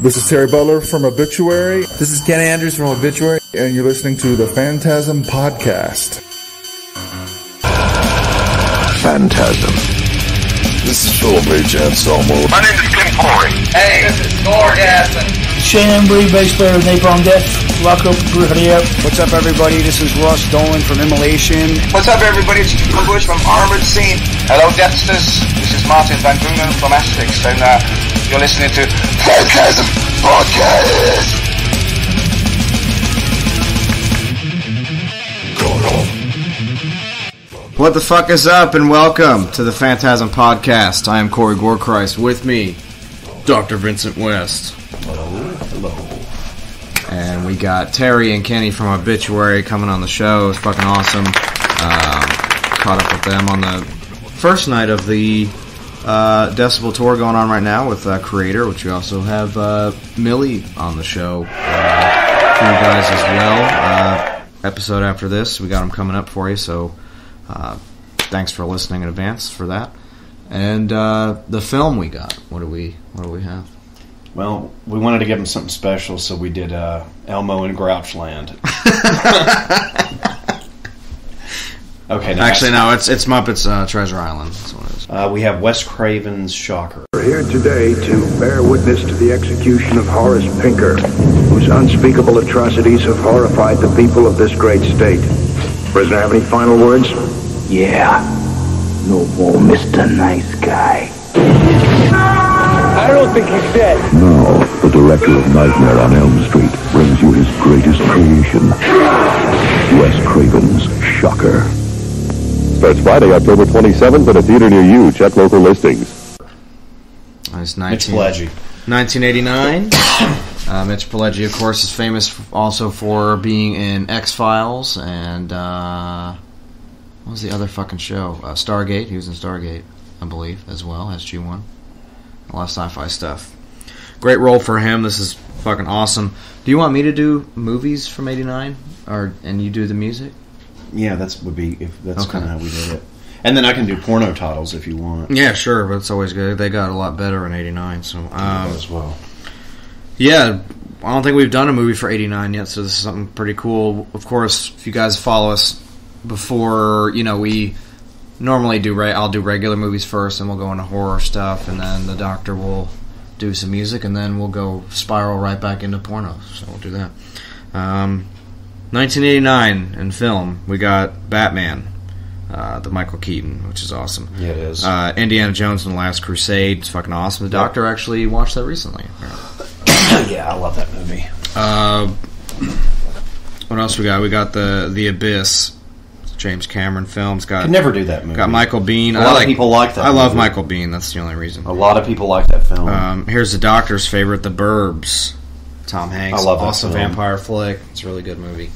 This is Terry Butler from Obituary, This is Ken Andrews from Obituary. and you're listening to the Fantasm Podcast. Fantasm. This is Philip H. Anselmo. My name is Tim Corey. Hey, this is Gorgasm. Shane Embury, bass player of Napalm Death. Rock up, hurry. What's up, everybody? This is Ross Dolan from Immolation. What's up, everybody? It's Stephen Bush from Armored Saint. Hello, Deathsters. This is Martin Van Drunen from Asphyx, and uh, you're listening to Fantasm Podcast. What the fuck is up, and welcome to the Fantasm Podcast. I am Corey Gorechrist. With me, Dr. Vincent West. Hello. Hello. And we got Terry and Kenny from Obituary coming on the show. It's fucking awesome. Um, caught up with them on the first night of the uh, Decibel Tour going on right now with uh, Kreator, which we also have uh, Mille on the show uh, for you guys as well. Uh, episode after this, we got them coming up for you, so uh, thanks for listening in advance for that. And uh, the film we got, what do we what do we have? Well, we wanted to give him something special, so we did uh, Elmo in Grouchland. okay, now Actually, no, it's it's Muppets uh, Treasure Island. That's what it is. Uh, we have Wes Craven's Shocker. We're here today to bear witness to the execution of Horace Pinker, whose unspeakable atrocities have horrified the people of this great state. Prisoner, have any final words? Yeah. No more Mr. Nice Guy. Now, the director of Nightmare on Elm Street brings you his greatest creation, Wes Craven's Shocker. Starts Friday, October 27th at a theater near you. Check local listings. It's Mitch 19, Pileggi. 1989. uh, Mitch Pileggi, of course, is famous also for being in X Files and uh, what was the other fucking show? Uh, Stargate. He was in Stargate, I believe, as well. SG One. A lot of sci-fi stuff. Great role for him. This is fucking awesome. Do you want me to do movies from '89, or and you do the music? Yeah, that's would be if that's Okay. kind of how we did it. And then I can do porno titles if you want Yeah, sure, but it's always good. They got a lot better in '89, so um, as well. Yeah, I don't think we've done a movie for '89 yet, so this is something pretty cool. Of course, if you guys follow us before, you know we normally do. Right, I'll do regular movies first, and we'll go into horror stuff, and then the doctor will do some music, and then we'll go spiral right back into porno. So we'll do that. Um, 1989 in film, we got Batman, uh, the Michael Keaton, which is awesome. Yeah, it is. Uh, Indiana Jones and the Last Crusade, it's fucking awesome. The Doctor actually watched that recently. yeah, I love that movie. Uh, what else we got? We got the the Abyss, James Cameron films. Got Could never do that movie. got Michael Biehn. A I lot like, of people like that. I love. Michael Biehn. That's the only reason. A lot of people like that film. Um, here's the Doctor's favorite, The Burbs. Tom Hanks. I love that awesome film. vampire flick. It's a really good movie.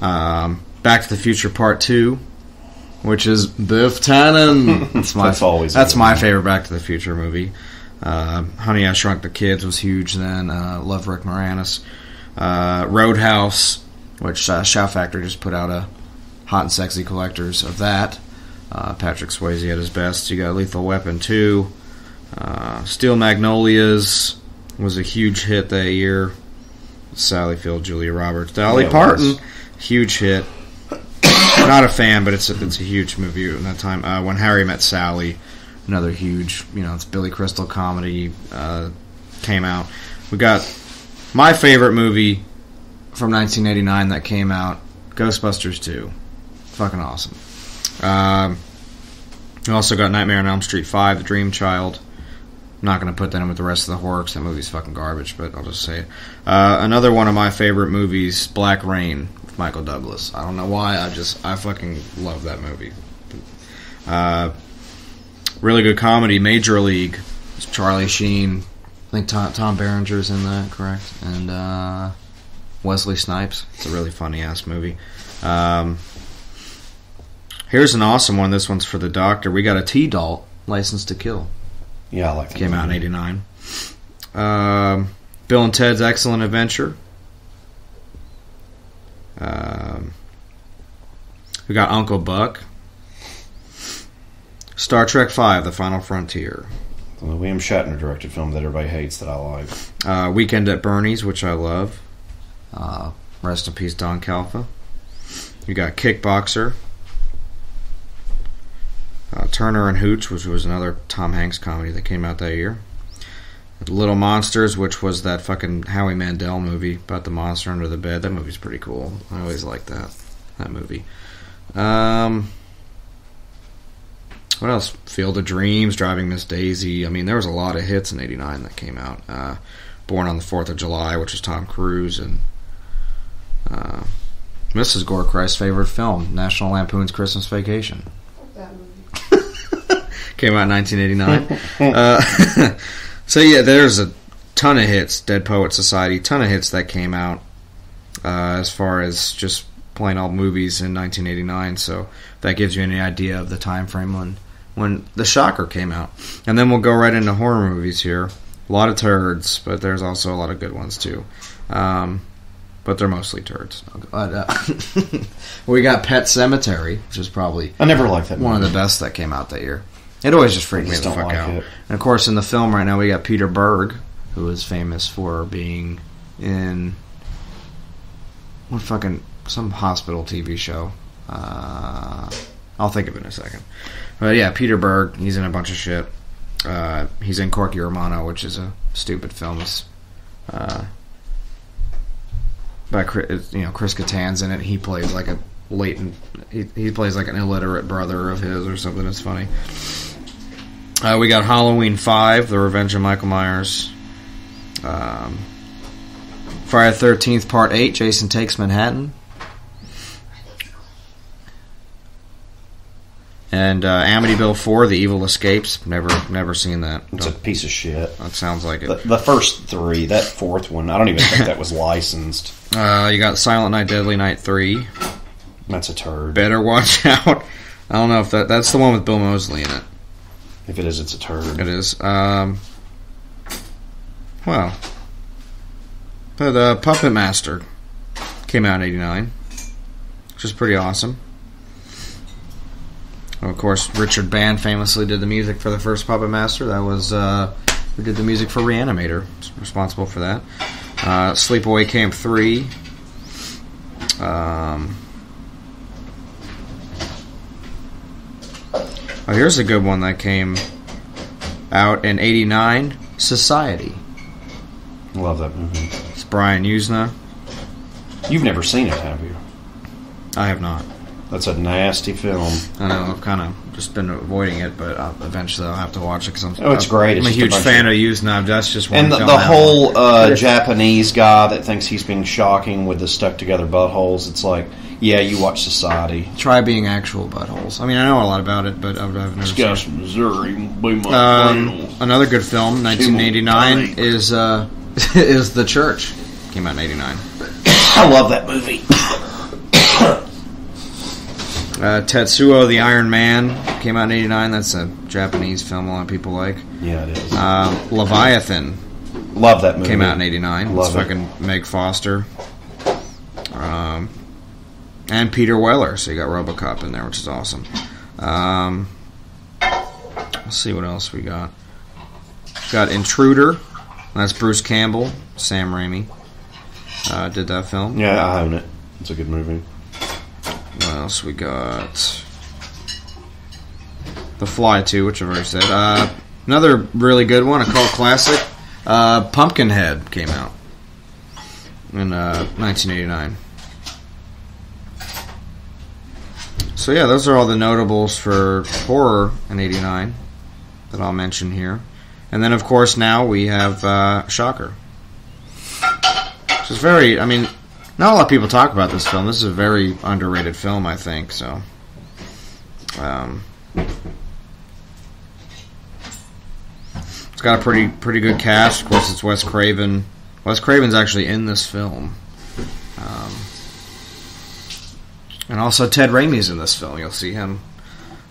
Um, Back to the Future Part Two, which is Biff Tannen. That's my That's always that's my favorite Back to the Future movie. Uh, Honey, I Shrunk the Kids was huge then. Uh, love Rick Moranis. Uh, Roadhouse, which uh, Shout Factory just put out a hot and sexy collectors of that. Uh, Patrick Swayze at his best. You got Lethal Weapon 2. Uh, Steel Magnolias was a huge hit that year. Sally Field, Julia Roberts, Dolly Yeah, Parton, huge hit. Not a fan, but it's a, it's a huge movie at that time. Uh, when Harry Met Sally, another huge, you know, it's Billy Crystal comedy uh, came out. We got my favorite movie from 1989 that came out, Ghostbusters 2. Fucking awesome. Um, we also got Nightmare on Elm Street 5, The Dream Child. I'm not going to put that in with the rest of the horror 'cause that movie's fucking garbage, but I'll just say it. Uh, another one of my favorite movies, Black Rain, with Michael Douglas. I don't know why, I just, I fucking love that movie. Uh, really good comedy, Major League. It's Charlie Sheen. I think Tom, Tom Berenger's in that, correct? And uh, Wesley Snipes. It's a really funny ass movie. Um, here's an awesome one. This one's for the doctor. We got a T Doll, License to Kill. yeah, I like that Came out in '89. Um, Bill and Ted's Excellent Adventure. Um, we got Uncle Buck. Star Trek Five: The Final Frontier. The William Shatner directed film that everybody hates that I like. Uh, Weekend at Bernie's, which I love. Uh, rest in peace, Don Calfa. You got Kickboxer. Uh, Turner and Hooch, which was another Tom Hanks comedy that came out that year. Little Monsters, which was that fucking Howie Mandel movie about the monster under the bed. That movie's pretty cool. I always like that that movie. Um, what else? Field of Dreams, Driving Miss Daisy. I mean, there was a lot of hits in '89 that came out. Uh, Born on the Fourth of July, which was Tom Cruise, and uh, Mrs. Gore Christ's favorite film, National Lampoon's Christmas Vacation. Came out in 1989. uh, so yeah, there's a ton of hits. Dead Poet Society, ton of hits that came out uh, as far as just plain old movies in 1989. So that gives you any idea of the time frame when when The Shocker came out. And then we'll go right into horror movies here. A lot of turds, but there's also a lot of good ones too. Um, but they're mostly turds. But, uh, we got Pet Sematary, which is probably I never liked that one of the best that came out that year. It always just freaked I me the fuck like out. it. And of course, in the film right now, we got Peter Berg, who is famous for being in what fucking some hospital TV show. Uh, I'll think of it in a second. But yeah, Peter Berg, he's in a bunch of shit. Uh, he's in Corky Romano, which is a stupid film. It's, uh, by Chris, you know Chris Kattan's in it. He plays like a latent. He, he plays like an illiterate brother of his or something. It's funny. Uh, we got Halloween Five: The Revenge of Michael Myers. Um, Friday Thirteenth Part Eight: Jason Takes Manhattan. And uh, Amityville Four: The Evil Escapes. Never, never seen that. It's a piece of shit. That sounds like The, it. the first three, that fourth one, I don't even think that was licensed. Uh, you got Silent Night, Deadly Night Three. That's a turd. Better watch out. I don't know if that that's the one with Bill Moseley in it. If it is, it's a turd. It is. Um, well, but uh, Puppet Master came out in '89, which is pretty awesome. Of course, Richard Band famously did the music for the first Puppet Master. That was uh, who did the music for Reanimator. Responsible for that. Uh, Sleepaway Camp Three. Um, oh, here's a good one that came out in '89. Society. Love that movie. It's Brian Yuzna. You've never seen it, have you? I have not. That's a nasty film. I know I've kind of just been avoiding it, but uh, eventually I'll have to watch it because I'm. Oh, it's great. I'm It's a just a huge fan of- of Yuzna. That's just one And the, the whole uh, Japanese guy that thinks he's being shocking with the stuck together buttholes, it's like, yeah, you watch Society. Try being actual buttholes. I mean, I know a lot about it, but I've, I've never seen it. from Missouri be my Um, another good film, 1989, is uh, is The Church. Came out in '89. I love that movie. Uh, Tetsuo the Iron Man came out in '89. That's a Japanese film a lot of people like. Yeah, it is. Uh, Leviathan love that movie. came out in '89. Love It's it. fucking Meg Foster. Um, and Peter Weller. So you got RoboCop in there, which is awesome. Um, let's see what else we got. Got Intruder. That's Bruce Campbell, Sam Raimi. Uh, did that film. Yeah, I own it. It's a good movie. What else we got? The Fly 2, which I've already said. Uh, another really good one, a cult classic. Uh, Pumpkinhead came out in uh, 1989. So yeah, those are all the notables for horror in '89 that I'll mention here, and then of course now we have uh, Shocker, which is very. I mean, not a lot of people talk about this film. This is a very underrated film, I think. So, um, it's got a pretty pretty good cast. Of course, it's Wes Craven. Wes Craven's actually in this film, um, and also Ted Raimi's in this film. You'll see him.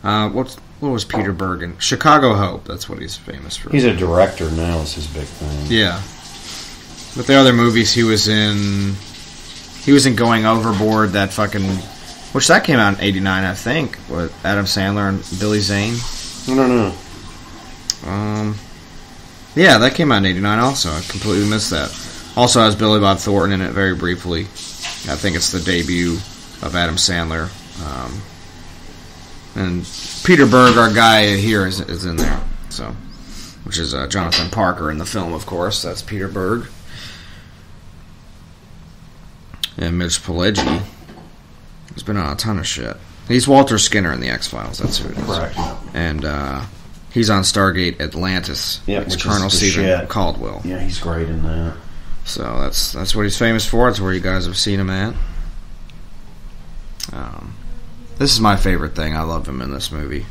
Uh, what's what was Peter Bergen? Chicago Hope. That's what he's famous for. He's a director now. Is his big thing. Yeah. But the other movies he was in, he was in Going Overboard. That fucking, which that came out in '89, I think, with Adam Sandler and Billy Zane. I don't know. Um, Yeah, that came out in '89. Also, I completely missed that. Also has Billy Bob Thornton in it very briefly. I think it's the debut of Adam Sandler. Um, and Peter Berg, our guy here, is, is in there. So, which is uh, Jonathan Parker in the film, of course. That's Peter Berg. And Mitch Pileggi. He's been on a ton of shit. He's Walter Skinner in the X Files. That's who it is. Correct. And uh, he's on Stargate Atlantis. Yeah, it's Colonel Stephen shit. Caldwell. Yeah, he's great in that. So that's that's what he's famous for. It's where you guys have seen him at. Um, this is my favorite thing. I love him in this movie.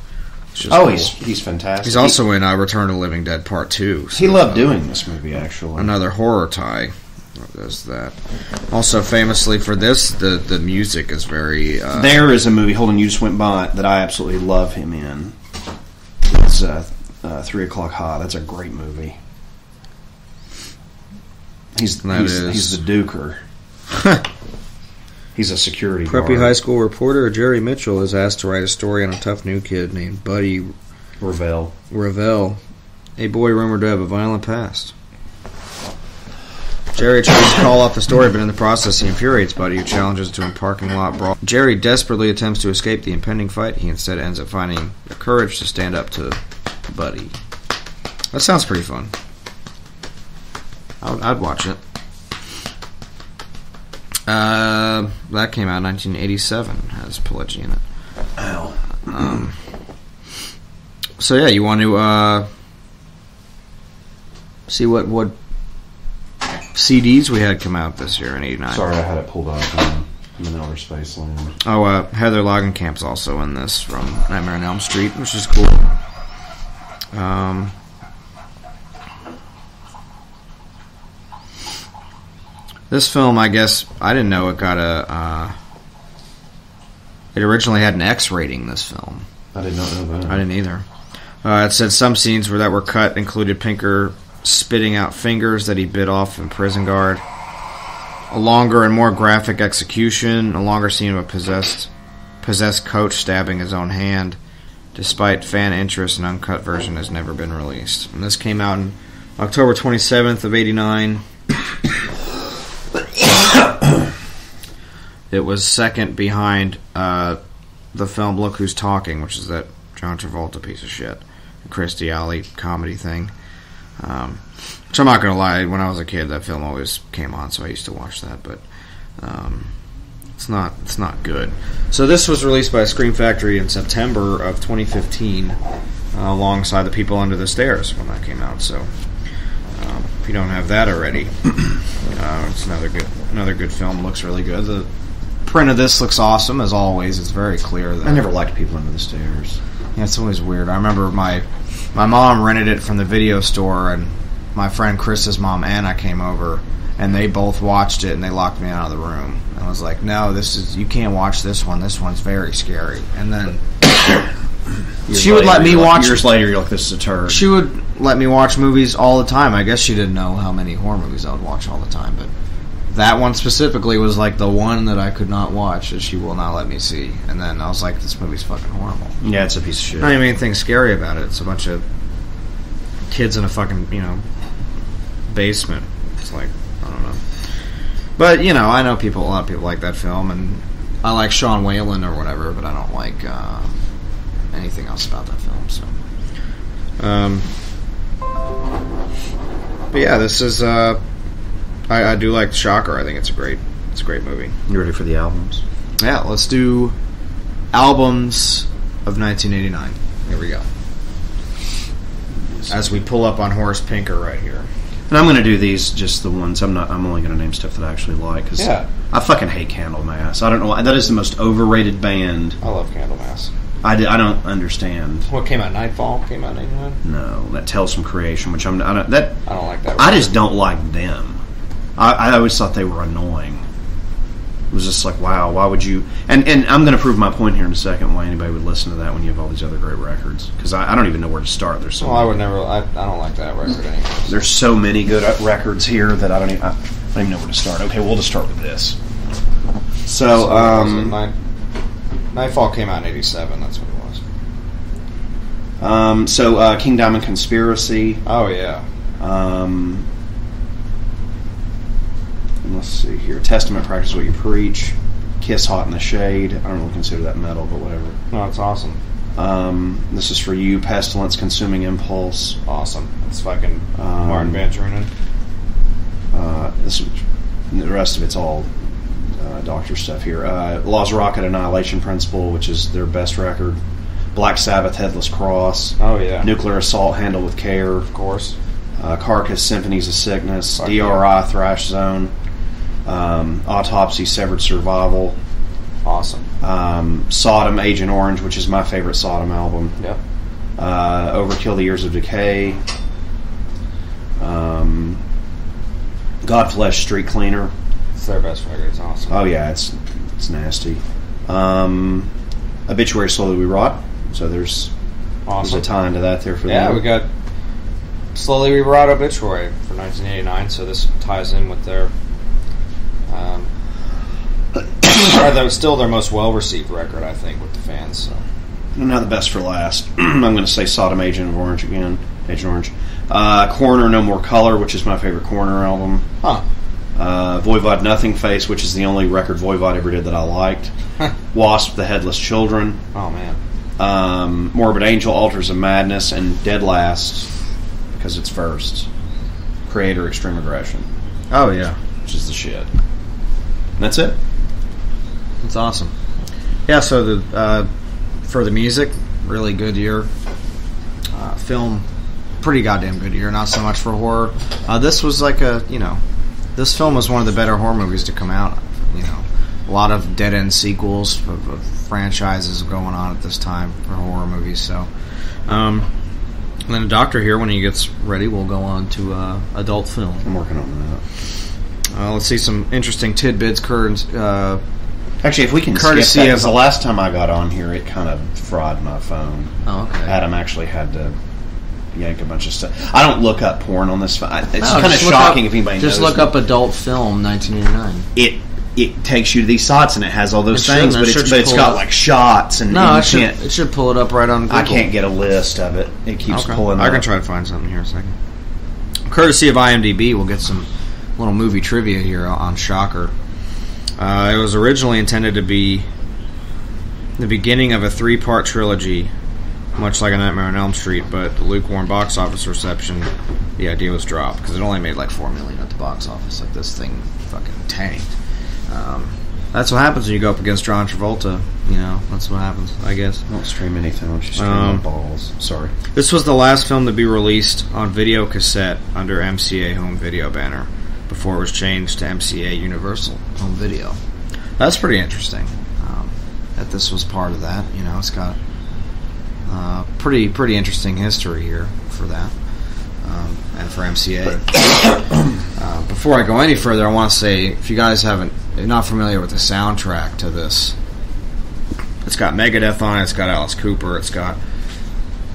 It's just Oh, cool. he's he's fantastic. he's also in uh, Return to Living Dead Part Two. he loved uh, doing this movie actually. another horror tie. There's that. Also, famously for this, the the music is very. Uh, There is a movie. Hold on, you just went by that I absolutely love him in. It's uh, uh, Three O'clock High. That's a great movie. He's he's, he's the Duker. he's a security Preppy guard. High School reporter Jerry Mitchell is asked to write a story on a tough new kid named Buddy Ravel. Ravel, a boy rumored to have a violent past. Jerry tries to call off the story, but in the process, he infuriates Buddy, who challenges to a parking lot brawl. Jerry desperately attempts to escape the impending fight. He instead ends up finding the courage to stand up to Buddy. That sounds pretty fun. I'd, I'd watch it. Uh, that came out in 1987. Has Pileggi in it. Ow. Um, so yeah, you want to uh, see what what CDs we had come out this year in '89. Sorry, I had it pulled up on Manila Space Land. Oh, uh, Heather Langenkamp's also in this from Nightmare on Elm Street, which is cool. Um, this film, I guess, I didn't know it got a. Uh, it originally had an X rating. This film. I did not know that. I didn't either. Uh, it said some scenes where that were cut included Pinker spitting out fingers that he bit off in prison guard. A longer and more graphic execution. A longer scene of a possessed possessed coach stabbing his own hand. Despite fan interest, an uncut version has never been released. And this came out on October 27th of 89. It was second behind uh, the film Look Who's Talking, which is that John Travolta piece of shit, Kirstie Alley comedy thing. Um, which I'm not gonna lie, when I was a kid, that film always came on, so I used to watch that. But um, it's not it's not good. So this was released by Scream Factory in September of 2015, uh, alongside The People Under the Stairs when that came out. So um, if you don't have that already, uh, it's another good another good film. Looks really good. The print of this looks awesome as always. It's very clear. That I never liked People Under the Stairs. yeah, it's always weird. I remember my my mom rented it from the video store, and my friend Chris's mom Anna came over, and they both watched it, and they locked me out of the room. And I was like, "No, this is you can't watch this one. This one's very scary." And then she would let me watch. Years later, you're like, "This is a turd." She would let me watch movies all the time. I guess she didn't know how many horror movies I would watch all the time, but that one specifically was like the one that I could not watch that she will not let me see. And then I was like, "This movie's fucking horrible." yeah, it's a piece of shit. Not even anything scary about it. It's a bunch of kids in a fucking you know basement. It's like I don't know. But you know, I know people. A lot of people like that film, and I like Sean Whalen or whatever, but I don't like uh, anything else about that film. So, um, but yeah, this is. Uh, I, I do like Shocker. I think it's a great. It's a great movie. You ready for the albums? Yeah, let's do albums of 1989. Here we go. As we pull up on Horace Pinker right here. And I'm going to do these just the ones. I'm not. I'm only going to name stuff that I actually like because Yeah. I fucking hate Candlemass. I don't know. why. That is the most overrated band. I love Candlemass. I, don't understand. What came out? Nightfall came out in 89. No, that Tales from Creation, which I'm. I don't, that I don't like that. I just don't like them. I, I always thought they were annoying. It was just like, wow, why would you? And and I'm going to prove my point here in a second. Why anybody would listen to that when you have all these other great records? Because I, I don't even know where to start. There's so Well, I would never. I, I don't like that record anyway. there's so many good uh, records here that I don't even I don't even know where to start. Okay, we'll just start with this. So, um, Night, Nightfall came out in 87. That's what it was. um, so uh, King Diamond Conspiracy. Oh yeah. Um, let's see here. Testament practice what you preach. Kiss hot in the shade. I don't really consider that metal, but whatever. No, it's awesome. Um, this is for you. Pestilence, consuming impulse. Awesome. It's fucking Um, Martin Van Drunen. Uh, this the rest of it's all uh, doctor stuff here. Uh, Laaz Rockit Annihilation Principle, which is their best record. Black Sabbath Headless Cross. Oh yeah. Nuclear Assault Handle with Care. Of course. Uh, Carcass Symphonies of Sickness. Fuck DRI Thrash Zone. Um, Autopsy Severed Survival. Awesome. Um, Sodom Agent Orange, which is my favorite Sodom album. Yep. Uh, Overkill the Years of Decay. Um, Godflesh Street Cleaner. It's their best record. It's awesome. Oh yeah, it's it's nasty. Um, Obituary Slowly We Rot. So there's awesome. there's a tie into that there for Yeah, them. we got slowly we brought obituary for 1989, so this ties in with their. Um, or that was still their most well received record, I think, with the fans. So. Not the best for last. I'm going to say Sodom Agent of Orange again. Agent Orange. Uh, Coroner No More Color, which is my favorite Coroner album. Huh. Uh, Voivod Nothing Face, which is the only record Voivod ever did that I liked. Wasp, The Headless Children. Oh man. Um, Morbid Angel, Altars of Madness, and Dead Last, because it's first. Kreator Extreme Aggression, Oh yeah. which is the shit. And that's it. That's awesome. Yeah, so the uh, for the music, really good year. Uh, film, pretty goddamn good year. Not so much for horror. Uh, this was like a you know, this film was one of the better horror movies to come out. You know, a lot of dead end sequels of, of franchises going on at this time for horror movies. So, um, and then the doctor here, when he gets ready, will go on to uh, adult film. I'm working on that. Uh, let's see some interesting tidbits. Current. Uh, Actually, if we can Courtesy skip that, of- the last time I got on here, it kind of fried my phone. oh, okay. Adam actually had to yank a bunch of stuff. I don't look up porn on this. phone. It's No, kind of just look shocking up- if anybody Just knows. look up adult film 1989. it. It takes you to these sites and it has all those It should, things, but should it's, but it's pull got up. like shots and, No, and it should, can't. it should pull it up right on Google. I can't get a list of it. It keeps Okay. pulling. I can up. try to find something here in a second. Courtesy of IMDb, we'll get some little movie trivia here on Shocker. Uh, it was originally intended to be the beginning of a three-part trilogy, much like a Nightmare on Elm Street, but the lukewarm box office reception, the idea was dropped because it only made like four million at the box office. Like this thing fucking tanked. Um, that's what happens when you go up against John Travolta. You know, that's what happens. I guess. I don't stream anything. I'm just streaming Um, balls. Sorry. This was the last film to be released on video cassette under MCA Home Video banner before it was changed to MCA Universal Home Video. That's pretty interesting. Um, that this was part of that. You know, it's got uh, pretty pretty interesting history here for that um, and for MCA. uh, before I go any further, I want to say if you guys haven't, not familiar with the soundtrack to this, it's got Megadeth on it. It's got Alice Cooper. It's got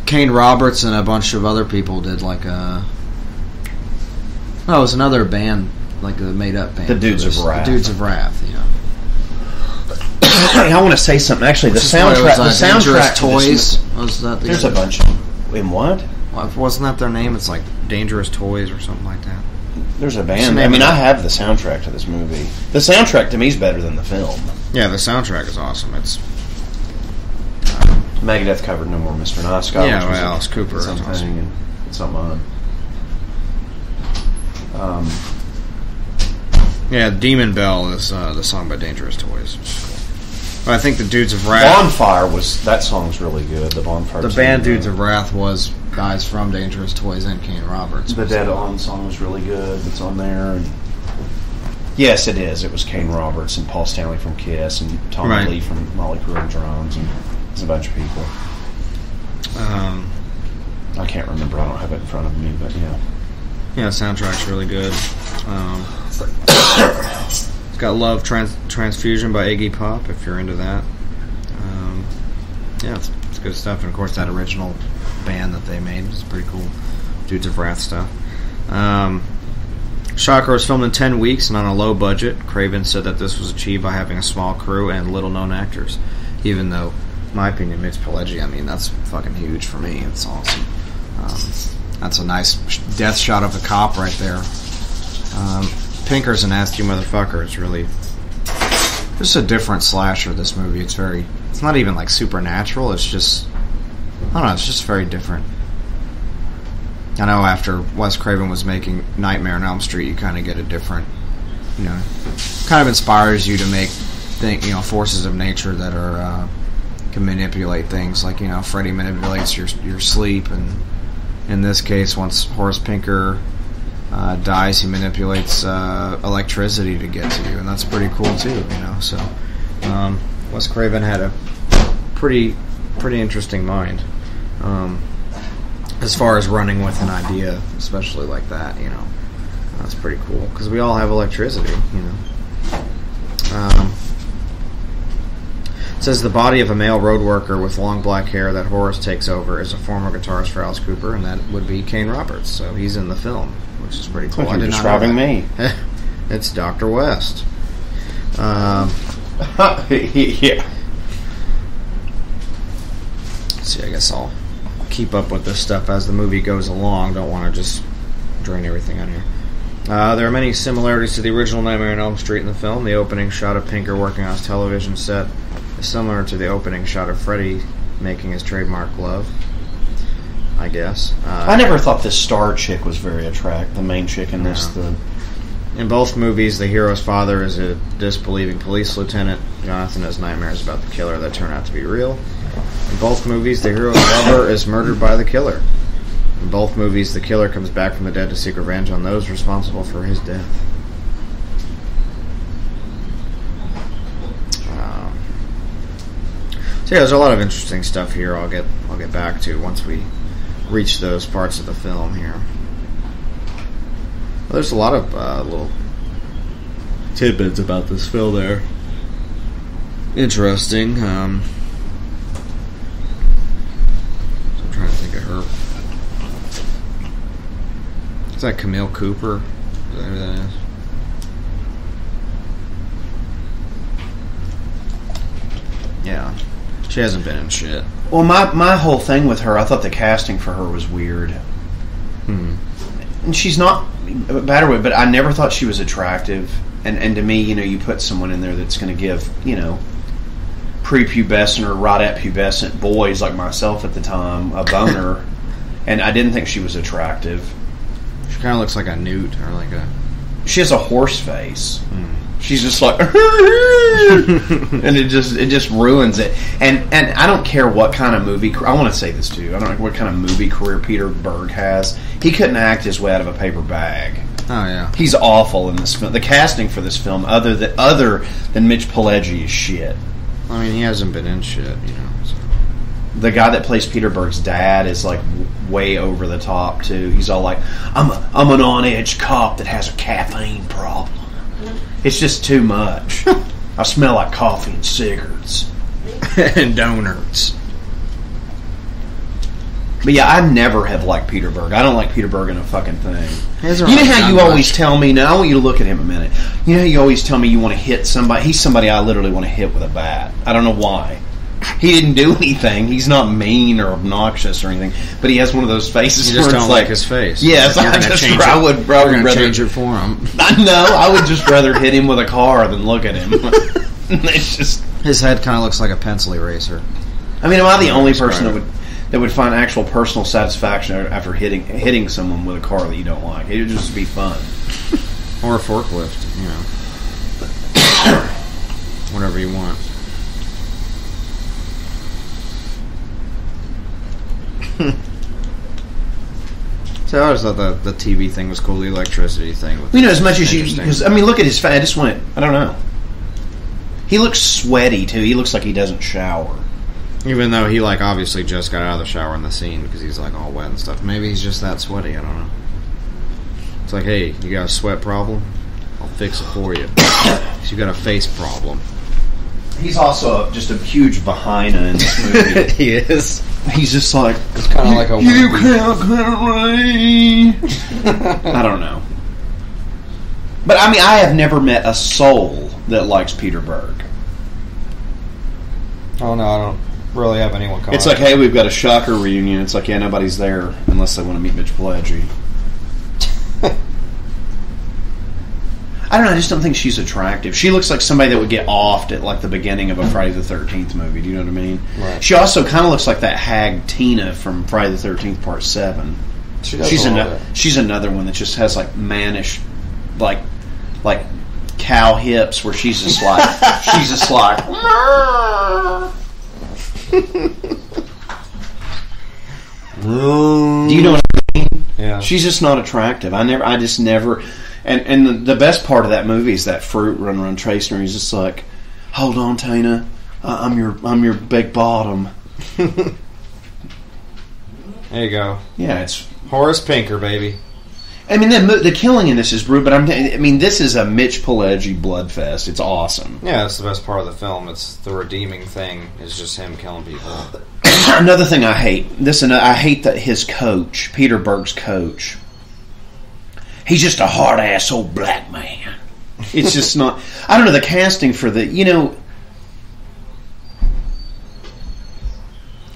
Kane Roberts and a bunch of other people did like a. Oh, it was another band, like a made up band. The Dudes of. Wrath. The Dudes of Wrath, you know. I want to say something. Actually, the Which is soundtrack. the uh, soundtrack. Dangerous to Toys. Was that the There's a other- bunch of. In what? Well, wasn't that their name? It's like Dangerous Toys or something like that. There's a band. the I mean, I have the soundtrack to this movie. The soundtrack to me is better than the film. Yeah, the soundtrack is awesome. It's Megadeth covered "No More Mr. Nice Guy." Yeah, which well, Alice Cooper, that's something awesome. and something on. Um, yeah, Demon Bell is uh, the song by Dangerous Toys. cool. I think the Dudes of Wrath. Bonfire was that song's really good. The Bonfire. the band Dudes of Wrath was guys from Dangerous Toys and Kane Roberts. The Dead On song was really good. That's on there. And yes, it is. It was Kane Roberts and Paul Stanley from Kiss and Tommy Right. Lee from Motley Crue and drums and there's a bunch of people. Um, I can't remember. I don't have it in front of me, but yeah. Yeah, the soundtrack's really good. Um, it's got Love Trans- Transfusion by Iggy Pop, if you're into that. Um, yeah, it's, it's good stuff. And of course, that original band that they made was pretty cool. Dudes of Wrath stuff. Um, Shocker was filmed in 10 weeks and on a low budget. Craven said that this was achieved by having a small crew and little known actors. Even though, my opinion, Mitch Pileggi, I mean, that's fucking huge for me. It's awesome. Um, That's a nice death shot of the cop right there. Um, Pinker's a nasty motherfucker. It's really just a different slasher. This movie. It's very. It's not even like supernatural. It's just. I don't know. It's just very different. I know after Wes Craven was making Nightmare on Elm Street, you kind of get a different, you know, kind of inspires you to make think you know forces of nature that are uh, can manipulate things. Like you know, Freddy manipulates your your sleep, and in this case, once Horace Pinker uh, dies, he manipulates uh, electricity to get to you, and that's pretty cool too. You know, so um, Wes Craven had a pretty pretty interesting mind. Um, as far as running with an idea, especially like that, you know, that's pretty cool because we all have electricity, you know. Um, says the body of a male road worker with long black hair that Horace takes over is a former guitarist for Alice Cooper, and that would be Kane Roberts. So he's in the film, which is pretty cool. You're I did not describing that. it's Doctor West. Um, yeah. see, I guess I'll keep up with this stuff as the movie goes along. Don't want to just drain everything on here. Uh, there are many similarities to the original Nightmare on Elm Street in the film. The opening shot of Pinker working on his television set similar to the opening shot of Freddy making his trademark glove. I guess. Uh, I never thought this star chick was very attractive. The main chick in this, the In both movies, the hero's father is a disbelieving police lieutenant. Jonathan has nightmares about the killer that turn out to be real. In both movies, the hero's lover is murdered by the killer. In both movies, the killer comes back from the dead to seek revenge on those responsible for his death. Um, so yeah, there's a lot of interesting stuff here. I'll get I'll get back to once we reach those parts of the film here. Well, there's a lot of uh, little tidbits about this film there. Interesting. Um, I'm trying to think of her. Is that Camille Cooper? Is that who that is? Yeah. She hasn't been in shit. Well, my my whole thing with her, I thought the casting for her was weird. Hmm. And she's not bad or but I never thought she was attractive. And and to me, you know, you put someone in there that's going to give, you know, prepubescent or right at pubescent boys like myself at the time a boner. and I didn't think she was attractive. She kind of looks like a newt or like a. She has a horse face. Hmm. She's just like, and it just it just ruins it. And and I don't care what kind of movie. I want to say this too. I don't know what kind of movie career Peter Berg has. He couldn't act his way out of a paper bag. Oh yeah. He's awful in this film. The casting for this film, other than other than Mitch Pileggi, is shit. I mean, he hasn't been in shit, you know. So. The guy that plays Peter Berg's dad is like way over the top too. He's all like, "I'm a, I'm an on edge cop that has a caffeine problem." It's just too much. I smell like coffee and cigarettes. and donuts. But yeah, I never have liked Peter Berg. I don't like Peter Berg in a fucking thing. You know how you always tell me. Now I want you to look at him a minute. You know how you always tell me you want to hit somebody. He's somebody I literally want to hit with a bat. I don't know why. He didn't do anything. He's not mean or obnoxious or anything. But he has one of those faces. You just don't like like his face. Yes, You're I just. I would. I would rather change it for him. I know. I would just rather hit him with a car than look at him. it's just. His head kind of looks like a pencil eraser. I mean, am I the Yeah, only person that would that would find actual personal satisfaction after hitting hitting someone with a car that you don't like? It would just be fun. Or a forklift, you know. Whatever you want. so I always thought the, the TV thing was cool, the electricity thing. Was You know, as much as you, interesting. because I mean, look at his face. I just went. I don't know. He looks sweaty too. He looks like he doesn't shower. Even though he like obviously just got out of the shower in the scene because he's like all wet and stuff. Maybe he's just that sweaty. I don't know. It's like, hey, you got a sweat problem? I'll fix it for you. you got a face problem. He's also just a huge vagina in this movie. he is. He's just like It's kind of like a you can't carry. I don't know. But I mean, I have never met a soul that likes Peter Berg. Oh no, I don't. really have anyone come. It's like, hey, we've got a shocker reunion. It's like, yeah, nobody's there unless they want to meet Mitch Pileggi. I don't know. I just don't think she's attractive. She looks like somebody that would get offed at like the beginning of a Friday the Thirteenth movie. Do you know what I mean? Right. She also kind of looks like that hag Tina from Friday the Thirteenth Part Seven. she She's another. She's another one that just has like mannish, like, like cow hips, where she's just like she's just like. Do you know what I mean? Yeah. She's just not attractive. I never. I just never. And and the, the best part of that movie is that fruit run around chasing her. He's just like, "Hold on, Tina. I'm your I'm your big bottom." There you go. Yeah, it's. Horace Pinker, baby. I mean, the, the killing in this is brutal, but I'm. I mean, this is a Mitch Pileggi bloodfest. It's awesome. Yeah, that's the best part of the film. It's the redeeming thing is just him killing people. Another thing I hate. This and I hate that his coach, Peter Berg's coach. He's just a hard ass old black man. It's just not. I don't know the casting for the. You know,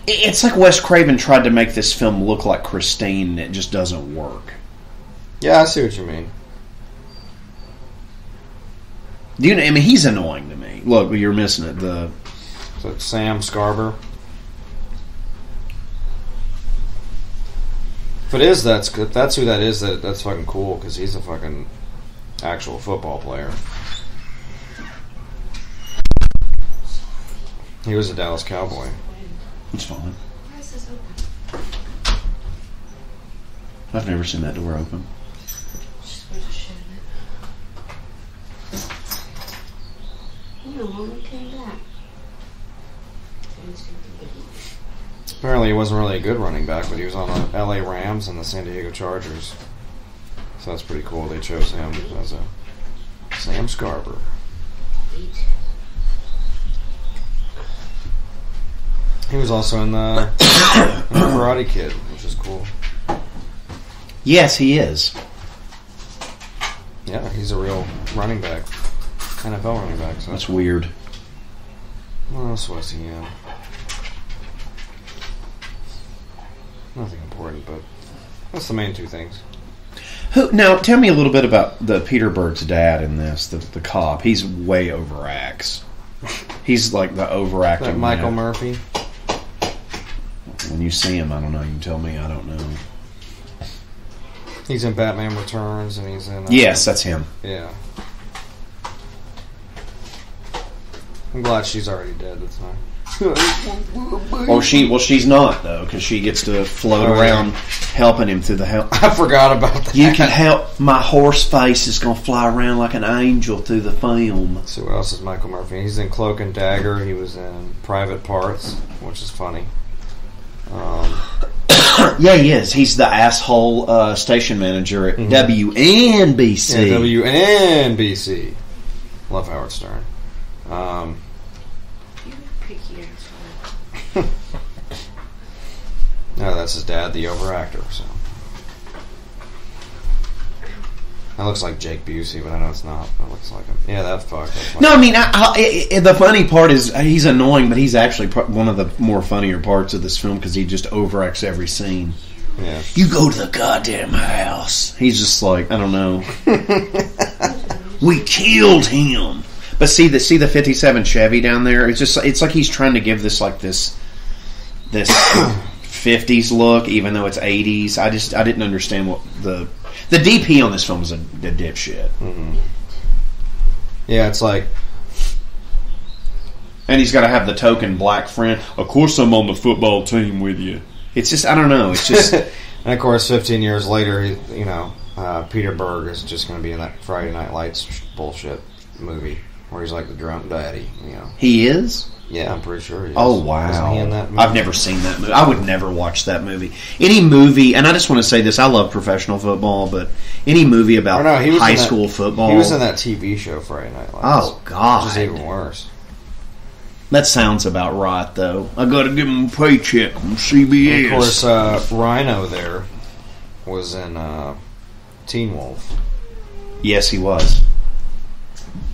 it's like Wes Craven tried to make this film look like Christine, and it just doesn't work. Yeah, I see what you mean. Do you know? I mean, he's annoying to me. Look, you're missing it. The So Sam Scarber. If it is, that's good. That's who that is. That that's fucking cool because he's a fucking actual football player. He was a Dallas Cowboy. it's fine. I've never seen that door open. No, when we came back. Apparently, he wasn't really a good running back, but he was on the L.A. Rams and the San Diego Chargers. So that's pretty cool. They chose him as a Sam Scarber. He was also in the, in the Karate Kid, which is cool. Yes, he is. Yeah, he's a real running back, NFL running back. So That's weird. what else was he in? Nothing important, but that's the main two things. Who now? Tell me a little bit about the Peter Berg's dad in this. The the cop. He's way overacts. He's like the overacting. That Michael man. Murphy. When you see him, I don't know. You can tell me. I don't know. He's in Batman Returns, and he's in. Uh, Yes, that's him. Yeah. I'm glad she's already dead. That's fine. Oh, she. Well, she's not though, because she gets to float Oh, yeah. around, helping him through the hell. I forgot about that. You can help. My horse face is gonna fly around like an angel through the film. Let's see what else is Michael Murphy. He's in Cloak and Dagger. He was in Private Parts, which is funny. Um, Yeah, he is. He's the asshole uh, station manager at WNBC. yeah, WNBC. Love Howard Stern. Um, Picky asshole. No, that's his dad, the overactor. So that looks like Jake Busey, but I know it's not. That looks like him. Yeah, that fuck. Like No, I mean, I, I, I- the funny part is uh, he's annoying, but he's actually one of the more funnier parts of this film because he just overacts every scene. yeah. You go to the goddamn house. He's just like, I don't know. we killed him. But see the see the fifty seven Chevy down there. It's just it's like he's trying to give this like this this fifties look, even though it's eighties. I just I didn't understand what the the DP on this film is a, a dipshit. Yeah, it's like And he's got to have the token black friend. Of course, I'm on the football team with you. It's just I don't know. It's just and of course, 15 years later, you know, uh, Peter Berg is just going to be in that Friday Night Lights bullshit movie where he's like the drunk daddy. You know, he is. Yeah, I'm pretty sure. He is. Oh wow! Wasn't he in that movie? I've never seen that movie. I would never watch that movie. Any movie, and I just want to say this: I love professional football, but any movie Oh, about no, he was high in that- school football. He was in that TV show Friday Night Lights. Oh God, which is even worse. that sounds about right, though. I got to give him a paycheck from CBS. And of course, uh, Rhino there was in uh, Teen Wolf. yes, he was.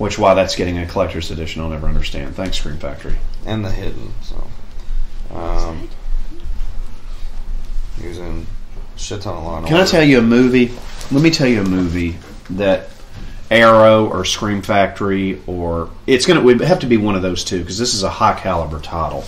Which why that's getting a collector's edition, I'll never understand. Thanks, Scream Factory. and The Hidden. So Um, in shit ton of Law and Can I tell you a movie? Let me tell you a movie that Arrow or Scream Factory or it's gonna would have to be one of those two because this is a high caliber title.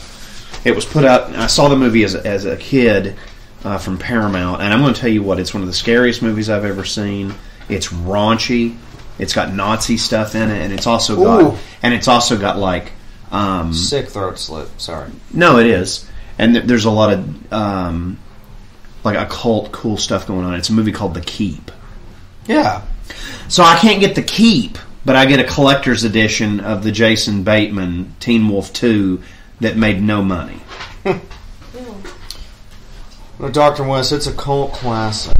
It was put out. I saw the movie as a, as a kid uh, from Paramount, and I'm going to tell you what. It's one of the scariest movies I've ever seen. It's raunchy. It's got Nazi stuff in it, and it's also Ooh. got and it's also got like um, Sick throat slit. Sorry. no, it is, and th- there's a lot of um, like occult cool stuff going on. It's a movie called The Keep. Yeah. So I can't get The Keep, but I get a collector's edition of the Jason Bateman Teen Wolf Two that made no money. Doctor West. It's a cult classic.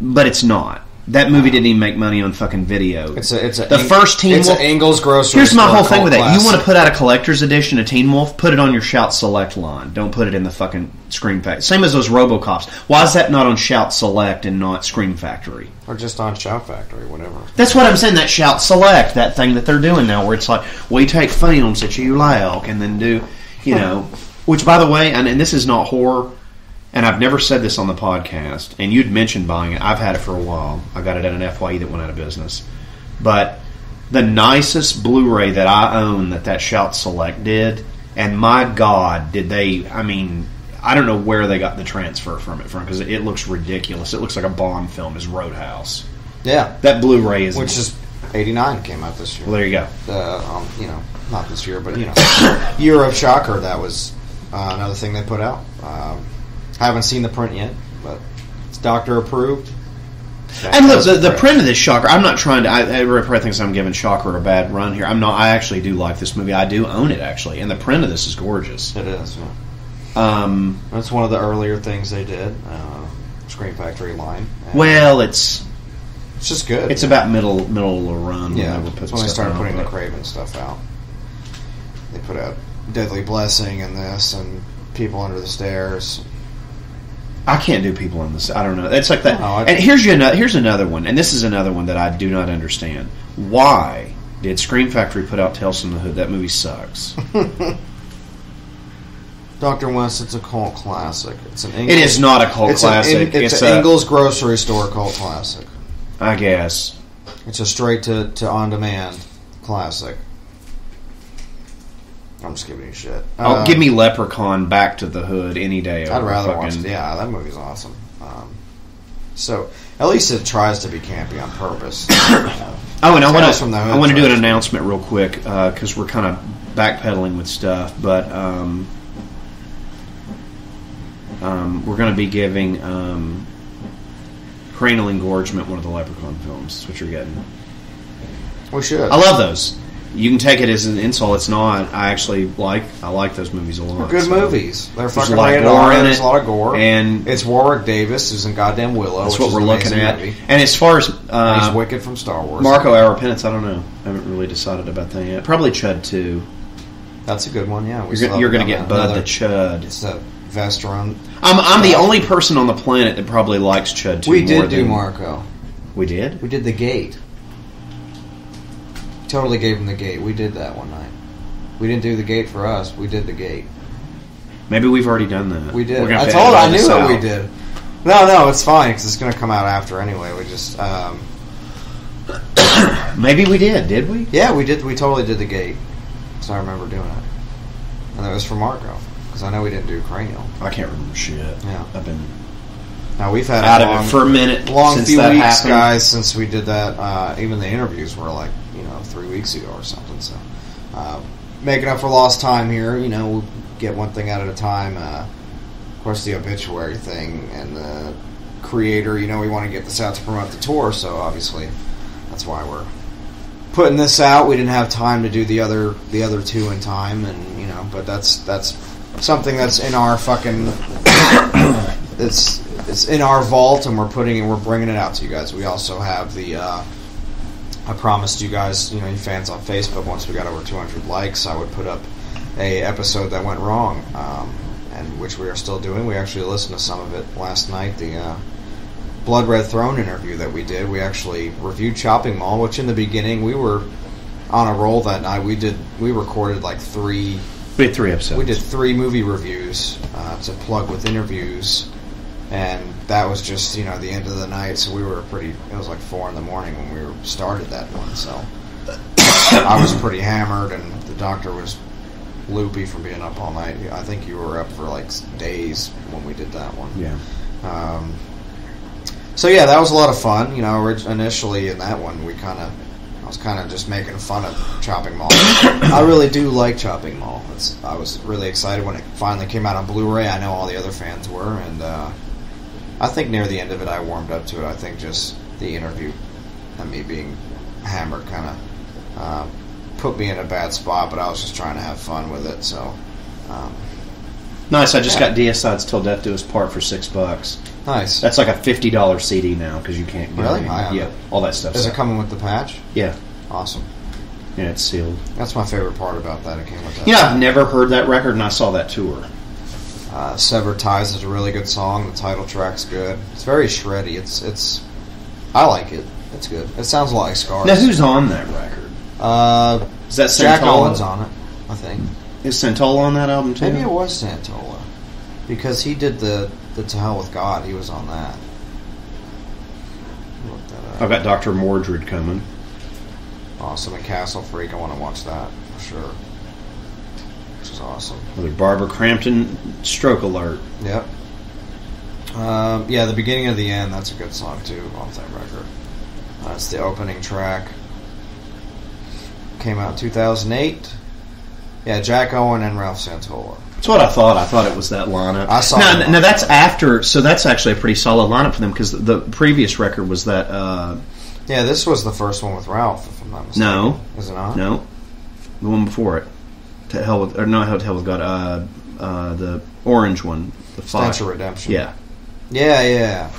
But it's not. That movie didn't even make money on fucking video. It's a. It's a. the Eng- first Teen It's Wolf. a Ingles grocery. Here's my whole thing with that. You want to put out a collector's edition of Teen Wolf? Put it on your Shout Select line. Don't put it in the fucking Scream Factory. Same as those RoboCops. Why is that not on Shout Select and not Scream Factory? or just on Shout Factory, whatever. That's what I'm saying. That shout select, that thing that they're doing now, where it's like we take films that you like and then do, you know. Which, by the way, and, and this is not horror, and I've never said this on the podcast. And you'd mentioned buying it. I've had it for a while. I got it at an FYE that went out of business. But the nicest Blu-ray that I own that that Shout Select did, and my God, did they? I mean, I don't know where they got the transfer from it from because it, looks ridiculous. It looks like a Bond film. Is Roadhouse? Yeah. That Blu-ray is Which is 89 came out this year. well, there you go. uh, um, you know, not this year, but you know, year of Shocker. That was uh, another thing they put out. Um, haven't seen the print yet, but it's doctor approved. And look, the, the print of this Shocker. I'm not trying to. I, everybody thinks I'm giving Shocker a bad run here. I'm not. I actually do like this movie. I do own it actually, and the print of this is gorgeous. It is. Yeah. Um, That's one of the earlier things they did. Uh, Scream Factory line. Well, it's it's just good. it's about middle middle of the run. yeah. when they putting when they started out, putting the Craven stuff out. They put out Deadly Blessing and this and People Under the Stairs. I can't do people in this. I don't know. It's like that. Oh, no, and here's you another. Here's another one, and this is another one that I do not understand. Why did Scream Factory put out Tales from the Hood? That movie sucks. Doctor West, it's a cult classic. It's an it is not a cult it's classic. In, it's, it's an a, Ingles grocery store cult classic. I guess. It's a straight to, to on demand classic. I'm just giving you shit. Oh, Uh, give me Leprechaun Back to the Hood any day. I'd rather watch. fucking- Yeah, that movie's awesome. Um, so at least it tries to be campy on purpose. Oh, and I want to from the Hood I want to do an announcement real quick because we're kind of backpedaling with stuff, but um, um, we're going to be giving um, Cranial Engorgement one of the Leprechaun films. That's what you're getting. we should. I love those. You can take it as an insult. It's not. I actually like. I like those movies a lot. They're good so. movies. They're There's fucking a lot of rated gore R. in There's it, a lot of gore, and it's Warwick Davis who's in goddamn Willow. that's what we're looking at. movie. And as far as uh, he's Wicket from Star Wars. Marco Hour Penance, I don't know. I haven't really decided about that yet. Probably Chud too. That's a good one. Yeah, You're, going to get. Bud the Chud. It's a Vestron. I'm, I'm the only person on the planet that probably likes Chud 2 We did do than- Marco. We did? We did the gate. Totally gave him the gate. We did that one night. We didn't do the gate for us. We did the gate. Maybe we've already done that. We did. I told. I knew out. we did. No, no, it's fine because it's going to come out after anyway. We just, um, Maybe we did. Did we? yeah, we did. We totally did the gate. So I remember doing it, and that was for Marco because I know we didn't do cranial. I can't remember shit. Yeah. I've been Now we've had out a of it for a minute long few weeks, happened. guys, since we did that. Uh, even the interviews were like know three weeks ago or something. So uh, making up for lost time here. You know, we'll get one thing out at a time. Uh, of course, the obituary thing and the Kreator. You know, we want to get this out to promote the tour. So obviously, that's why we're putting this out. We didn't have time to do the other the other two in time, and you know, but that's that's something that's in our fucking it's it's in our vault, and we're putting it, we're bringing it out to you guys. We also have the. Uh, I promised you guys, you know, you fans on Facebook, once we got over 200 likes, I would put up a episode that went wrong, um, and which we are still doing. We actually listened to some of it last night. The uh, Blood Red Throne interview that we did. We actually reviewed Chopping Mall, which in the beginning we were on a roll that night. We did we recorded like three We had three episodes. we did three movie reviews uh, to plug with interviews, and that was just you know the end of the night. So we were pretty. It was like four in the morning when we were started that one. So I was pretty hammered, and the doctor was loopy from being up all night. I think you were up for like days when we did that one. Yeah. Um, so yeah, that was a lot of fun. You know, initially in that one, we kind of, I was kind of just making fun of Chopping Mall. I really do like Chopping Mall. It's, I was really excited when it finally came out on Blu-ray. I know all the other fans were, and uh, I think near the end of it, I warmed up to it. I think just the interview and me being hammered kind of uh, put me in a bad spot, but I was just trying to have fun with it. So. Um, Nice. I just Yeah. got Deicide's till death do us part for six bucks. Nice. That's like a fifty dollar CD now because you can't get Really? it. I yeah, all that stuff. Is it coming with the patch? Yeah, Awesome. yeah, it's sealed. That's my favorite part about that. It came with that. You know, I've never heard that record, and I saw that tour. Uh, Severed Ties is a really good song. The title track's good. It's very shreddy. It's it's. I like it. It's good. It sounds a lot like Scars. Now, who's on that record? Uh, Is that Jack? Owens on it. I think Is Santolla on that album too? maybe it was Santolla because he did the the To Hell with God. He was on that. That. I've got Doctor Mordrid coming. Awesome and Castle Freak. I want to watch that for sure. Which is awesome. Another Barbara Crampton stroke alert. Yep. Um, yeah, the beginning of the end. That's a good song too off that record. That's the opening track. Came out in 2008. Yeah, Jack Owen and Ralph Santolla. That's what I thought. I thought it was that lineup. I saw Now, that now that's after, so that's actually a pretty solid lineup for them because the previous record was that. Uh, Yeah, this was the first one with Ralph, if I'm not mistaken. No. is it not? no, the one before it. To hell with, or no, to hell with God. Uh, uh, the orange one, the five. of Redemption. Yeah. yeah, yeah,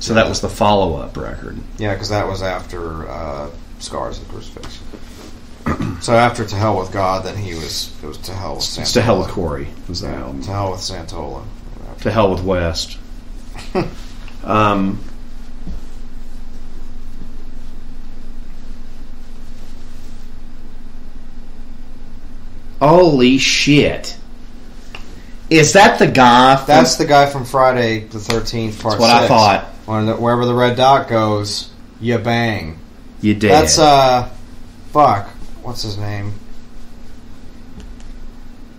So that was the follow-up record. yeah. Because that was after uh, Scars of the Crucifix. so after To Hell with God, then he was it was To Hell with Santolla. To hell with Corey. Was that Yeah, album? To Hell with Santolla. To hell with West. um, holy shit! Is that the guy? From, That's the guy from Friday the Thirteenth Part That's what I thought. When the, wherever the red dot goes, you bang. you did. That's uh, fuck. What's his name?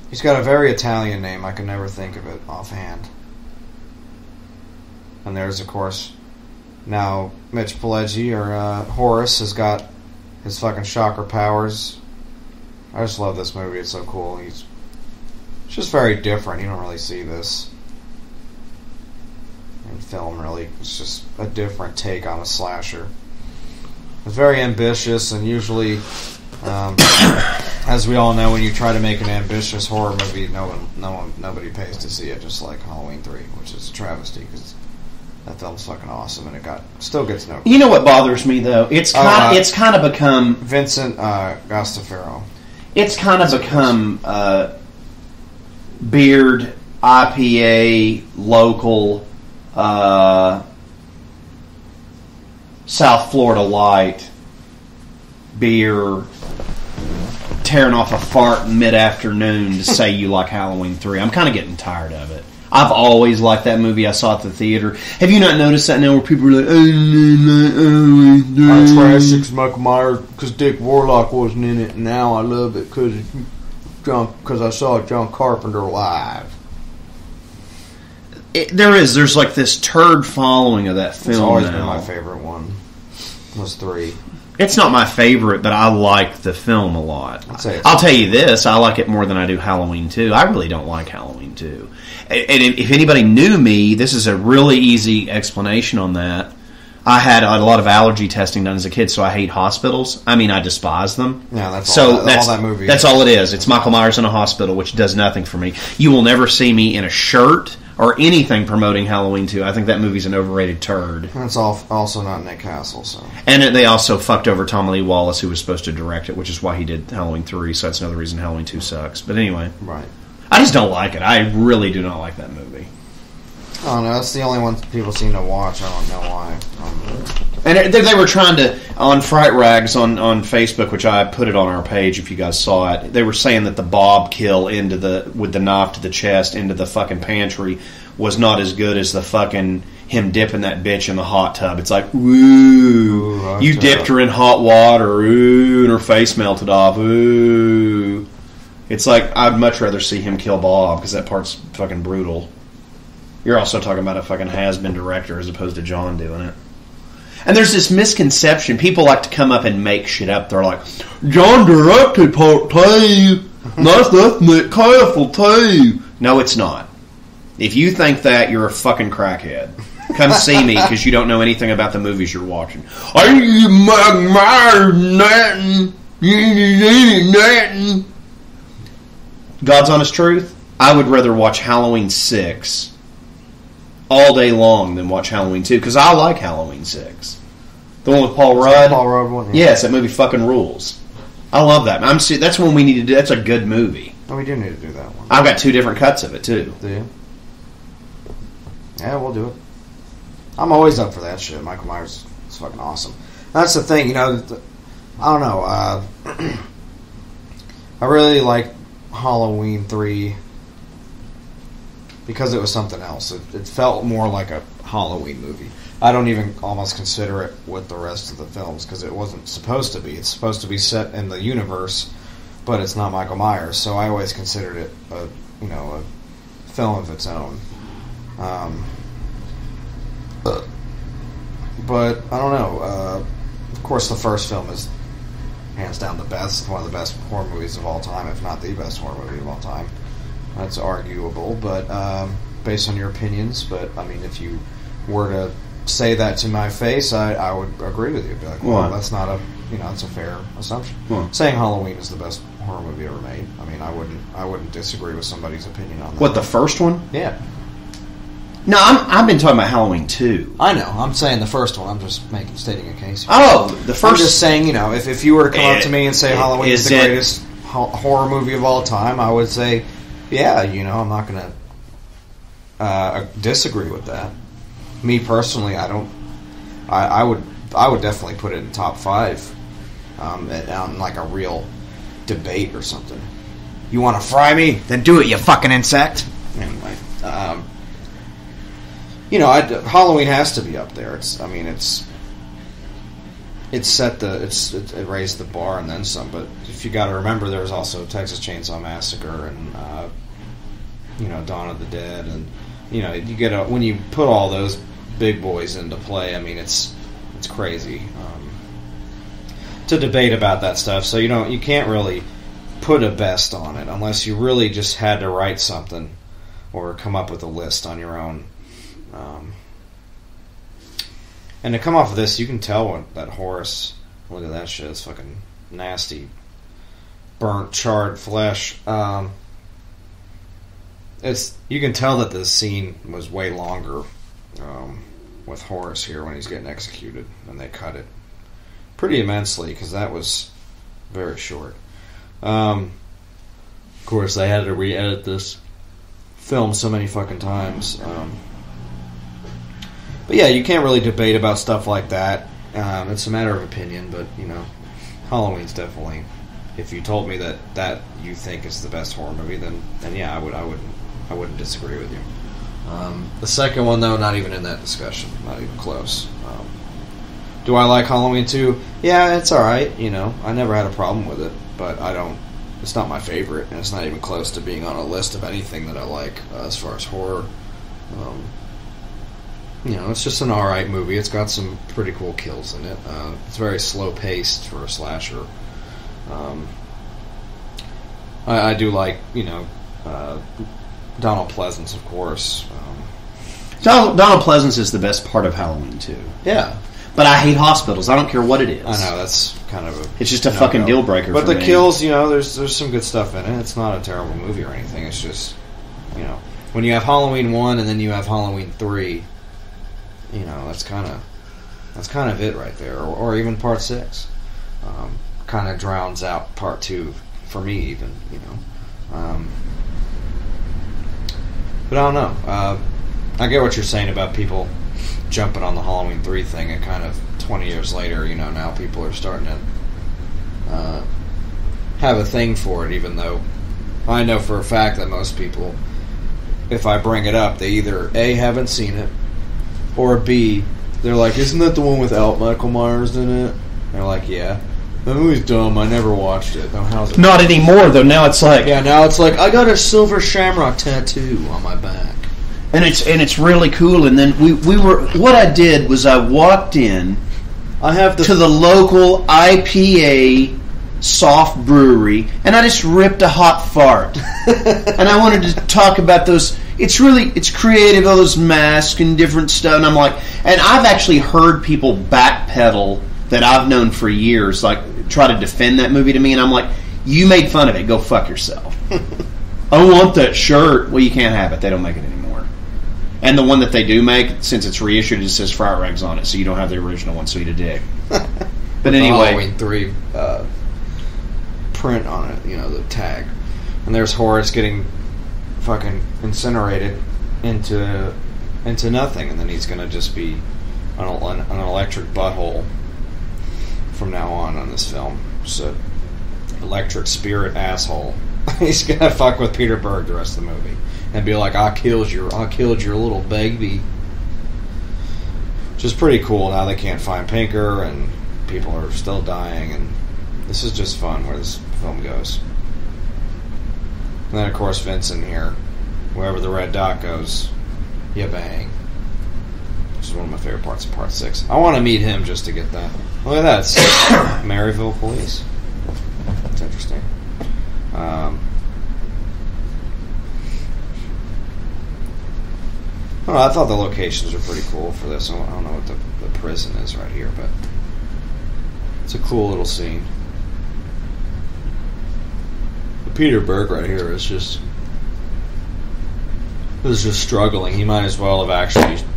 He's got a very Italian name. I can never think of it offhand. And there's of course now Mitch Pileggi or uh, Horace has got his fucking shocker powers. I just love this movie. It's so cool. He's it's just very different. You don't really see this in film, really. It's just a different take on a slasher. It's very ambitious, and usually, um, as we all know, when you try to make an ambitious horror movie, no one, no one, nobody pays to see it. Just like Halloween Three, which is a travesty because that film's fucking awesome, and it got still gets no. You know what bothers me though? It's Oh, kind. uh, it's kind of become. Vincent uh, Guastaferro. It's kind of become uh, beard IPA local uh, South Florida light beer tearing off a fart mid afternoon to say you like Halloween three. I'm kind of getting tired of it. I've always liked that movie. I saw it at the theater. Have you not noticed that now? Where people are like, "Oh, no, no, Halloween three." I trashed 'cause Michael Myers because Dick Warlock wasn't in it. Now I love it because John because I saw John Carpenter live. It, there is. There's like this turd following of that film. It's always now. been my favorite one. Was three. It's not my favorite, but I like the film a lot. I'd say it's- I'll tell you this: I like it more than I do Halloween Two. I really don't like Halloween Two. And if anybody knew me, this is a really easy explanation on that. I had a lot of allergy testing done as a kid, so I hate hospitals. I mean, I despise them. Yeah, that's so all that- that's all that movie That's is. all it is. It's Michael Myers in a hospital, which does nothing for me. You will never see me in a shirt or anything promoting Halloween Two. I think that movie's an overrated turd. That's all, also not Nick Castle. So And they also fucked over Tommy Lee Wallace, who was supposed to direct it, which is why he did Halloween 3, so that's another reason Halloween 2 sucks. But anyway, right. I just don't like it. I really do not like that movie. I don't know. That's the only one people seem to watch. I don't know why. Um, And they, they were trying to on Fright Rags on, on Facebook, which I put it on our page if you guys saw it. They were saying that the Bob kill into the with the knife to the chest into the fucking pantry was not as good as the fucking him dipping that bitch in the hot tub. It's like, ooh, hot you dipped her in hot water, ooh, and her face melted off, ooh. It's like I'd much rather see him kill Bob because that part's fucking brutal. You're also talking about a fucking has-been director as opposed to John doing it. And there's this misconception. People like to come up and make shit up. They're like, John directed part two. That's, that's Nick Castle too. No, it's not. If you think that, you're a fucking crackhead. Come see me because you don't know anything about the movies you're watching. Are you nothing? Nothing. God's honest truth. I would rather watch Halloween six all day long than watch Halloween two because I like Halloween six. The one with Paul Rudd. Paul Rudd one. Yes, that movie fucking rules. I love that. I'm see, that's one we need to do. That's a good movie. Oh, we do need to do that one. I've got two different cuts of it too. Do you? Yeah, we'll do it. I'm always up for that shit. Michael Myers is fucking awesome. That's the thing, you know. I don't know. Uh, I really like Halloween three because it was something else. It, it felt more like a Halloween movie. I don't even almost consider it with the rest of the films because it wasn't supposed to be. It's supposed to be set in the universe, but it's not Michael Myers. So I always considered it a you know a film of its own. Um, but I don't know. Uh, of course, the first film is hands down the best, one of the best horror movies of all time, if not the best horror movie of all time. That's arguable, but um, based on your opinions. But I mean, if you were to say that to my face, I, I would agree with you. Be like, well, Why? that's not a you know, that's a fair assumption. Saying Halloween is the best horror movie ever made. I mean, I wouldn't I wouldn't disagree with somebody's opinion on that. What the first one? Yeah, No, I'm, I've been talking about Halloween too. I know. I'm saying the first one. I'm just making stating a case. Oh, the I'm first. just saying, you know, if, if you were to come up Eh, to me and say eh, Halloween is, is the it- greatest ho- horror movie of all time, I would say, yeah, you know, I'm not going to uh, disagree with that. Me personally, I don't. I, I would I would definitely put it in top five, um, on like a real debate or something. You want to fry me? Then do it, you fucking insect. Anyway, um, you know, I'd, Halloween has to be up there. It's, I mean, it's it's set the it's it, it raised the bar and then some. But if you got to remember, there was also Texas Chainsaw Massacre and uh, you know Dawn of the Dead, and you know you get a, when you put all those big boys into play. I mean, it's it's crazy um, to debate about that stuff. So you know you can't really put a best on it unless you really just had to write something or come up with a list on your own. Um, and to come off of this, you can tell what that horse. Look at that shit. It's fucking nasty, burnt, charred flesh. Um, it's you can tell that the scene was way longer um, with Horace here when he's getting executed, and they cut it pretty immensely because that was very short. Um, of course, they had to re-edit this film so many fucking times. Um, but yeah, you can't really debate about stuff like that. Um, it's a matter of opinion, but you know, Halloween's definitely. If you told me that that you think is the best horror movie, then then yeah, I would I wouldn't I wouldn't disagree with you. Um, the second one, though, not even in that discussion, not even close. Um, do I like Halloween too? Yeah, it's all right. You know, I never had a problem with it, but I don't. It's not my favorite, and it's not even close to being on a list of anything that I like uh, as far as horror. You know, it's just an all right movie. It's got some pretty cool kills in it. Uh, it's very slow paced for a slasher. Um, I, I do like, you know, uh, Donald Pleasence, of course. Um, Donald, Donald Pleasence is the best part of Halloween too. yeah, But I hate hospitals. I don't care what it is. I know that's kind of a. It's just a no-go. fucking deal breaker. But the me. kills, you know, there's there's some good stuff in it. It's not a terrible movie or anything. It's just, you know, when you have Halloween one and then you have Halloween three, you know, that's kind of that's kind of it right there, or, or even part six, um, kind of drowns out part two for me, even you know. Um, but I don't know. Uh, I get what you're saying about people jumping on the Halloween three thing. and kind of twenty years later, you know, now people are starting to uh, have a thing for it, even though I know for a fact that most people, if I bring it up, they either a haven't seen it, or b they're like, "Isn't that the one without Michael Myers in it?" they're like, "Yeah." The movie's dumb. I never watched it. No, how's it? Not anymore though. Now it's like Yeah, now it's like I got a silver shamrock tattoo on my back. and it's and it's really cool. And then we we were what I did was I walked in I have the to the local IPA soft brewery and I just ripped a hot fart. and I wanted to talk about those. It's really it's creative, all those masks and different stuff. And I'm like, and I've actually heard people backpedal that I've known for years, like try to defend that movie to me, and I'm like, you made fun of it. Go fuck yourself. I want that shirt. Well, you can't have it. They don't make it anymore. And the one that they do make, since it's reissued, it says Fright Rags on it, so you don't have the original one, so eat a dick. but anyway, Halloween three uh, print on it, you know, the tag, and there's Horace getting fucking incinerated into into nothing, and then he's gonna just be an, an, electric butthole from now on on this film. So electric spirit asshole. he's gonna fuck with Peter Berg the rest of the movie and be like, "I killed your, I killed your little baby." Which is pretty cool. Now they can't find Pinker, and people are still dying, and this is just fun where this film goes. And then, of course, Vincent here, wherever the red dot goes, you bang. Which is one of my favorite parts of part six. I want to meet him just to get that. Look at that, Maryville Police. That's interesting. Um, I, know, I thought the locations were pretty cool for this. I don't know what the, the prison is right here, but it's a cool little scene. Peter Berg right here is just is just struggling. He might as well have actually.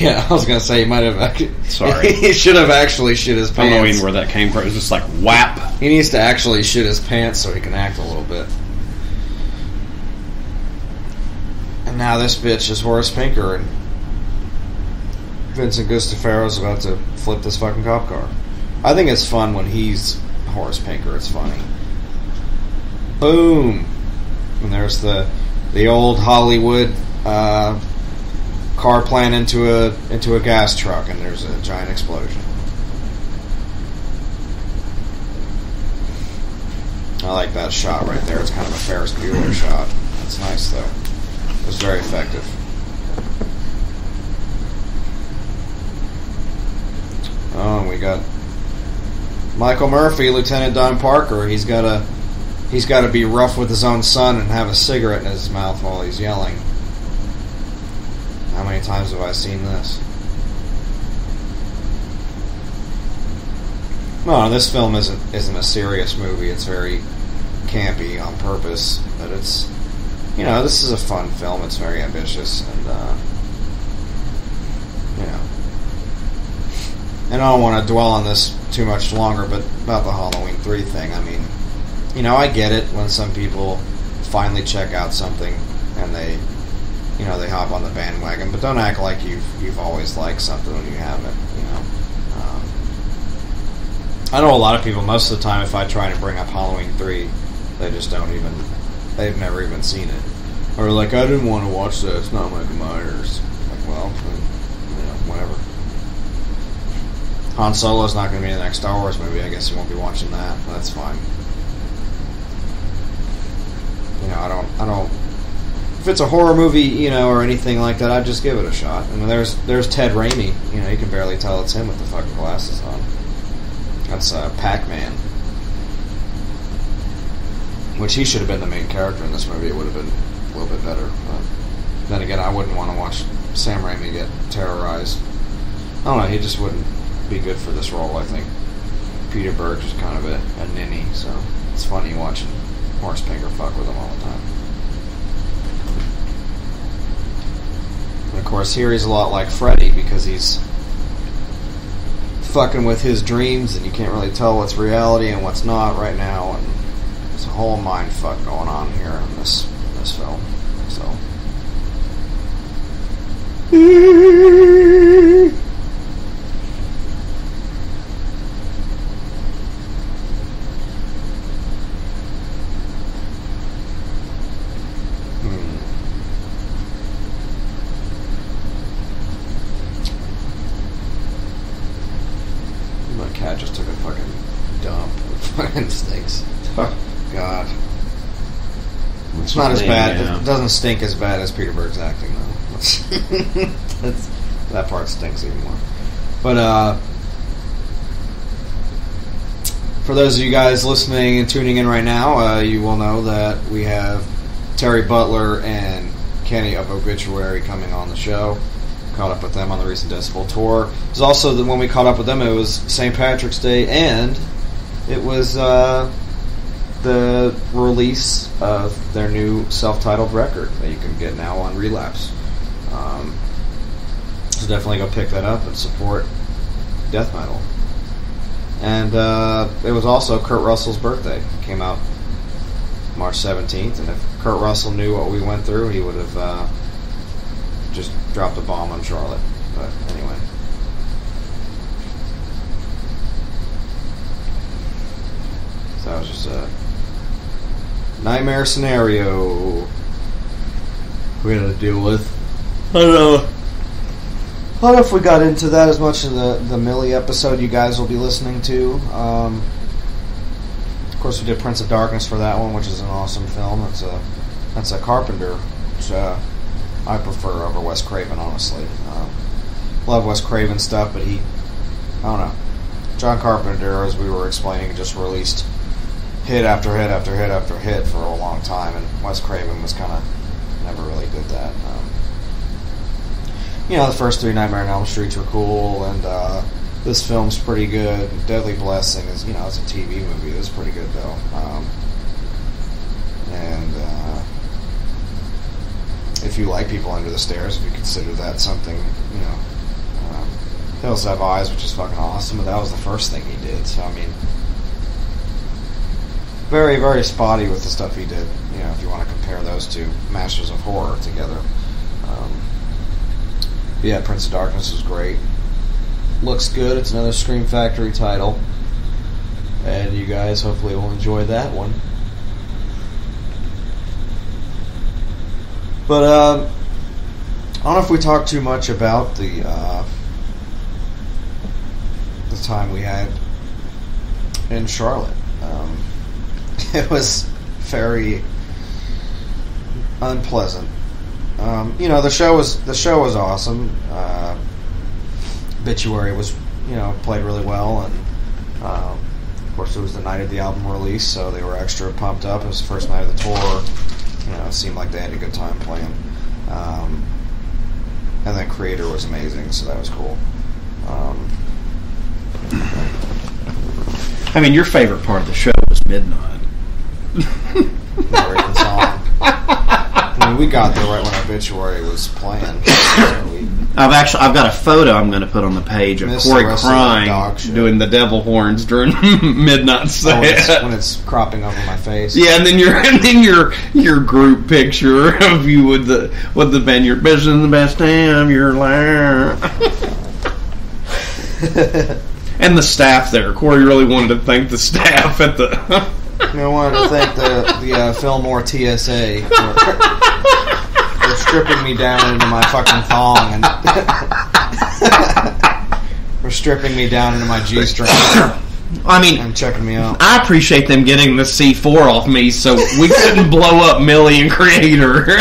Yeah, I was gonna say he might have. Actually, Sorry. he should have actually shit his pants. I don't know even where that came from. It was just like whap. He needs to actually shit his pants so he can act a little bit. And now this bitch is Horace Pinker, and Vincent Guastaferro's about to flip this fucking cop car. I think it's fun when he's Horace Pinker. It's funny. Boom, and there's the the old Hollywood uh, car plant into a into a gas truck, and there's a giant explosion. I like that shot right there. It's kind of a Ferris Bueller shot. That's nice though. It was very effective. Oh, we got Michael Murphy, Lieutenant Don Parker. He's got to he's got to be rough with his own son and have a cigarette in his mouth while he's yelling. How many times have I seen this? No, this film isn't isn't a serious movie. It's very campy on purpose, but it's you know this is a fun film. It's very ambitious and uh, you know, and I don't want to dwell on this too much longer. But about the Halloween three thing, I mean, you know, I get it when some people finally check out something and they you know they hop on the bandwagon, but don't act like you've you've always liked something when you haven't. You know. Um, I know a lot of people. Most of the time, if I try to bring up Halloween three, they just don't even. They've never even seen it, or like I didn't want to watch that. It's not Michael Myers. Like, well, you know, whatever. Han Solo's not going to be in the next Star Wars movie. I guess you won't be watching that. But that's fine. You know, I don't. I don't. If it's a horror movie, you know, or anything like that, I'd just give it a shot. I mean, there's there's Ted Raimi. You know, you can barely tell it's him with the fucking glasses on. That's uh, Pac-Man. Which he should have been the main character in this movie. It would have been a little bit better. But then again, I wouldn't want to watch Sam Raimi get terrorized. I don't know. He just wouldn't be good for this role. I think Peter Berg's just kind of a, a ninny, so it's funny watching Horace Pinker fuck with him all the time. And of course, here he's a lot like Freddy because he's fucking with his dreams, and you can't really tell what's reality and what's not right now. And there's a whole mind fuck going on here in this in this film. So. fucking stinks. God. It's not as bad. It doesn't stink as bad as Peter Berg's acting, though. That's, that part stinks even more. But uh, for those of you guys listening and tuning in right now, uh, you will know that we have Terry Butler and Kenny of Obituary coming on the show. Caught up with them on the recent Decibel tour. It was also the when we caught up with them. It was St. Patrick's Day, and it was uh, the release of their new self-titled record that you can get now on Relapse. Um, so definitely go pick that up and support death metal. And uh, it was also Kurt Russell's birthday. It came out March 17th, and if Kurt Russell knew what we went through, he would have uh, just dropped a bomb on Charlotte. But anyway. So that was just a nightmare scenario we to deal with. I don't know. I don't know if we got into that as much in the the Mille episode you guys will be listening to. Um, of course, we did Prince of Darkness for that one, which is an awesome film. That's a that's a Carpenter, which uh, I prefer over Wes Craven, honestly. Um, love Wes Craven stuff, but he, I don't know. John Carpenter, as we were explaining, just released hit after hit after hit after hit for a long time, and Wes Craven was kind of never really did that. Um, you know, the first three Nightmare on Elm Streets were cool, and uh, this film's pretty good. Deadly Blessing is, you know, it's a TV movie. It's pretty good though. Um, and uh, if you like People Under the Stairs, if you consider that something, you know, um, Hills Have Eyes, which is fucking awesome, but that was the first thing he did. So I mean, very very spotty with the stuff he did. You know, if you want to compare those two Masters of Horror together. Um, yeah, Prince of Darkness was great. Looks good. It's another Scream Factory title, and you guys hopefully will enjoy that one. But um, I don't know if we talked too much about the uh, the time we had in Charlotte. Um, it was very unpleasant. Um, you know, the show was the show was awesome. Uh, Obituary was you know played really well, and um, of course it was the night of the album release, so they were extra pumped up. It was the first night of the tour. You know, it seemed like they had a good time playing. Um, and then Kreator was amazing, so that was cool. Um, I mean, your favorite part of the show was Midnight. Saw him. I mean, we got there right when Obituary was playing. So we, I've actually I've got a photo I'm going to put on the page of the Corey crying dog shit. doing the devil horns during midnight oh, when, it's, set. when it's cropping over my face. Yeah, and then your and then your your group picture of you with the with the band. Your best and the best time your life. and the staff there. Corey really wanted to thank the staff at the. I wanted to thank the the uh, Fillmore TSA for, for stripping me down into my fucking thong and for stripping me down into my G string I mean, and checking me out. I appreciate them getting the C4 off me so we couldn't blow up Mille and Kreator.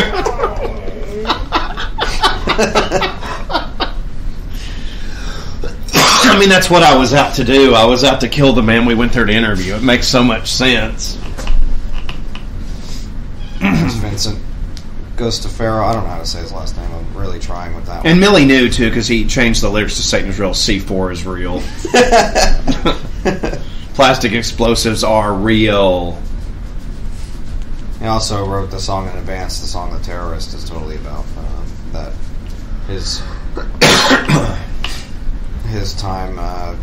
I mean, that's what I was out to do. I was out to kill the man we went there to interview. It makes so much sense. Vincent Guastaferro. I don't know how to say his last name. I'm really trying with that one. And Mille knew, too, because he changed the lyrics to Satan is real, C4 is real. Plastic explosives are real. He also wrote the song in advance. The song "The Terrorist" is totally about um, that. His his time, uh,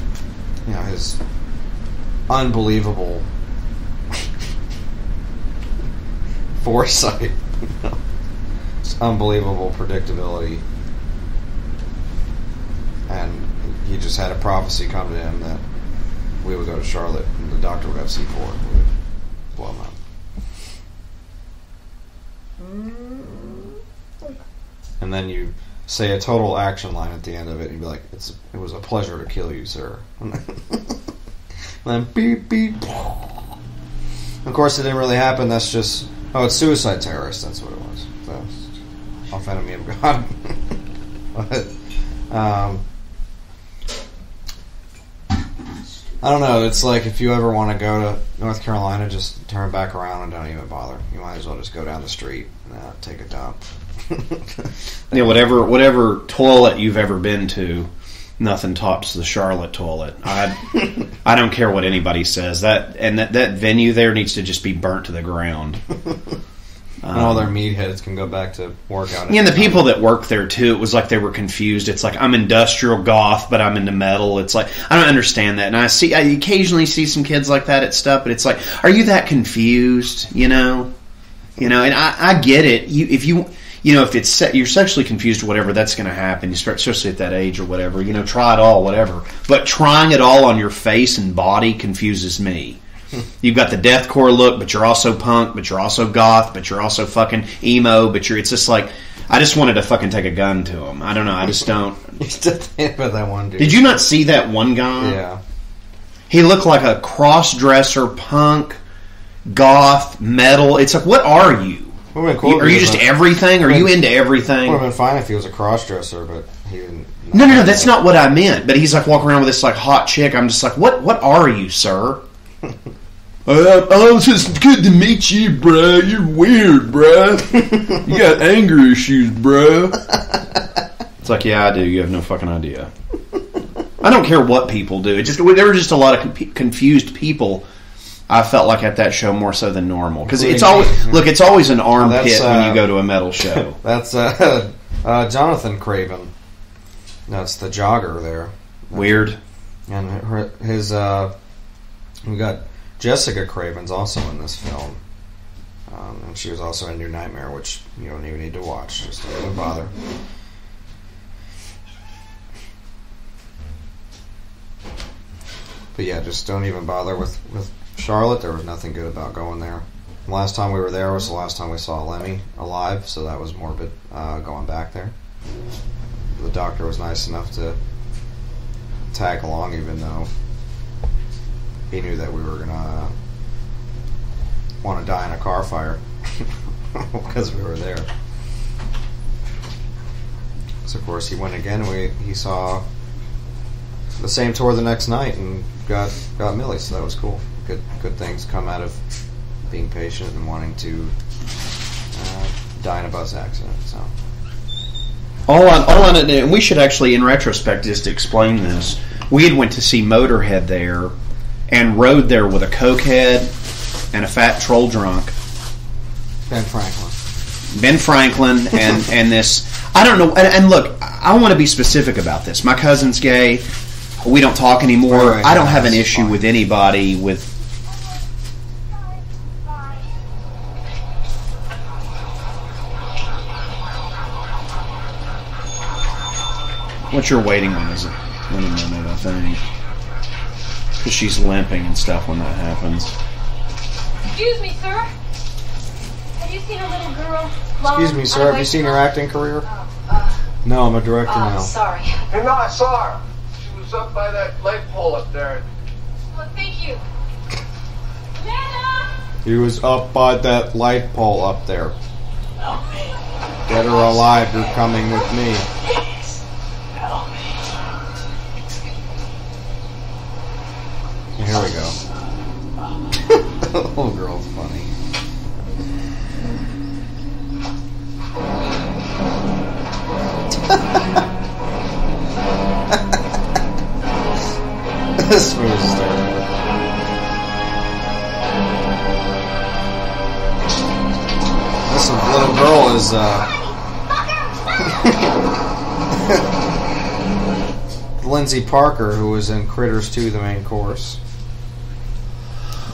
you know, his unbelievable foresight, you know, his unbelievable predictability, and he just had a prophecy come to him that we would go to Charlotte and the doctor would have C4 and we would blow him up. and then you say a total action line at the end of it, and be like, "It's it was a pleasure to kill you, sir." Then beep beep. Of course, it didn't really happen. That's just oh, it's suicide terrorist. That's what it was. Off enemy of God. but, um, I don't know. It's like if you ever want to go to North Carolina, just turn back around and don't even bother. You might as well just go down the street and uh, take a dump. Yeah, whatever whatever toilet you've ever been to, nothing tops the Charlotte toilet. I I don't care what anybody says. That and that, that venue there needs to just be burnt to the ground. and all their meatheads can go back to work out. Yeah, and the people that work there too, it was like they were confused. It's like I'm industrial goth, but I'm into metal. It's like I don't understand that. And I see, I occasionally see some kids like that at stuff, but it's like, are you that confused? You know, you know. And I, I get it. You if you you know if it's se- you're sexually confused or whatever, that's going to happen. You start especially at that age or whatever. You know, try it all, whatever. But trying it all on your face and body confuses me. Hmm. You've got the deathcore look, but you're also punk, but you're also goth, but you're also fucking emo, but you're. It's just like I just wanted to fucking take a gun to him. I don't know. I just don't. about that one dude. Did you not see that one guy? Yeah. He looked like a cross dresser, punk, goth, metal. It's like, what are you? Would've been cool You- are you just everything? Are you into everything? Would have been fine if he was a cross dresser, but he didn't. No, no, no. That's not what I meant. But he's like walking around with this like hot chick. I'm just like, what? What are you, sir? Uh, oh, it's just good to meet you, bruh. You're weird, bruh. you got anger issues, bruh. It's like, yeah, I do. You have no fucking idea. I don't care what people do. It just there were just a lot of con- confused people. I felt like at that show more so than normal because it's always look. It's always an armpit That's, when uh, you go to a metal show. That's uh, uh, Jonathan Craven. That's the jogger there. Weird. And her, his uh, we got Jessica Craven's also in this film, um, and she was also in New Nightmare, which you don't even need to watch. Just don't even bother. But yeah, just don't even bother with with Charlotte. There was nothing good about going there. The last time we were there was the last time we saw Lemmy alive, so that was morbid uh, going back there. The doctor was nice enough to tag along, even though he knew that we were gonna uh, want to die in a car fire because we were there. So of course he went again. We he saw the same tour the next night and got got Mille. So that was cool. Good good things come out of being patient and wanting to uh, die in a bus accident. So. All on, all on it, and we should actually, in retrospect, just explain this. We had went to see Motorhead there, and rode there with a cokehead and a fat troll drunk. Ben Franklin. Ben Franklin and and this. I don't know. And, and look, I want to be specific about this. My cousin's gay. We don't talk anymore. Right, right, I don't have an issue with anybody with. What you're waiting on is in a minute, I think. Because she's limping and stuff when that happens. Excuse me, sir. Have you seen a little girl? Excuse me, sir. Have you seen her acting career? Oh, uh, no, I'm a director Oh, now. sorry. Hey, no, I saw her. She was up by that light pole up there. Well, thank you. He was up by that light pole up there. Dead or alive, you're coming with me. Uh Lindsay Parker, who was in Critters 2, the main course.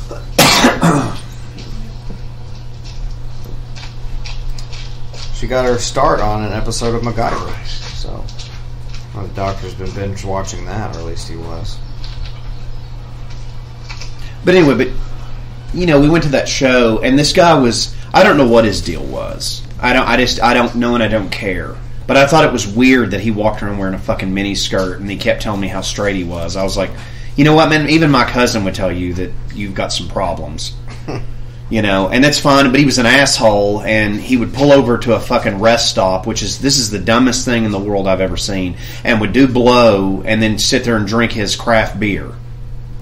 she got her start on an episode of MacGyver. So, well, the doctor's been binge watching that, or at least he was. But anyway, but you know, we went to that show, and this guy was. I don't know what his deal was. I don't. I just. I don't know, and I don't care. But I thought it was weird that he walked around wearing a fucking mini skirt, and he kept telling me how straight he was. I was like, You know what, man? Even my cousin would tell you that you've got some problems. you know, and that's fine. But he was an asshole, and he would pull over to a fucking rest stop, which is this is the dumbest thing in the world I've ever seen, and would do blow, and then sit there and drink his craft beer,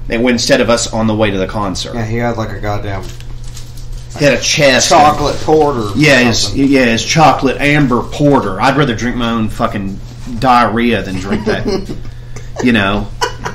and instead of us on the way to the concert, Yeah, he had like a goddamn he had a chest chocolate porter. Yeah, his, yeah, his chocolate amber porter. I'd rather drink my own fucking diarrhea than drink that. you know,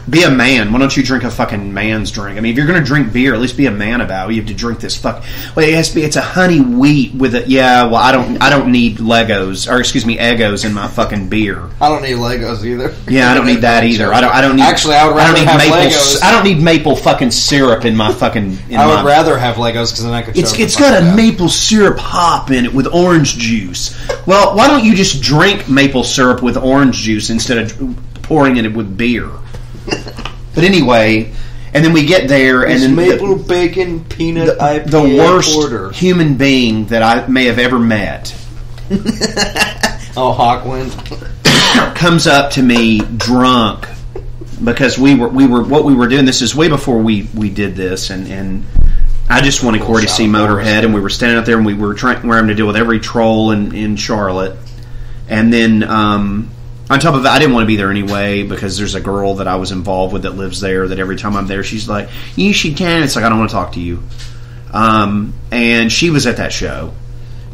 be a man. Why don't you drink a fucking man's drink? I mean, if you're going to drink beer, at least be a man about it. You have to drink this fuck. Well, it has to be. It's a honey wheat with a. Yeah, well, I don't. I don't need Legos or excuse me, Egos in my fucking beer. I don't need Legos either. Yeah, I don't need that either. I don't. I don't need. Actually, I would I don't rather need have maple. Legos. I don't need maple fucking syrup in my fucking. In I would my, rather have Legos because then I could. it's it's got a out. maple syrup hop in it with orange juice. Well, why don't you just drink maple syrup with orange juice instead of pouring it with beer? But anyway, and then we get there, and then maple the, bacon peanut the, IPA the worst human being that I may have ever met Oh, Hawkwind. comes up to me drunk because we were we were what we were doing. This is way before we we did this, and and I just wanted Corey to see Motorhead, and we were standing out there, and we were trying we're having to deal with every troll in in Charlotte, and then. um on top of that, I didn't want to be there anyway because there's a girl that I was involved with that lives there. That every time I'm there, she's like, "You should come." It's like I don't want to talk to you. Um, and she was at that show,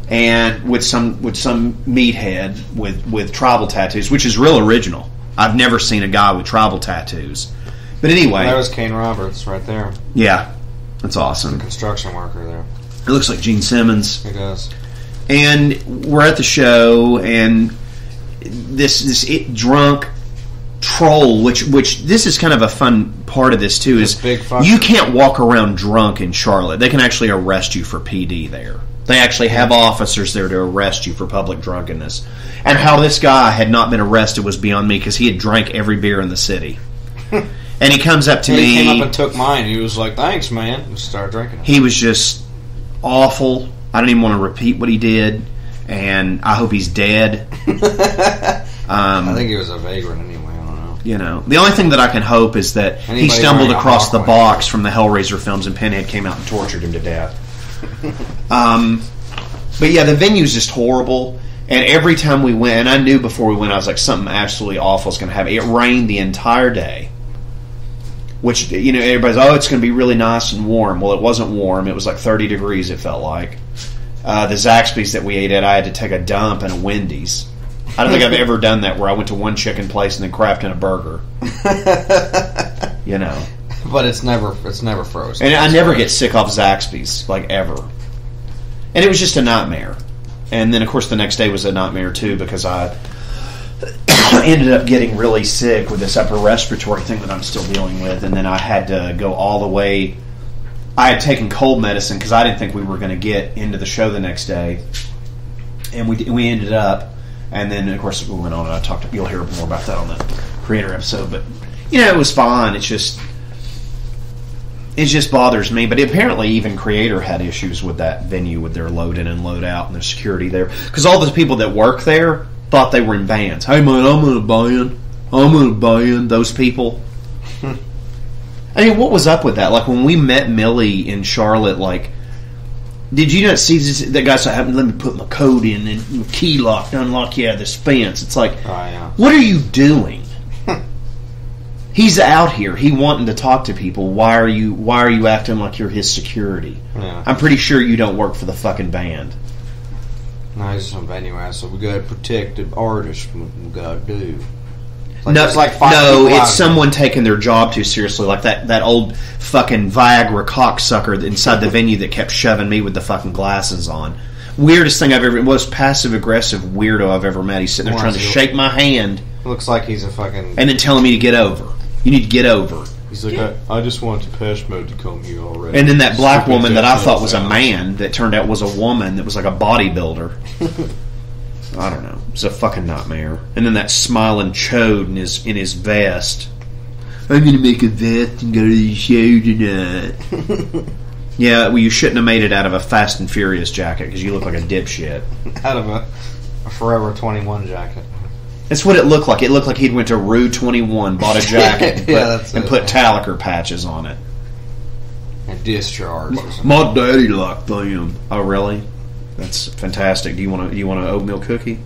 and with some with some meathead with with tribal tattoos, which is real original. I've never seen a guy with tribal tattoos. But anyway, That was Kane Roberts right there. yeah, that's awesome. Construction worker there. It looks like Gene Simmons. He does. And we're at the show, and this this it, drunk troll, which which this is kind of a fun part of this too, is you can't walk around drunk in Charlotte. They can actually arrest you for PD there. They actually have officers there to arrest you for public drunkenness. And how this guy had not been arrested was beyond me because he had drank every beer in the city. and he comes up to he me. came up and took mine. He was like, "Thanks, man." And started drinking. He was just awful. I don't even want to repeat what he did, and I hope he's dead. um, I think he was a vagrant anyway. I don't know. you know, the only thing that I can hope is that he stumbled across the box from the Hellraiser films, and Pinhead came out and tortured him to death. um, but yeah, the venue's just horrible. And every time we went, and I knew before we went, I was like, something absolutely awful is going to happen. It rained the entire day. Which, you know, everybody's, oh, it's going to be really nice and warm. Well, it wasn't warm. It was like 30 degrees, it felt like. Uh, the Zaxby's that we ate at, I had to take a dump in a Wendy's. I don't think I've ever done that where I went to one chicken place and then crapped in a burger. you know. But it's never it's never frozen. And I never get sick off Zaxby's, like ever. And it was just a nightmare. And then, of course, the next day was a nightmare too because I ended up getting really sick with this upper respiratory thing that I'm still dealing with. And then I had to go all the way. I had taken cold medicine because I didn't think we were going to get into the show the next day. And we, we ended up. And then, of course, we went on and I talked. You'll hear more about that on the Kreator episode. But, you know, it was fine. It's just it just bothers me. But apparently, even Kreator had issues with that venue with their load in and load out and their security there because all the people that work there thought they were in bands. Hey man, I'm in a band. I'm in a band. Those people. I mean, what was up with that? Like when we met Mille in Charlotte, like. Did you not see this, that guy said, "Let me put my code in and key lock, unlock yeah, this fence"? It's like, Oh yeah. what are you doing? He's out here. He wanting to talk to people. Why are you? Why are you acting like you're his security? Yeah. I'm pretty sure you don't work for the fucking band. No, he's some venue ass. So we gotta protect the artist. What we gotta do. Like, no, like five no, it's someone taking their job too seriously, like that that old fucking Viagra cocksucker inside the venue that kept shoving me with the fucking glasses on. Weirdest thing I've ever, most passive aggressive weirdo I've ever met. He's sitting there Why trying to shake my hand Looks like he's a fucking. and then telling me to get over. You need to get over. He's like, I, I just want Depeche Mode to come here already. And then that black Stupid woman that I thought was a man that turned out was a woman that was like a bodybuilder. I don't know. It's a fucking nightmare. And then that smiling chode in his in his vest. I'm gonna make a vest and go to the show tonight. yeah, well, you shouldn't have made it out of a Fast and Furious jacket because you look like a dipshit. out of a, a Forever 21 jacket. That's what it looked like. It looked like he'd went to Rue Twenty One, bought a jacket, and put, Yeah, that's and it. put Taliker patches on it. And discharge. or something. My daddy liked them. Oh, really? That's fantastic. Do you want to? Do you want an oatmeal cookie?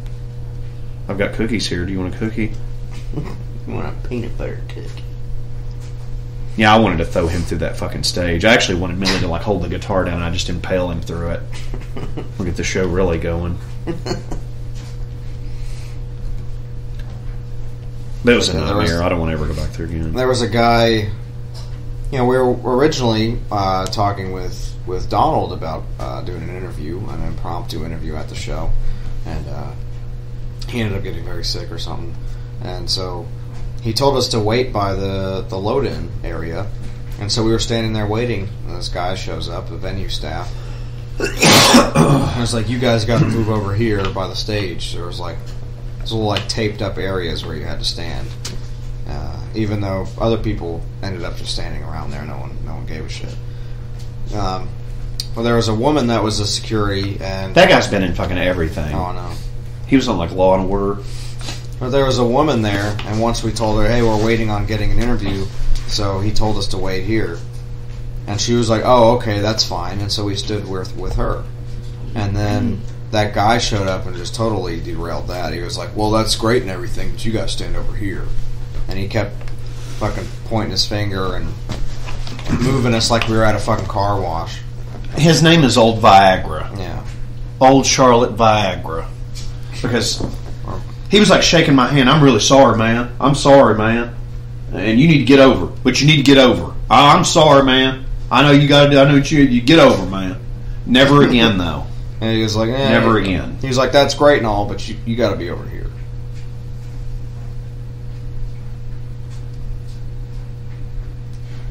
I've got cookies here. Do you want a cookie? You want a peanut butter cookie? Yeah, I wanted to throw him through that fucking stage. I actually wanted Mille to like hold the guitar down and I just impale him through it. We'll get the show really going. But it was a Yeah, there was- nightmare. I don't want to ever go back there again. There was a guy. You know, we were originally uh, talking with with Donald about uh, doing an interview, an impromptu interview at the show, and uh, he ended up getting very sick or something, and so he told us to wait by the the load in area, and so we were standing there waiting, and this guy shows up, the venue staff. and it's like you guys got to move over here by the stage. There was like there's little like taped up areas where you had to stand. Uh, even though other people ended up just standing around there, no one no one gave a shit. Um, well, there was a woman that was a security, and That guy's been in fucking everything. Oh no. He was on like Law and Order. But there was a woman there, and once we told her, "Hey, we're waiting on getting an interview," so he told us to wait here, and she was like, "Oh, okay, that's fine." And so we stood with with her, and then that guy showed up and just totally derailed that. He was like, "Well, that's great and everything, but you guys stand over here," and he kept fucking pointing his finger and moving us like we were at a fucking car wash. His name is Old Viagra. Yeah. Old Charlotte Viagra. Because he was like shaking my hand. I'm really sorry, man. I'm sorry, man. And you need to get over. But you need to get over. I'm sorry, man. I know you got to. I know what you. You get over, man. Never again, though. And he was like, eh. Never again. He was like, "That's great and all, but you you got to be over here."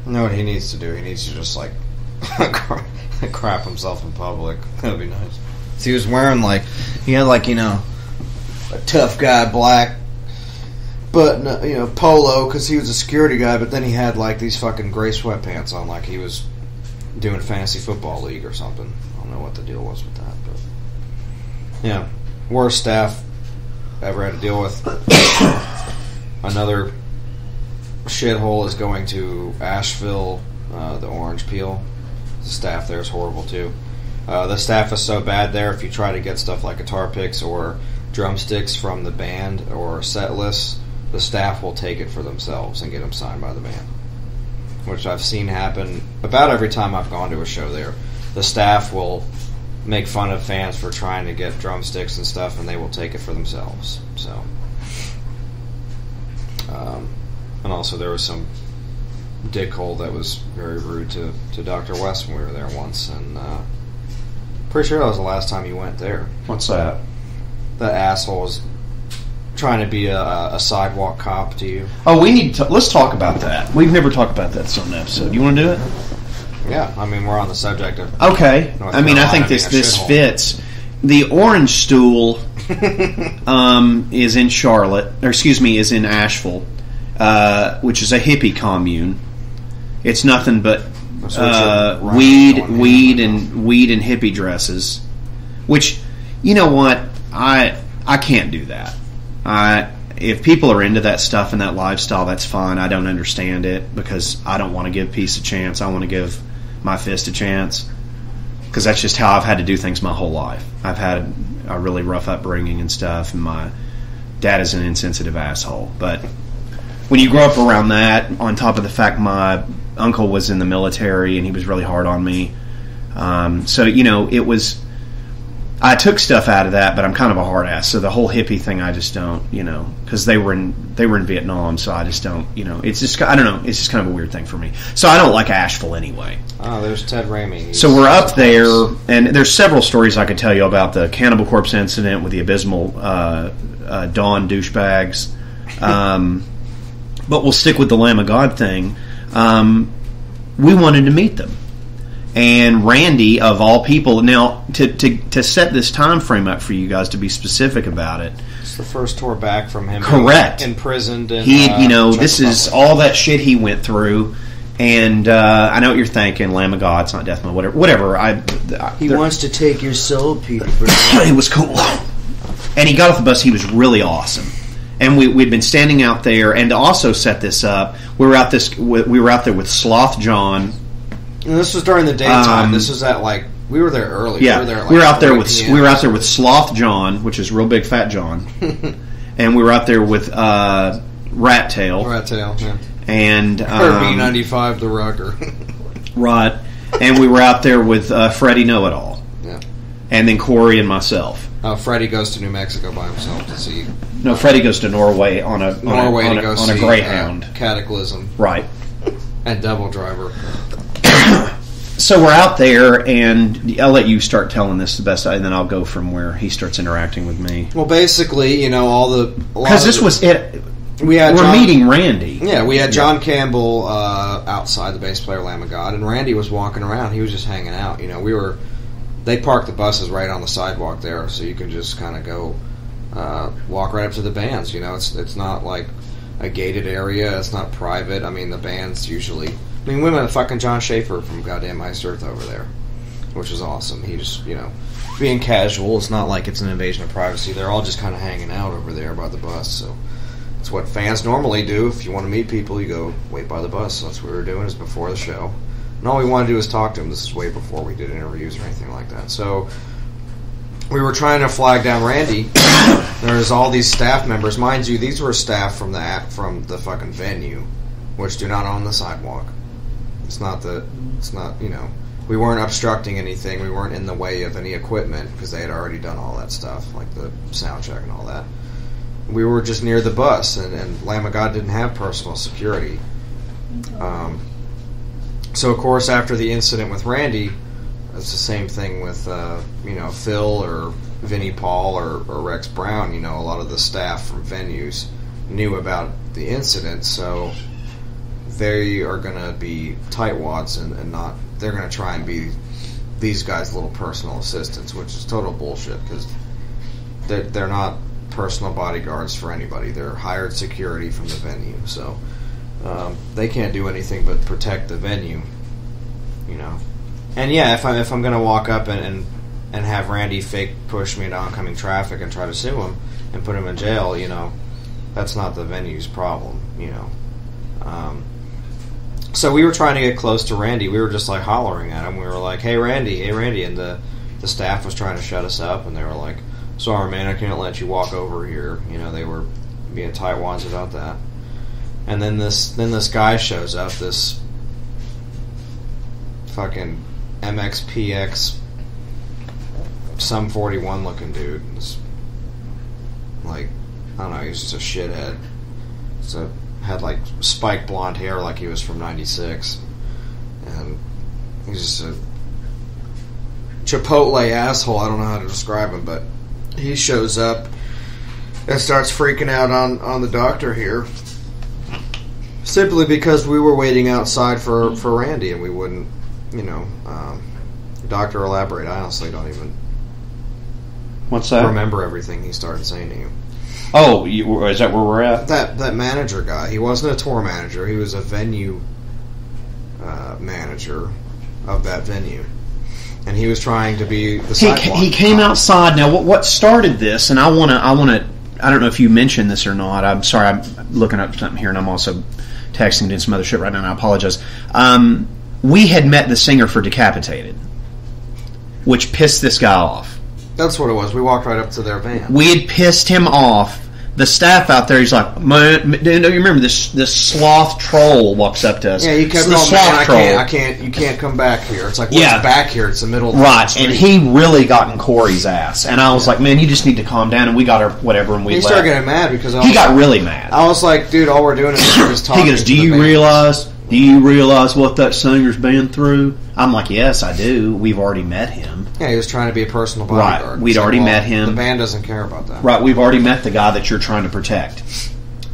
You know what he needs to do? He needs to just like crap himself in public. That'd be nice. So he was wearing like he had like you know a tough guy black button uh, you know polo because he was a security guy, but then he had like these fucking gray sweatpants on like he was doing fantasy football league or something. I don't know what the deal was with that, but yeah, worst staff ever had to deal with. Another shithole is going to Asheville, uh, the Orange Peel. The staff there is horrible too. Uh, the staff is so bad there. If you try to get stuff like guitar picks or drumsticks from the band or set lists, the staff will take it for themselves and get them signed by the band. Which I've seen happen about every time I've gone to a show there. The staff will make fun of fans for trying to get drumsticks and stuff, and they will take it for themselves. So, um, and also there was some dickhole that was very rude to, to Dr. West when we were there once, and uh, pretty sure that was the last time you went there. What's that? The asshole was trying to be a, a sidewalk cop to you. Oh, we need to. Let's talk about that. We've never talked about that on an episode. You want to do it? Yeah, I mean we're on the subject of Okay. North I mean, I think this this shithole. fits. The orange stool um, is in Charlotte, or excuse me, is in Asheville, uh, which is a hippie commune. It's nothing but uh, weed, weed, and weed and hippie dresses. Which, you know what, I I can't do that. I if people are into that stuff and that lifestyle, that's fine. I don't understand it because I don't want to give peace a chance. I want to give my fist a chance because that's just how I've had to do things my whole life. I've had a really rough upbringing and stuff, and my dad is an insensitive asshole. But when you grow up around that, on top of the fact my uncle was in the military and he was really hard on me, um, so you know it was. I took stuff out of that, but I'm kind of a hard ass. So the whole hippie thing, I just don't, you know, because they were in they were in Vietnam, so I just don't, you know, it's just I don't know, it's just kind of a weird thing for me. So I don't like Asheville anyway. Oh, there's Ted Raimi. He's- So we're up there, and there's several stories I could tell you about the Cannibal Corpse incident with the abysmal uh, uh, Dawn douchebags. Um, but we'll stick with the Lamb of God thing. Um, we wanted to meet them, and Randy, of all people, now to, to to set this time frame up for you guys to be specific about it. It's the first tour back from him. Correct. being Imprisoned. In, He, uh, you know, Czech this is all that shit he went through. And uh, I know what you're thinking, Lamb of God, it's not Death Metal, whatever. Whatever. I, I He wants to take your soul, Peter. it was cool. And he got off the bus. He was really awesome. And we we'd been standing out there, and to also set this up, we were out this we we were out there with Sloth John. And this was during the daytime. Um, this was at like we were there early. Yeah, we were there. Like we were out there with PM. we were out there with Sloth John, which is real big fat John, and we were out there with uh, Rat Tail. Rat Tail, yeah. and um, B ninety five, the rocker. Right. And we were out there with uh, Freddie Know It All. Yeah. And then Corey and myself. Uh, Freddie goes to New Mexico by himself to see No, Freddie goes to Norway on a on Norway a, on to a, go on see a Greyhound. uh, Cataclysm Right. and Devil Driver. So we're out there, and I'll let you start telling this the best, and then I'll go from where he starts interacting with me. Well, basically, you know, all the Because this was it. We had we're John- meeting Randy. Yeah, we had John Campbell uh, outside the bass player Lamb of God, and Randy was walking around. He was just hanging out. You know, we were they park the buses right on the sidewalk there, so you can just kind of go uh, walk right up to the bands. You know, it's it's not like a gated area. It's not private. I mean, the bands usually. I mean, we met fucking Jon Schaffer from goddamn Iced Earth over there, which is awesome. He just you know being casual. It's not like it's an invasion of privacy. They're all just kind of hanging out over there by the bus. So it's what fans normally do. If you want to meet people, you go wait by the bus. That's what we were doing. Is before the show, and all we want to do is talk to them. This is way before we did interviews or anything like that. So we were trying to flag down Randy. There's all these staff members, mind you. These were staff from the act from the fucking venue, which do not own the sidewalk. It's not the. It's not you know. We weren't obstructing anything. We weren't in the way of any equipment because they had already done all that stuff, like the sound check and all that we were just near the bus, and, and Lamb of God didn't have personal security. Um, so, of course, after the incident with Randy, it's the same thing with uh, you know Phil or Vinnie Paul or, or Rex Brown. You know, a lot of the staff from venues knew about the incident, so they are going to be tightwads and, and not. They're going to try and be these guys' little personal assistants, which is total bullshit because they're, they're not personal bodyguards for anybody. They're hired security from the venue, so um, they can't do anything but protect the venue. You know, and yeah, if I'm if I'm gonna walk up and and, and have Randy fake push me into oncoming traffic and try to sue him and put him in jail, you know, that's not the venue's problem. You know. Um, so we were trying to get close to Randy. We were just like hollering at him. We were like, "Hey, Randy! Hey, Randy!" And the the staff was trying to shut us up, and they were like, "Sorry, man, I can't let you walk over here." You know, they were being tightwads about that. And then this then this guy shows up, this fucking MXPX Sum 41 looking dude. This, like I don't know, he's just a shithead. So had like spiked blonde hair like he was from 96 and he's just a chipotle asshole i don't know how to describe him but he shows up and starts freaking out on on the doctor here simply because we were waiting outside for for randy and we wouldn't you know um, doctor elaborate i honestly don't even What's that? remember everything he started saying to you Oh, you, is that where we're at? that that manager guy. He wasn't a tour manager. He was a venue uh, manager of that venue, and he was trying to be the He, he came outside. Now, what, what started this? And I want to. I want to. I don't know if you mentioned this or not. I'm sorry. I'm looking up something here, and I'm also texting doing some other shit right now. And I apologize. Um, we had met the singer for Decapitated, which pissed this guy off. That's what it was. We walked right up to their van. We had pissed him off. The staff out there, he's like, man, you remember this this sloth troll walks up to us. Yeah, he kept the going, man, I troll. can't, I can't, you can't come back here. It's like, what's Yeah. back here? It's the middle of the Right, street. and he really got in Corey's ass, and I was like, "Man, you just need to calm down." And we got our whatever, and we he left. started getting mad because I He got really mad. I was like, dude, all we're doing is just talking. He goes, "Do the you band." realize? Do you realize what that singer's been through?" I'm like, "Yes, I do. We've already met him. Yeah, he was trying to be a personal bodyguard. Right, we'd like, already well, met him. The band doesn't care about that. Right, we've already met the guy that you're trying to protect."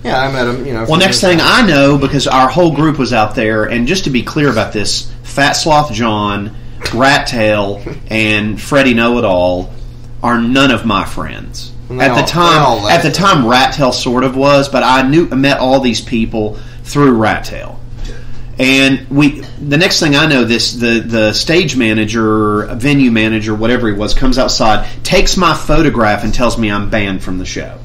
Yeah, I met him. You know. Well, next thing I know, because our whole group was out there, and just to be clear about this, Fat Sloth John, Rat Tail, and Freddie Know It All are none of my friends. At the all- they time, at the time, Rat Tail sort of was, but I knew I met all these people through Rat Tail. And we, the next thing I know, this the the stage manager, venue manager, whatever he was, comes outside, takes my photograph, and tells me I'm banned from the show.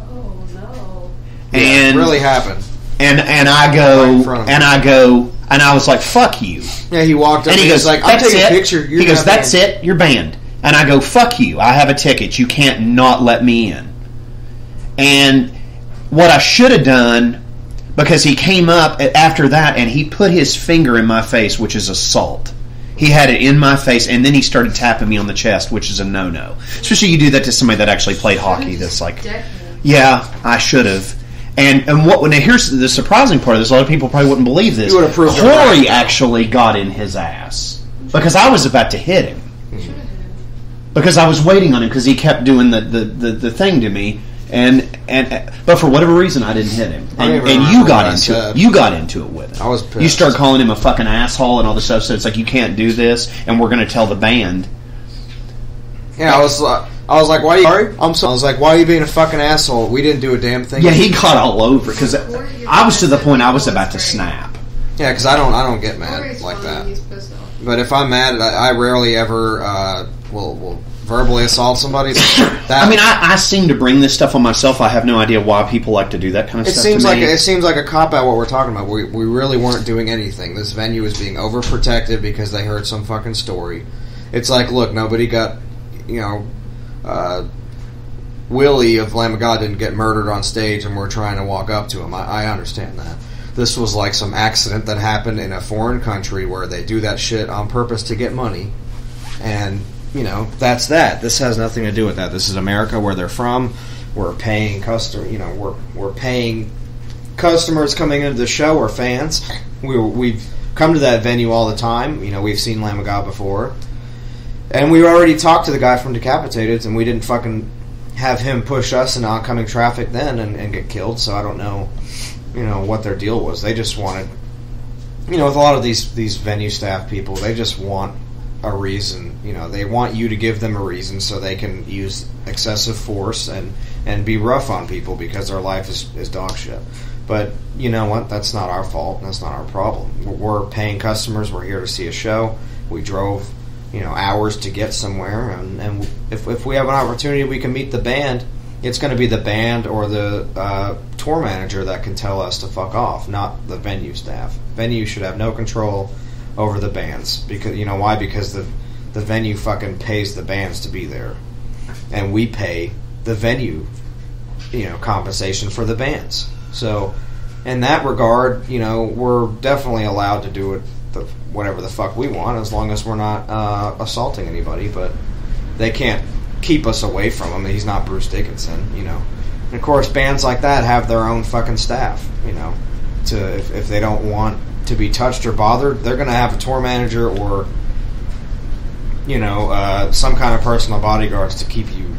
Oh no. And really happened. and and I go in front of and I go and I was like, "Fuck you." Yeah, he walked up And he and goes, like, "I'll "That's take a it." picture." You're he goes, "That's banned." it. You're banned." And I go, "Fuck you. I have a ticket. You can't not let me in." And what I should have done because he came up after that and he put his finger in my face, which is assault. He had it in my face, and then he started tapping me on the chest, which is a no-no. Especially you do that to somebody that actually played hockey. That's like, yeah, I should have. And and what? Now here's the surprising part of this. A lot of people probably wouldn't believe this. You would have proved Corey actually got in his ass because I was about to hit him because I was waiting on him because he kept doing the, the, the, the thing to me. And and but for whatever reason I didn't hit him, and, and you got into said. it. You got into it with him. I was You start calling him a fucking asshole and all this stuff. So it's like you can't do this, and we're going to tell the band. Yeah, I was. Uh, I was like, "Why are you?" Sorry, I'm sorry. I was like, "Why are you being a fucking asshole? We didn't do a damn thing." Yeah, he got all over because I was to the point I was about to snap. Yeah, because I don't. I don't get mad like that. But if I'm mad, I, I rarely ever uh, will will verbally assault somebody. That I mean, I, I seem to bring this stuff on myself. I have no idea why people like to do that kind of It stuff. seems to like me. it seems like a cop out. What we're talking about, we we really weren't doing anything. This venue was being overprotected because they heard some fucking story. It's like, look, nobody got, you know, uh, Willie of Lamb of God didn't get murdered on stage, and we're trying to walk up to him. I, I understand that. This was like some accident that happened in a foreign country where they do that shit on purpose to get money, and you know that's that. This has nothing to do with that. This is America, where they're from. We're paying customer. You know, we're we're paying customers coming into the show or fans. We we've come to that venue all the time. You know, we've seen Lamb of God before, and we already talked to the guy from Decapitated, and we didn't fucking have him push us in oncoming traffic then and, and get killed. So I don't know, you know, what their deal was. They just wanted, you know, with a lot of these these venue staff people, they just want a reason. You know, they want you to give them a reason so they can use excessive force and and be rough on people because their life is, is dog shit. But you know what? That's not our fault. That's not our problem. We're paying customers. We're here to see a show. We drove, you know, hours to get somewhere, and, and if, if we have an opportunity, we can meet the band. It's going to be the band or the uh, tour manager that can tell us to fuck off, not the venue staff. Venue should have no control over the bands because you know why? Because the the venue fucking pays the bands to be there, and we pay the venue, you know, compensation for the bands. So, in that regard, you know, we're definitely allowed to do it the, whatever the fuck we want as long as we're not uh, assaulting anybody. But they can't keep us away from him. He's not Bruce Dickinson, you know. And of course, bands like that have their own fucking staff, you know. To if, if they don't want to be touched or bothered, they're going to have a tour manager or you know uh, some kind of personal bodyguards to keep you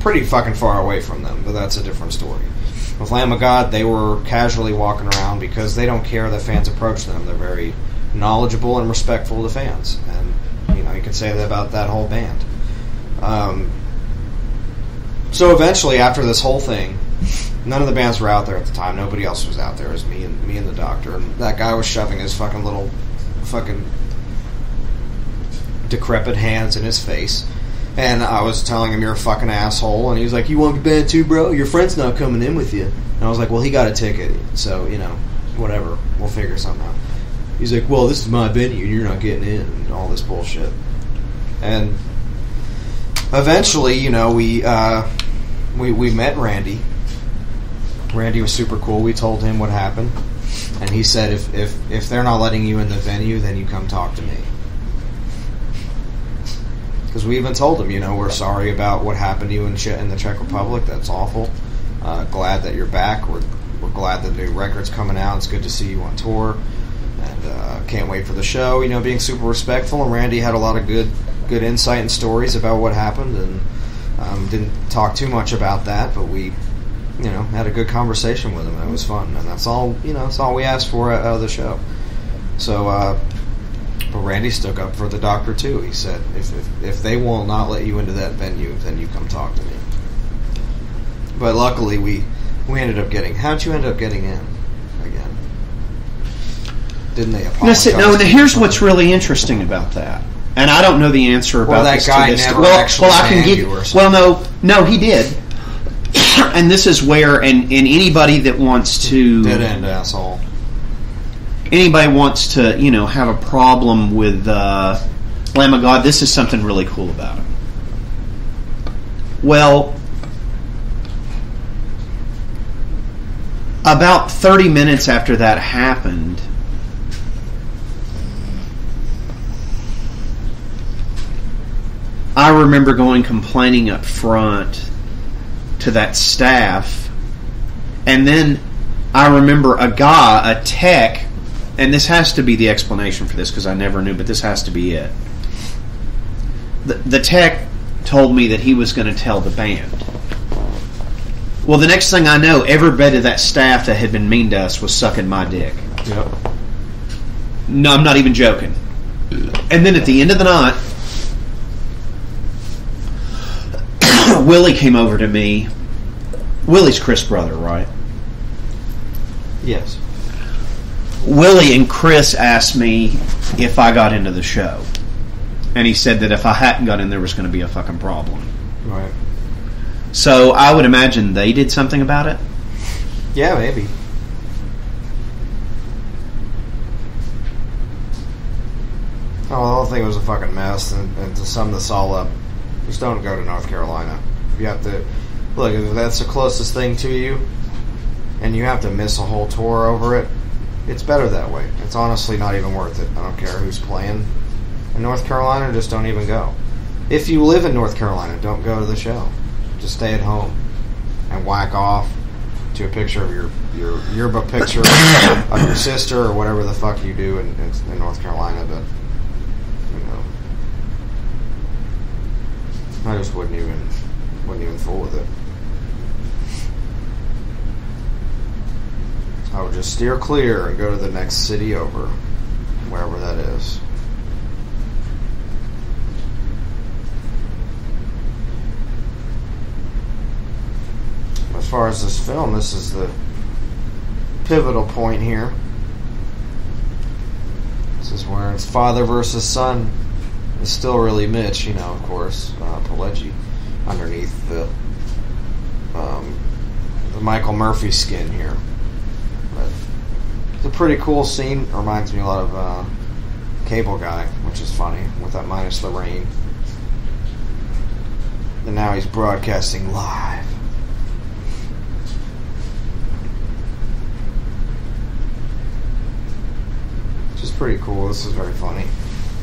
pretty fucking far away from them. But that's a different story. With Lamb of God, they were casually walking around because they don't care that fans approach them. They're very knowledgeable and respectful to fans, and you know you can say that about that whole band. Um, so eventually, after this whole thing, none of the bands were out there at the time. Nobody else was out there. It was me and me and the doctor, and that guy was shoving his fucking little, fucking decrepit hands in his face. And I was telling him you're a fucking asshole, and he was like, "You want to be banned too, bro? Your friend's not coming in with you." And I was like, "Well, he got a ticket, so you know, whatever. We'll figure something out." He's like, "Well, this is my venue, you're not getting in," and all this bullshit. And eventually, you know, we uh, we we met Randy. Randy was super cool. We told him what happened, and he said, "If if if they're not letting you in the venue, then you come talk to me." Because we even told him, you know, we're sorry about what happened to you in, in the Czech Republic. That's awful. Uh, glad that you're back. We're we're glad that the new record's coming out. It's good to see you on tour, and uh, can't wait for the show. You know, being super respectful. And Randy had a lot of good good insight and stories about what happened, and um, didn't talk too much about that, but we. You know, had a good conversation with him, and it was fun, and that's all. You know, that's all we asked for out of the show. So, uh, but Randy stuck up for the doctor too. He said, if, if, if they will not let you into that venue, then you come talk to me. But luckily, we we ended up getting. How'd you end up getting in again? Didn't they apologize? no, now here's what's really interesting about that, and I don't know the answer about Well, that this guy to this. never well, actually well, I can give. Well, no, no, he did. and this is where, and, and anybody that wants to Dead end asshole. anybody wants to, you know, have a problem with uh, Lamb of God, this is something really cool about it. Well, about 30 minutes after that happened, I remember going complaining up front to that staff, and then I remember a guy, a tech, and this has to be the explanation for this because I never knew, but this has to be it. The, the tech told me that he was going to tell the band. Well, the next thing I know, every bit of that staff that had been mean to us was sucking my dick. Yep. No, I'm not even joking. And then at the end of the night, Willie came over to me. Willie's Chris' brother, right? Yes. Willie and Chris asked me if I got into the show. And he said that if I hadn't got in, there was going to be a fucking problem. Right. So I would imagine they did something about it. Yeah, maybe. Oh, the whole thing was a fucking mess, and, and to sum this all up, just don't go to North Carolina. You have to, look, if that's the closest thing to you, and you have to miss a whole tour over it, it's better that way. It's honestly not even worth it. I don't care who's playing. In North Carolina, just don't even go. If you live in North Carolina, don't go to the show. Just stay at home and whack off to a picture of your your yearbook picture of your sister or whatever the fuck you do in, in, in North Carolina. But you know, I just wouldn't even wouldn't even fool with it. I would just steer clear and go to the next city over, wherever that is. As far as this film, this is the pivotal point here. This is where it's father versus son. It's still really Mitch, you know, of course, uh, underneath the um, the Michael Murphy skin here. But it's a pretty cool scene. It Reminds me a lot of uh, Cable Guy, which is funny, with that minus the rain. And now he's broadcasting live. Which is pretty cool. This is very funny.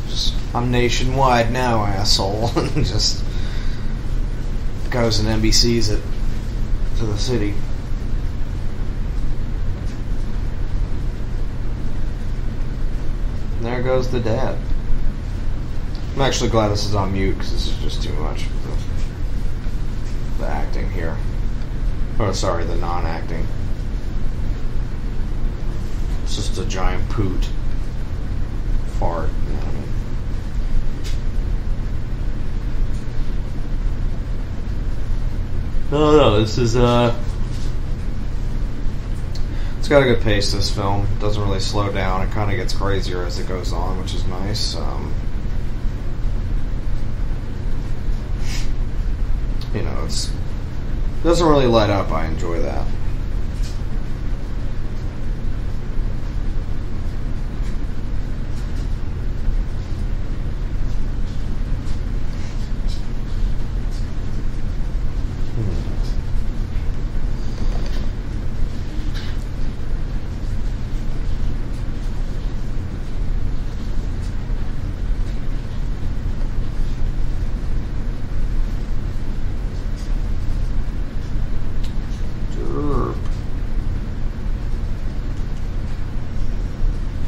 Just I'm nationwide now, asshole. just goes and NBC's it to the city. And there goes the dad. I'm actually glad this is on mute because this is just too much. The, the acting here. Oh, sorry, the non-acting. It's just a giant poot. Fart. You know what I mean? No, no, this is uh. It's got a good pace. This film doesn't really slow down. It kind of gets crazier as it goes on, which is nice. Um, you know, it's doesn't really let up. I enjoy that. Derp.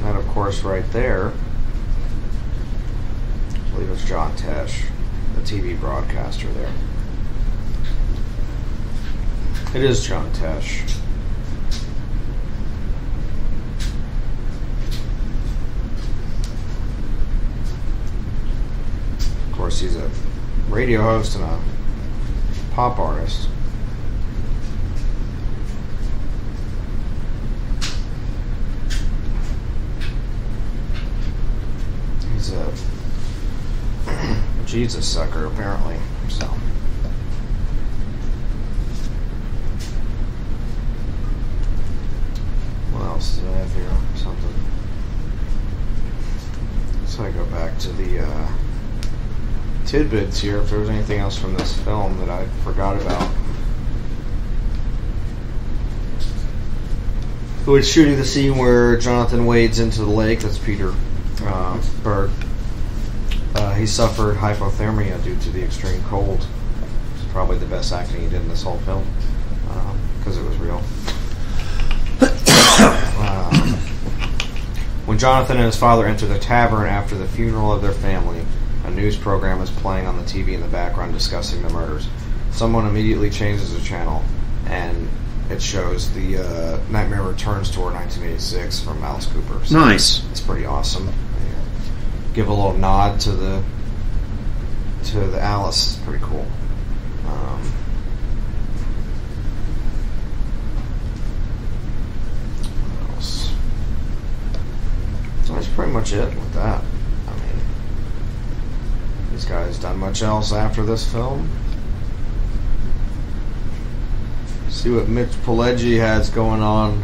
And of course, right there, I believe it's John Tesh, the TV broadcaster there. It is John Tesh. Of course, he's a radio host and a pop artist. He's a Jesus sucker, apparently. So. I have here? Something. So I go back to the uh, tidbits here. If there was anything else from this film that I forgot about. Who was shooting the scene where Jonathan wades into the lake? That's Peter uh, Berg. Uh, he suffered hypothermia due to the extreme cold. It's probably the best acting he did in this whole film because it was real. Um, when Jonathan and his father enter the tavern after the funeral of their family, news program is playing on the TV in the background discussing the murders. Someone immediately changes the channel, and it shows the uh, Nightmare Returns tour 1986 from Alice Cooper. So Nice. It's pretty awesome. Give a little nod to the to the Alice. It's pretty cool. Um, what else? So that's pretty much it with that. I mean, these guys done much else after this film? See what Mitch Pileggi has going on.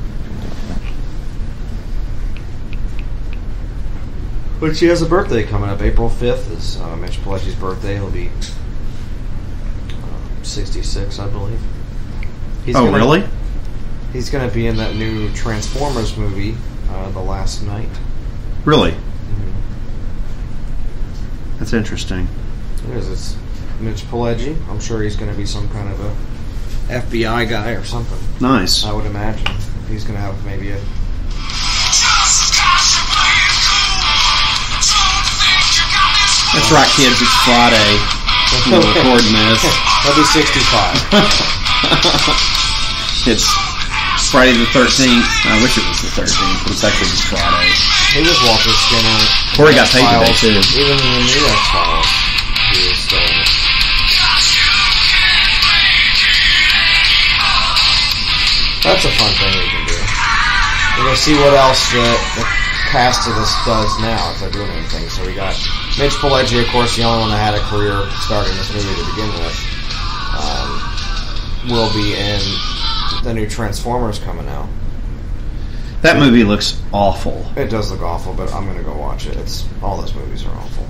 Which he has a birthday coming up. April 5th is uh, Mitch Pileggi's birthday. He'll be uh, 66, I believe. He's Oh, really? He's going to be in that new Transformers movie, uh, The Last Knight. Really? That's interesting. It is. It's Mitch Pileggi. I'm sure he's going to be some kind of a FBI guy or something. Nice. I would imagine. He's going to have maybe a. That's right, kids. It's Friday. We're recording this. That'll be 65. It's Friday the 13th. I wish it was the 13th, but it's actually just Friday. He was Walter Skinner. Corey got paid today, too. Even in the new X Files, he was still. That's a fun thing we can do. We're gonna see what else the, the cast of this does now if they're doing anything. So we got Mitch Pileggi, of course, the only one that had a career starting this movie to begin with. Um, will be in the new Transformers coming out. That movie looks awful. It does look awful, but I'm gonna go watch it. It's all those movies are awful.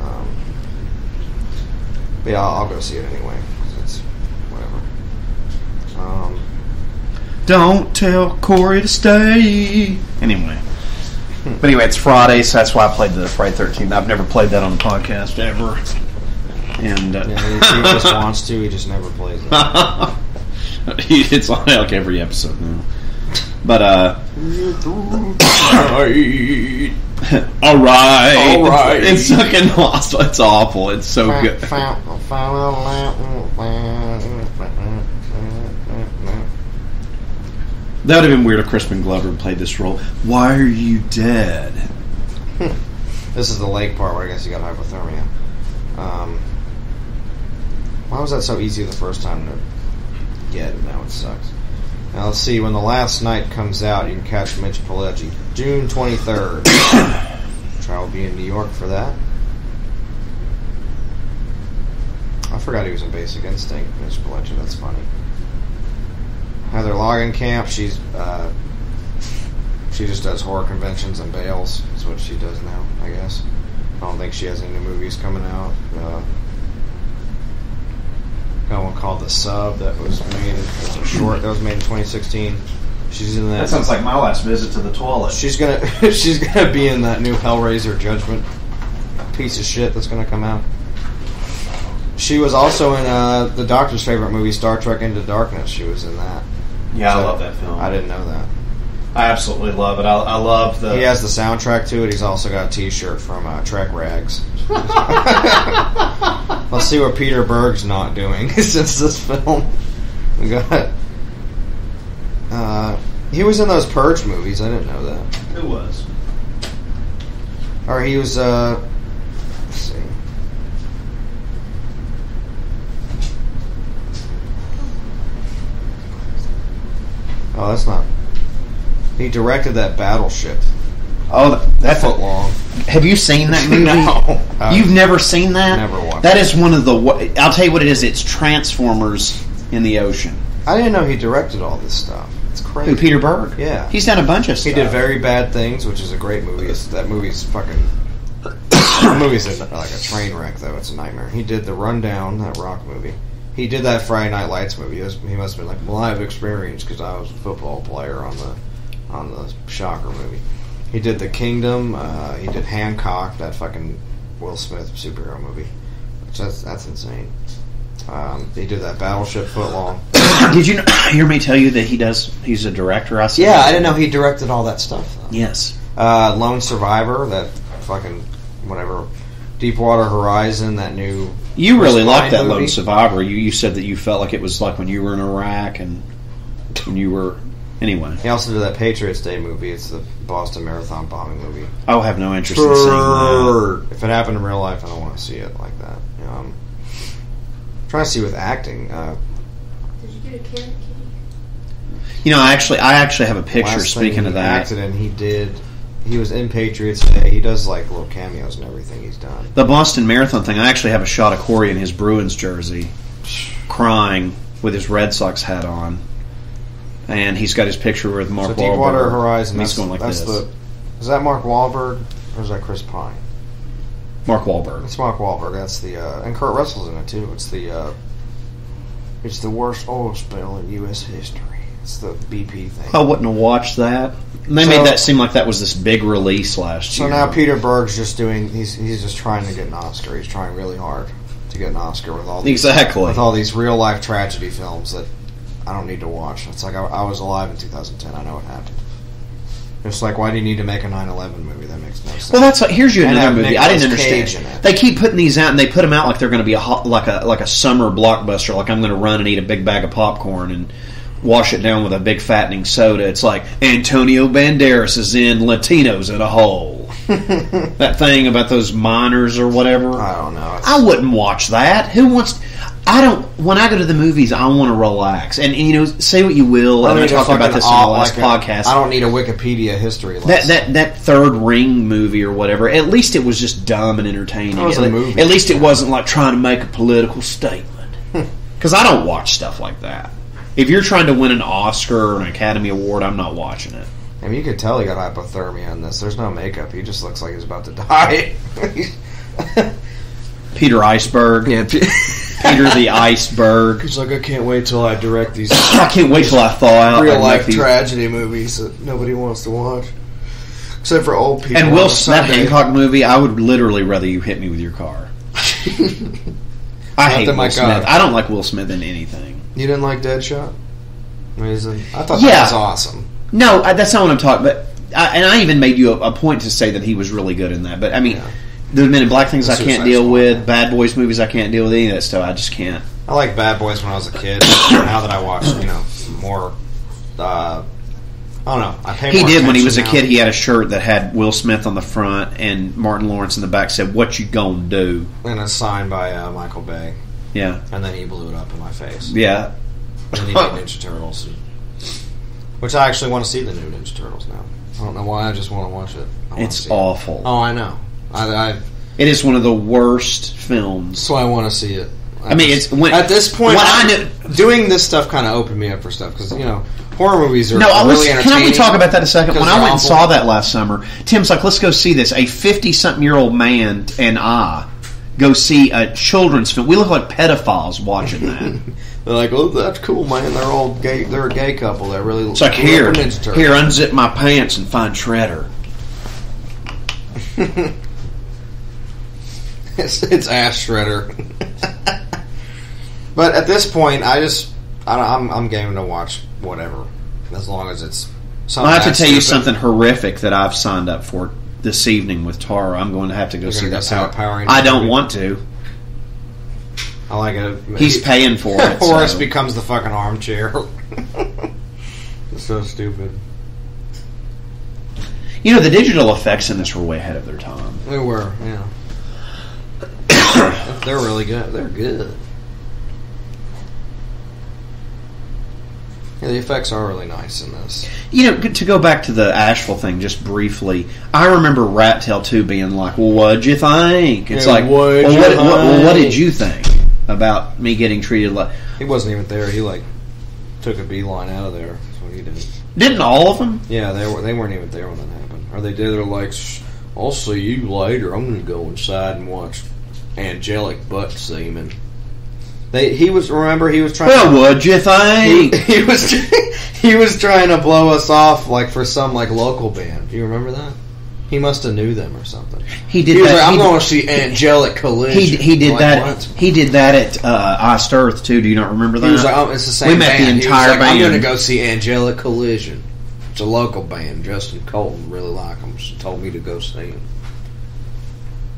Um, but yeah, I'll, I'll go see it anyway. It's whatever. Um, Don't tell Corey to stay. Anyway. But anyway, it's Friday, so that's why I played the Friday 13th. I've never played that on the podcast ever. And uh, yeah, he, he just wants to. He just never plays it. it's on like every episode now. But uh All right. All right. It's, it's fucking awesome. It's awful. It's so good. That would have been weird if Crispin Glover played this role. Why are you dead? This is the lake part where I guess you got hypothermia. Um, why was that so easy the first time to get? and Now it sucks. Now let's see. When the last Knight comes out, you can catch Mitch Pileggi, June twenty third. Try will be in New York for that. I forgot he was in Basic Instinct, Mitch Pileggi. That's funny. Heather Langenkamp. She's uh, she just does horror conventions and bails. Is what she does now, I guess. I don't think she has any new movies coming out. Uh, got one called The Sub that was made. Short that was made in 2016. She's in that. That sounds like my last visit to the toilet. She's gonna she's gonna be in that new Hellraiser Judgment piece of shit that's gonna come out. She was also in uh, the Doctor's favorite movie, Star Trek Into Darkness. She was in that. Yeah, I love that film. I didn't know that. I absolutely love it. I, I love the. He has the soundtrack to it. He's also got a T-shirt from uh, Trek Rags. Let's see what Peter Berg's not doing since this film. We got. Uh, he was in those Purge movies. I didn't know that. Who was? Or he was. Uh, let's see. Oh, that's not. He directed that Battleship. Oh, that's foot long. Have you seen that movie? No. You've never seen that? Never watched That is one of the. I'll tell you what it is. It's Transformers in the ocean. I didn't know he directed all this stuff. It's crazy. Who, Peter Berg? Yeah, He's done a bunch of stuff. He did very bad things, which is a great movie. It's, that movie's fucking. the movie's a, like a train wreck, though. It's a nightmare. He did the Rundown, that rock movie. He did that Friday Night Lights movie. He, was, he must have been like, "Well, I have experience because I was a football player on the on the Shocker movie." He did The Kingdom. Uh, he did Hancock, that fucking Will Smith superhero movie. Which that's that's insane. Um, he did that Battleship Footlong. Did you know, hear me tell you that he does? He's a director. I Yeah, I didn't know he directed all that stuff. Though. Yes. Uh, Lone Survivor, that fucking whatever. Deepwater Horizon, that new. You really liked that movie. Lone Survivor. You you said that you felt like it was like when you were in Iraq and when you were anyway. He also did that Patriots Day movie. It's the Boston Marathon bombing movie. I'll have no interest in seeing that. If it happened in real life, I don't want to see it like that. Um, trying to see with acting. Uh, Did you get a carrot kitty? You know, I actually I actually have a picture. last thing Speaking he of that, accident, he did. He was in Patriots Day. He does like little cameos and everything he's done. the Boston Marathon thing. I actually have a shot of Corey in his Bruins jersey, crying with his Red Sox hat on, and he's got his picture with Mark so Deepwater Wahlberg. Horizon. He's going like that's this. the. Is that Mark Wahlberg or is that Chris Pine? Mark Wahlberg. It's Mark Wahlberg. That's the uh, and Kurt Russell's in it too. It's the uh, it's the worst oil spill in U.S. history. It's the BP thing. I wouldn't have watched that. They So- made that seem like that was this big release last So year. So now Peter Berg's just doing. He's he's just trying to get an Oscar. He's trying really hard to get an Oscar with all these, Exactly. with all these real life tragedy films that I don't need to watch. It's like I, I was alive in 2010. I know what happened. It's like why do you need to make a 9/11 movie? That makes no sense. Well, that's what, here's you another movie. I didn't understand. Cage in it. They keep putting these out, and they put them out like they're going to be a hot, like a like a summer blockbuster. Like I'm going to run and eat a big bag of popcorn and wash it down with a big fattening soda. It's like Antonio Banderas is in Latinos in a hole. that thing about those miners or whatever. I don't know. I wouldn't watch that. Who wants? I don't. When I go to the movies, I want to relax. And, and, you know, say what you will. I And I talked about this in the last like a- podcast. I don't need a Wikipedia history That lesson. that that third ring movie or whatever. At least it was just dumb and entertaining. It was a at, le- movie. at least it wasn't like trying to make a political statement. Because I don't watch stuff like that. If you're trying to win an Oscar or an Academy Award, I'm not watching it. I mean, you could tell he got hypothermia in this. There's no makeup. He just looks like he's about to die. Peter Iceberg. Yeah, Peter the Iceberg. He's like, I can't wait till I direct these I can't wait till I thaw out. real life these- tragedy movies that nobody wants to watch, except for old people. And Will Smith. Hancock movie, I would literally rather you hit me with your car. I hate Will Smith. God. I don't like Will Smith in anything. You didn't like Deadshot? Amazing. I thought Yeah. that was awesome. No, I, that's not what I'm talking. But I, and I even made you a, a point to say that he was really good in that. But I mean, the Men in Black things I can't deal Squad. with. Bad Boys movies I can't deal with any of that stuff. I just can't. I like Bad Boys when I was a kid. now that I watch, you know, more. Uh, I don't know. I pay. He did when he was a kid. He had a shirt that had Will Smith on the front and Martin Lawrence in the back. Said, "What you gonna do?" and it's signed by uh, Michael Bay. Yeah, And then he blew it up in my face. yeah. And then he made Ninja Turtles, which I actually want to see the new Ninja Turtles now. I don't know why. I just want to watch it. It's see it. awful. Oh, I know. I, I It is one of the worst films. so I want to see it. I mean, it's when at this point, when I I'm- knew- doing this stuff kind of opened me up for stuff because you know horror movies are No, I was, really can we talk about that a second? When I went and saw that last summer, Tim's like, "Let's go see this." A fifty-something-year-old man and I go see a children's film. We look like pedophiles watching that. They're like, "Oh, that's cool, man. They're all gay. They're a gay couple. They're really It's like here, here, unzip my pants and find Shredder. it's, it's ass shredder. but at this point, I just I don't, I'm I'm game to watch whatever as long as it's. Something I have to tell you something horrific that I've signed up for this evening with Tara. I'm going to have to go You're see that. that Power I don't movie? want to. I like it. He's paying for it. Horace so. becomes the fucking armchair. it's so stupid. You know, the digital effects in this were way ahead of their time. They were, yeah. They're really good. They're good. Yeah, the effects are really nice in this. You know, to go back to the Asheville thing just briefly, I remember Rat Tail 2 being like, well, what'd you think? It's Yeah, like, well, what, what, well, what did you think about me getting treated like... He wasn't even there. He like took a beeline out of there. That's what he did. Didn't all of them? Yeah, they were. They weren't even there when that happened, or they did. They're like, "I'll see you later. I'm going to go inside and watch angelic butt semen." They. He was. Remember, he was trying. Well, to, what'd you think? He, he was. he was trying to blow us off, like for some like local band. Do you remember that? He must have knew them or something. He did He that. like, I'm going to see Angelic Collision. he, he did Like, that. what? He did that at uh, Iced Earth too. Do you not remember that? He was like, oh, it's the same We met band. the entire like, I'm going to go see Angelic Collision. It's a local band. Justin Colton really liked them. So told me to go see them.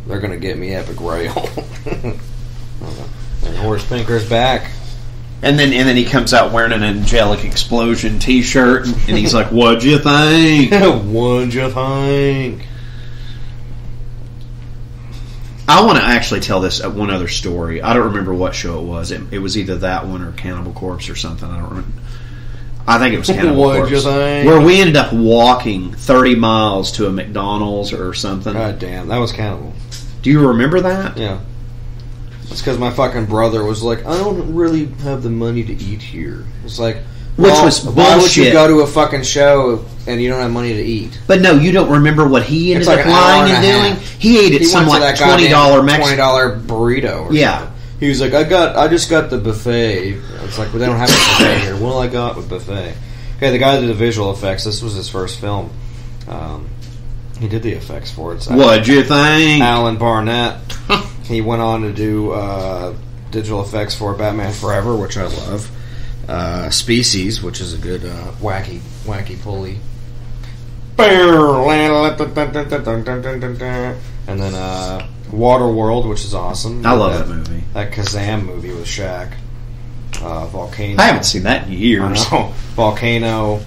They're going to get me Epic Rail. and Horace Pinker's back. And then and then he comes out wearing an angelic explosion T-shirt, and he's like, "What'd you think?" What'd you think? I want to actually tell this uh, one other story. I don't remember what show it was. It, it was either that one or Cannibal Corpse or something. I don't remember. I think it was Cannibal What'd Corpse. you think? Where we ended up walking 30 miles to a McDonald's or something. God damn, that was Cannibal. Do you remember that? Yeah. It's because my fucking brother was like, I don't really have the money to eat here. It's like, Which well, was why would you bullshit. go to a fucking show and you don't have money to eat? But no, you don't remember what he ended It's like up an hour lying and and a doing? half. He ate at He some went to like that $20 goddamn Mexican. twenty dollar burrito. Or Yeah. something. He was like, I got, I just got the buffet. It's like, well, they don't have a buffet here. Well, I got a buffet. Okay, the guy that did the visual effects. This was his first film. Um, he did the effects for it. It's What'd you think? Alan Barnett. he went on to do uh, digital effects for Batman Forever, which I love. Uh, Species, which is a good uh, wacky, wacky pulley. And then uh, Waterworld, which is awesome. I love that movie. That Kazam movie with Shaq. Uh, Volcano. I haven't seen that in years. Volcano,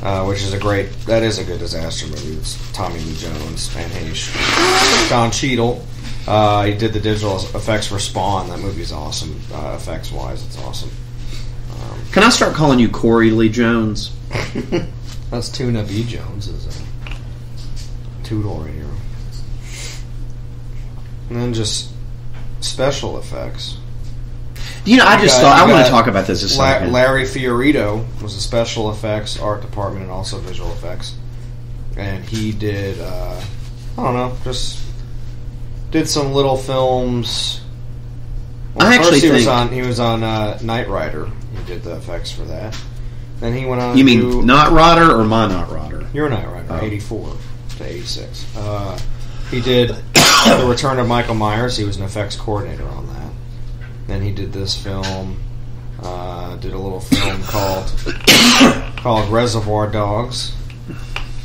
uh, which is a great, that is a good disaster movie. It's Tommy Lee Jones, Anne Heche, Don Cheadle. Uh, he did the digital effects for Spawn. That movie's awesome, uh, effects wise. It's awesome. Can I start calling you Corey Lee Jones? That's Tuna B. Jones, is a two door hero. And then just special effects. You know, I just thought I want to talk about this a La- Larry Fioritto was the special effects art department and also visual effects, and he did uh, I don't know, just did some little films. I first actually he was on he was on uh, Knight Rider. He did the effects for that. Then he went on. you mean do- Not Rodder or My Not Rodder? You're a Knight Rider, Oh. 84 to 86. Uh, he did The Return of Michael Myers. He was an effects coordinator on that. Then he did this film. Uh, did a little film called called Reservoir Dogs.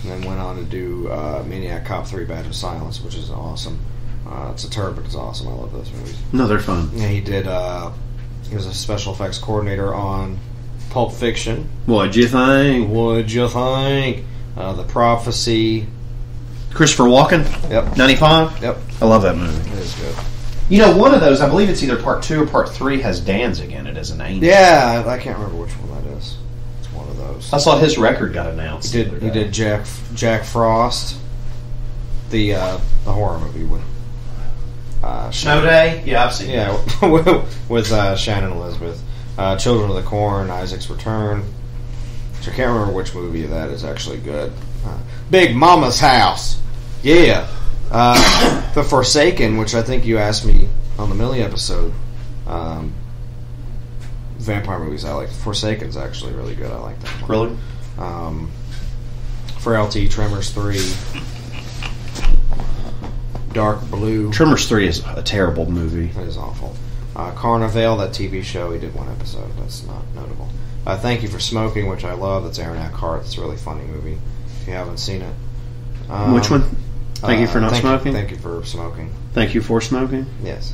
And then went on to do uh, Maniac Cop 3 Badge of Silence, which is awesome. Uh, it's a turd, but it's awesome. I love those movies. No, they're fun. Yeah, he did. Uh, he was a special effects coordinator on Pulp Fiction. What'd you think? What'd you think? Uh, the Prophecy. Christopher Walken? Yep. 95? Yep. I love that movie. It is good. You know, one of those, I believe it's either part two or part three, has Danzig in it as an angel. Yeah, I can't remember which one that is. It's one of those. I saw his record got announced. He did. He did Jack Jack Frost, the uh, the horror movie with uh, Snow Day? Yeah, I've seen yeah with uh, Shannon Elizabeth, uh, Children of the Corn, Isaac's Return. So I can't remember which movie that is actually good. Uh, Big Mama's House, yeah. Uh, the Forsaken, which I think you asked me on the Mille episode. Um, vampire movies I like. Forsaken's actually really good. I like that one. Really? Um, Frailty, Tremors 3, Dark Blue. Tremors 3 is a terrible movie. It is awful. Uh, Carnival, that TV show, he did one episode. That's not notable. Uh, Thank You for Smoking, which I love. That's Aaron Eckhart. It's a really funny movie. If you haven't seen it. Um, Which one? Thank you for not uh, thank smoking? thank you for smoking. Thank you for smoking? Yes.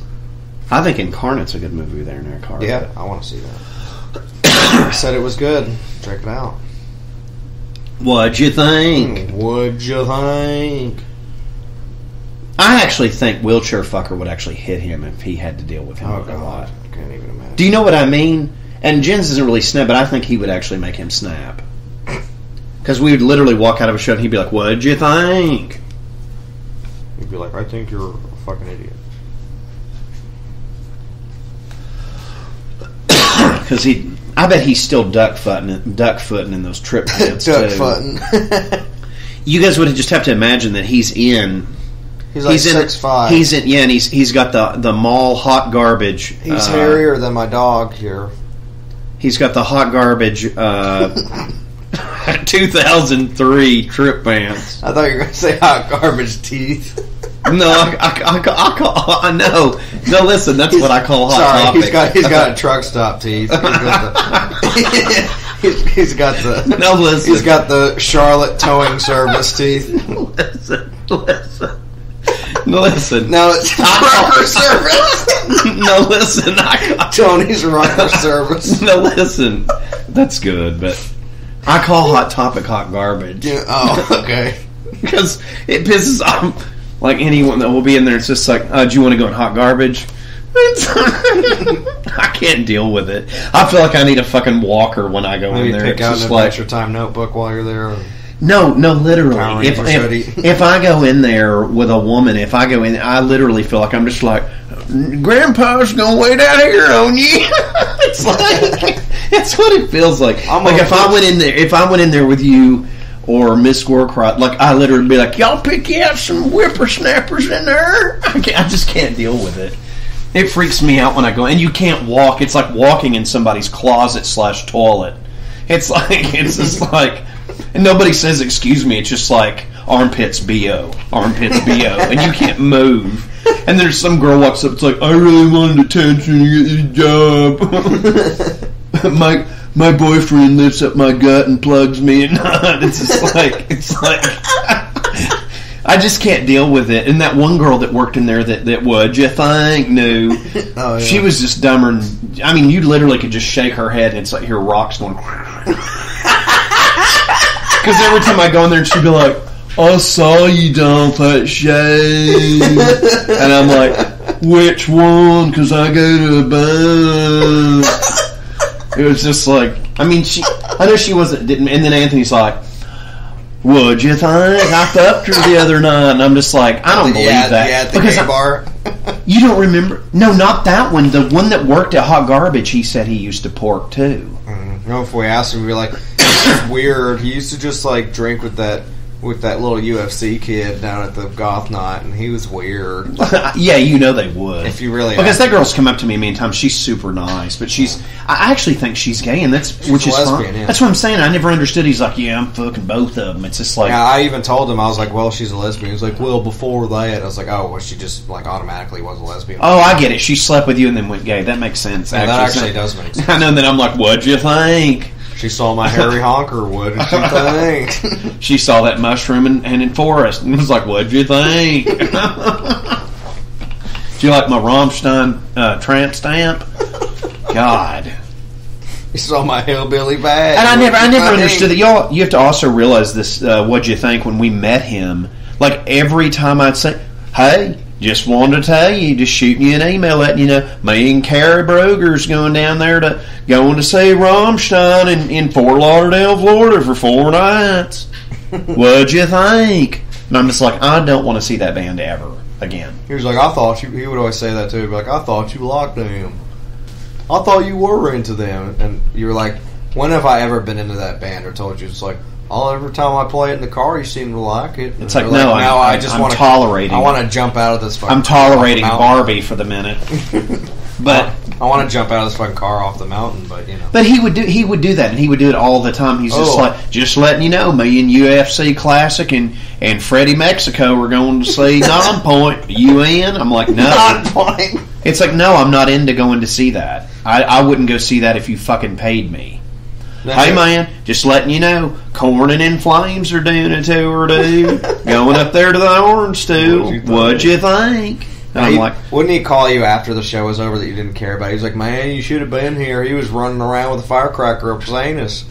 I think Incarnate's a good movie there, Nick Carter. Yeah, I want to see that. Said it was good. Check it out. What'd you think? Hmm, what'd you think? I actually think wheelchair fucker would actually hit him if he had to deal with him Oh, a lot. God. Can't even imagine. Do you know what I mean? And Jens doesn't really snap, but I think he would actually make him snap. Because we would literally walk out of a show and he'd be like, What'd you think? Be like, I think you're a fucking idiot. Because he, I bet he's still duck footing, duck footing in those trip pants Duck footing. You guys would just have to imagine that he's in. He's like in, 6'5". He's in, yeah, and he's he's got the the mall hot garbage. He's uh, hairier than my dog here. He's got the hot garbage. Uh, 2003 trip pants. I thought you were going to say hot garbage teeth. No, I, I, I, I, call, I know. No, listen, that's what I call hot Sorry, topic. he's got he's got a truck stop teeth. He's got the, he's, he's got the No, listen. He's got the Charlotte towing service teeth. listen, listen. No, listen. No, it's rocker service. no, listen. I, Tony's rocker service. no, listen. That's good, but I call hot topic hot garbage. Yeah, oh, okay. because it pisses off like anyone that will be in there. It's just like, uh, do you want to go in hot garbage? I can't deal with it. I feel like I need a fucking walker when I go Maybe in there. pick It's out an like Adventure Time notebook while you're there. no, no, literally. If, if, if I go in there with a woman, if I go in, I literally feel like I'm just like, Grandpa's gonna wait out here on you. it's like that's what it feels like. I'm like if I went in there, if I went in there with you or Miss Squircrot, like I literally be like, y'all pick you out some whippersnappers in there. I, I just can't deal with it. It freaks me out when I go, and you can't walk. It's like walking in somebody's closet slash toilet. It's like it's just like, and nobody says excuse me. It's just like armpits bo, armpits bo, and you can't move. And there's some girl walks up. It's like I really wanted attention to get this job. my my boyfriend lifts up my gut and plugs me, and it's just like it's like. I just can't deal with it. And that one girl that worked in there that, that would you think knew, Oh, yeah. she was just dumber. Than, I mean, you literally could just shake her head and it's like hear rocks going. Because every time I go in there, and she'd be like, "I saw you down that shade," and I'm like, "Which one?" Because I go to a bar. It was just like, I mean, she. I know she wasn't. Didn't. And then Anthony's like. Would you think I fucked her the other night? And I'm just like, I don't believe yeah, that Yeah, at the because I- bar. you don't remember? No, not that one. The one that worked at Hot Garbage. He said he used to pork too. Mm-hmm. You know, if we asked him, we'd be like, "It's weird." He used to just like drink with that with that little UFC kid down at the goth night, and he was weird. yeah, you know they would. If you really because that girl's come up to me many times. She's super nice, but she's. I actually think she's gay, and that's which is lesbian, fine. yeah. That's what I'm saying. I never understood. He's like, yeah, I'm fucking both of them. It's just like, Yeah, I even told him I was like, "Well, she's a lesbian." He's like, "Well, before that," I was like, "Oh, well, she just like automatically was a lesbian." oh, I get it. She slept with you and then went gay. That makes sense. Yeah, that actually does make sense. I know. Then I'm like, what'd you think? She saw my hairy honker. What did she think? She saw that mushroom and, and in forest and was like, "What'd you think?" Do you like my Rammstein uh, tramp stamp? God. you saw my hillbilly bag. And I never, I never think? understood that. Y'all, you have to also realize this. Uh, what'd you think when we met him? Like every time I'd say, "Hey, just wanted to tell you, just shooting you an email, letting you know, me and Carrie Broger's going down there to going to see Rammstein in, in Fort Lauderdale, Florida, for four nights. What'd you think?" And I'm just like, I don't want to see that band ever again. He was like, "I thought you." He would always say that too. Like, "I thought you liked them. I thought you were into them." And you were like, "When have I ever been into that band or told you?" It's like, "Oh, every time I play it in the car, you seem to like it." It's like, you're no, now I'm- I just want to tolerating I want to jump out of this. Fucking I'm car off the tolerating. Barbie for the minute, but I want to jump out of this fucking car off the mountain, but you know. But he would do he would do that, and he would do it all the time. He's just Oh. like, just letting you know, me and UFC Classic and and Freddie Mexico are going to see Non-Point. You in? I'm like, no. Non-Point. It's like, no, I'm not into going to see that. I, I wouldn't go see that if you fucking paid me. Hey man, just letting you know, Korn and In Flames are doing it a tour, dude. going up there to the Orange Stew. What'd you think? And I'm He- like, wouldn't he call you after the show was over that you didn't care about? He was like, "Man, you should have been here." He was running around with a firecracker up his anus.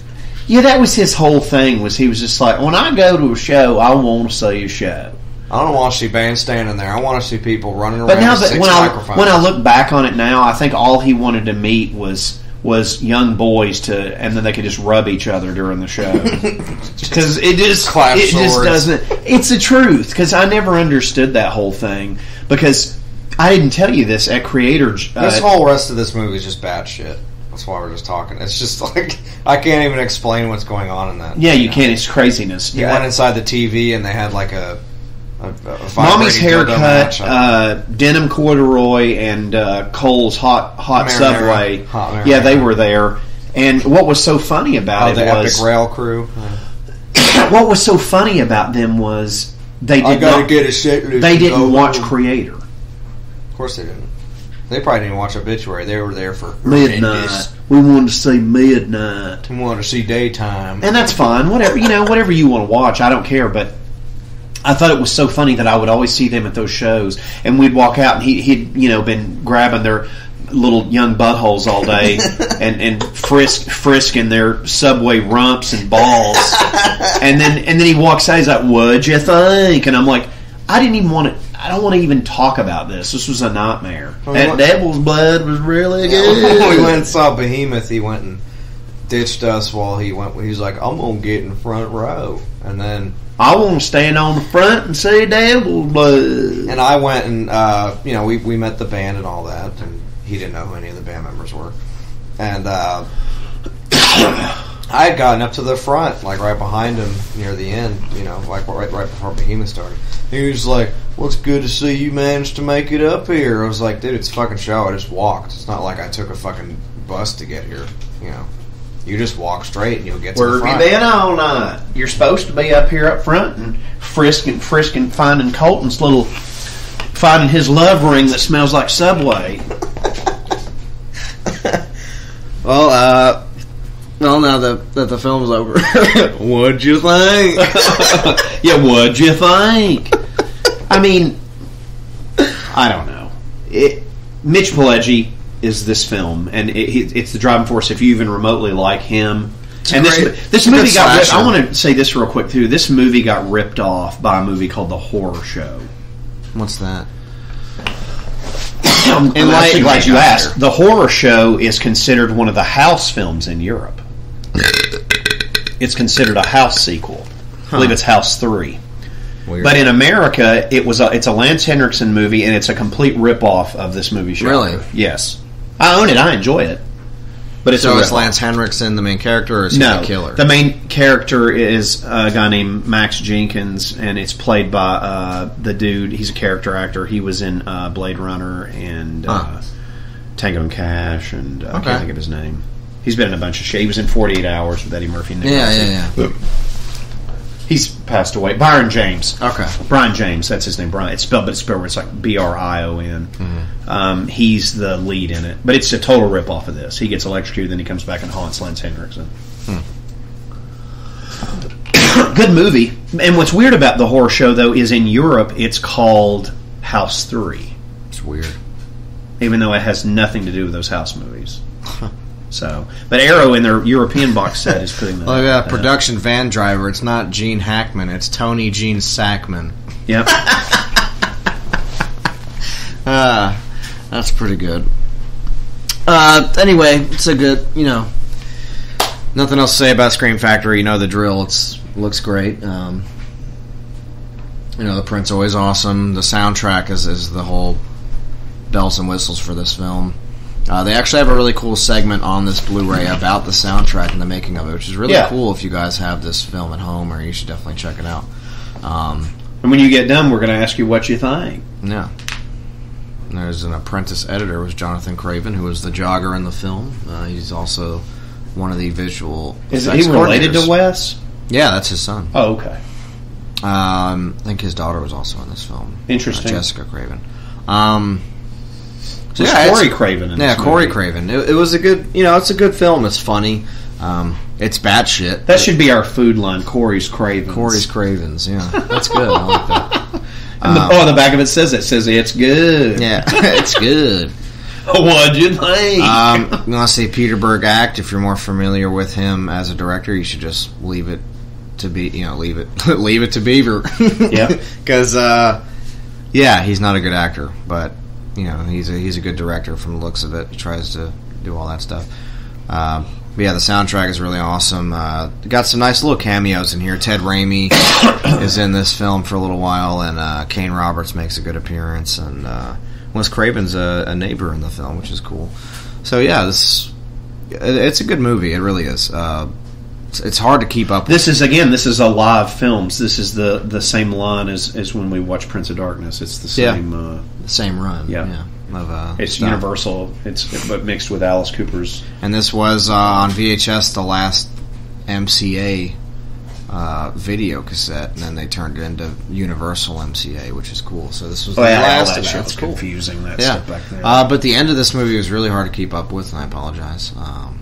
yeah, that was his whole thing. Was he was just like, when I go to a show, I want to see a show. I don't want to see bands standing there. I want to see people running around. But now with that six when I when I look back on it now, I think all he wanted to meet was was young boys to, and then they could just rub each other during the show because it just Clap it just doesn't. It's the truth because I never understood that whole thing because I didn't tell you this at Kreator. Uh, this whole rest of this movie is just bad shit. That's why we're just talking. It's just like I can't even explain what's going on in that. Yeah, you can't. It's craziness. He Yeah. went inside the TV and they had like a, a, a Mommy's haircut, uh, denim corduroy, and uh, Cole's hot hot Marinara. Subway. Hot marinara. yeah, they were there. And what was so funny about Oh, it the was Epic Rail Crew. what was so funny about them was they did not, get a shit they didn't watch. Kreator. Of course they didn't. They probably didn't watch Obituary. They were there for Midnight. We wanted to see Midnight. We wanted to see daytime. and that's fine. Whatever you know, whatever you want to watch, I don't care. But I thought it was so funny that I would always see them at those shows, and we'd walk out, and he, he'd you know been grabbing their little young buttholes all day, and and frisk frisking their subway rumps and balls, and then and then he walks out, he's like, "What'd you think?" And I'm like, I didn't even want to. I don't want to even talk about this. This was a nightmare. Oh, that what- Devil's Blood was really good. we went and saw Behemoth. He went and ditched us while he went. He was like, "I'm gonna get in front row," and then I want to stand on the front and see Devil's Blood. and I went and uh, you know we we met the band and all that, and he didn't know who any of the band members were, and uh, I had gotten up to the front, like right behind him near the end, you know, like right right before Behemoth started. He was like, "Well, it's good to see you managed to make it up here." I was like, "Dude, it's a fucking show. I just walked. It's not like I took a fucking bus to get here. You know, you just walk straight and you'll get to Where the have you been all night? You're supposed to be up here up front and frisking, frisking, finding Colton's little, finding his love ring that smells like Subway. Well, uh, well, now that that the film's over, what'd you think? yeah, what'd you think? I mean, I don't know. It, Mitch Pileggi is this film, and it, he- it's the driving force. If you even remotely like him, It's and this great- this a movie got. Ripped, I want to say this real quick too. This movie got ripped off by a movie called The Horror Show. What's that? I'm, I'm actually glad you asked. The Horror Show is considered one of the house films in Europe. It's considered a house sequel. I believe it's House Three. Weird. But in America, it was a, it's a Lance Henriksen movie, and it's a complete rip off of this movie. Genre. Really? Yes, I own it. I enjoy it. But it's so is rip-off. Lance Henriksen the main character, or is he No, the killer? the main character is a guy named Max Jenkins, and it's played by uh, the dude. He's a character actor. He was in uh, Blade Runner and uh, Huh. Tango and Cash, and uh, I can't think of his name. He's been in a bunch of shit. He was in Forty Eight Hours with Eddie Murphy. And yeah, yeah, yeah. He's passed away. Byron James. Okay. Brion James. That's his name. Brian. It's spelled, but it's spelled. It's like B R I O N. Mm-hmm. Um, he's the lead in it, but it's a total rip off of this. He gets electrocuted, then he comes back and haunts Lance Henriksen. Good movie. And what's weird about the horror show though is in Europe it's called House Three, It's weird. even though it has nothing to do with those house movies. So, but Arrow in their European box set is putting that. Well, yeah, that- production van driver. It's not Gene Hackman. It's Tony Gene Sackman. Yep. Ah, that's pretty good. Uh, anyway, it's a good, you know, nothing else to say about Scream Factory. You know the drill. It's looks great. Um, you know the print's always awesome. The soundtrack is is the whole bells and whistles for this film. Uh, they actually have a really cool segment on this Blu-ray about the soundtrack and the making of it, which is really Yeah. cool. If you guys have this film at home, or you should definitely check it out. Um, And when you get done, we're going to ask you what you think. yeah. And There's an apprentice editor was Jonathan Craven, who was the jogger in the film. Uh, he's also one of the visual. Is he related to Wes? Yeah, that's his son. Oh, okay. Um, I think his daughter was also in this film. Interesting. Uh, Jessica Craven. Um, It's- Corey Craven yeah, Corey movie. Craven. It, it was a good, you know, it's a good film. It's funny. Um, it's batshit. That should be our food line. Corey's Cravens. Corey's Cravens. Yeah, that's good. I like that. And the, Um, oh, the back of it says it says it's good. Yeah, it's good. What'd you think? Um, you want to say Peter Berg act? If you're more familiar with him as a director, you should just leave it to be. You know, leave it, leave it to Beaver. Yeah. because uh, yeah, he's not a good actor, but you know, he's a he's a good director from the looks of it. He tries to do all that stuff. Um, but yeah, the soundtrack is really awesome. Uh, got some nice little cameos in here. Ted Raimi is in this film for a little while, and uh, Kane Roberts makes a good appearance, and uh, Wes Craven's a, a neighbor in the film, which is cool. So yeah, this it- it's a good movie. It really is. It's, it's hard to keep up. This is again. This is Alive Films. This is the the same line as, as when we watch Prince of Darkness. It's the Yeah. same. Uh, the same run. Yeah. yeah. Of, uh, it's stuff. Universal. It's but mixed with Alice Cooper's. And this was uh, on VHS, the last MCA uh, video cassette, and then they turned it into Universal MCA, which is cool. So this was Oh, the yeah, last that of that. It's cool. confusing, that yeah. stuff back there. Uh, but the end of this movie was really hard to keep up with, and I apologize. Um,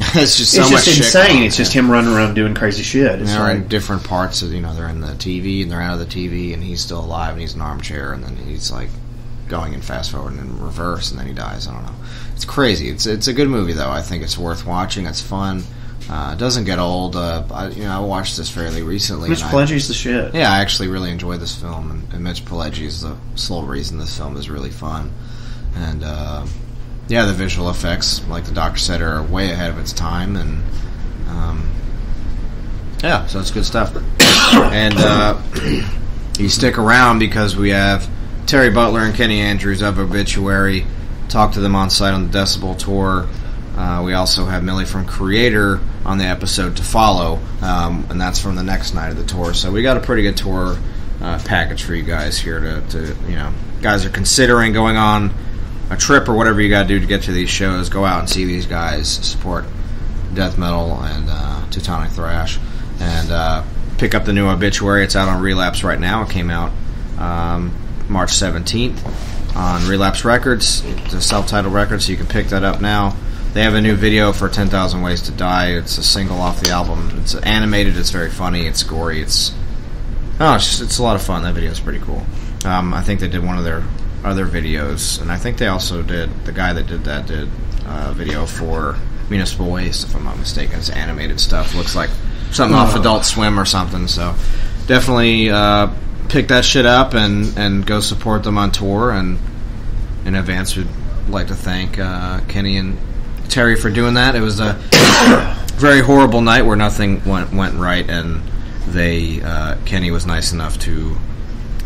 it's just so it's much just shit insane. going on, It's just him running around doing crazy shit. And It's they're in different parts of you know they're in the TV and they're out of the TV and he's still alive and he's in an armchair and then he's like going in fast forward and in reverse and then he dies. I don't know. It's crazy. It's it's a good movie though. I think it's worth watching. It's fun. Uh, it doesn't get old. Uh, I, you know, I watched this fairly recently. Mitch and I- Pileggi's the shit. Yeah, I actually really enjoyed this film, and, and Mitch Pileggi is the sole reason this film is really fun. And uh, yeah, the visual effects, like the doctor said, are way ahead of its time, and um, yeah, so it's good stuff. and uh, you stick around because we have Terry Butler and Kenny Andrews of Obituary. Talk to them on site on the Decibel tour. Uh, we also have Mille from Kreator on the episode to follow, um, and that's from the next night of the tour. So we got a pretty good tour uh, package for you guys here to, to, you know, guys are considering going on a trip or whatever you got to do to get to these shows. Go out and see these guys, support death metal and uh, Teutonic Thrash, and uh, pick up the new Obituary. It's out on Relapse right now. It came out um, March 17th on Relapse Records. It's a self-titled record, so you can pick that up now. They have a new video for 10,000 Ways to Die. It's a single off the album. It's animated. It's very funny. It's gory. It's oh, it's just, it's a lot of fun. That video is pretty cool. Um, I think they did one of their other videos, and I think they also did. The guy that did that did a video for Municipal Waste, if I'm not mistaken. It's animated stuff. Looks like something off Oh. Adult Swim or something. So definitely uh, pick that shit up and and go support them on tour. And in advance, we'd like to thank uh, Kenny and Terry for doing that. It was a very horrible night where nothing went went right, and they uh, Kenny was nice enough to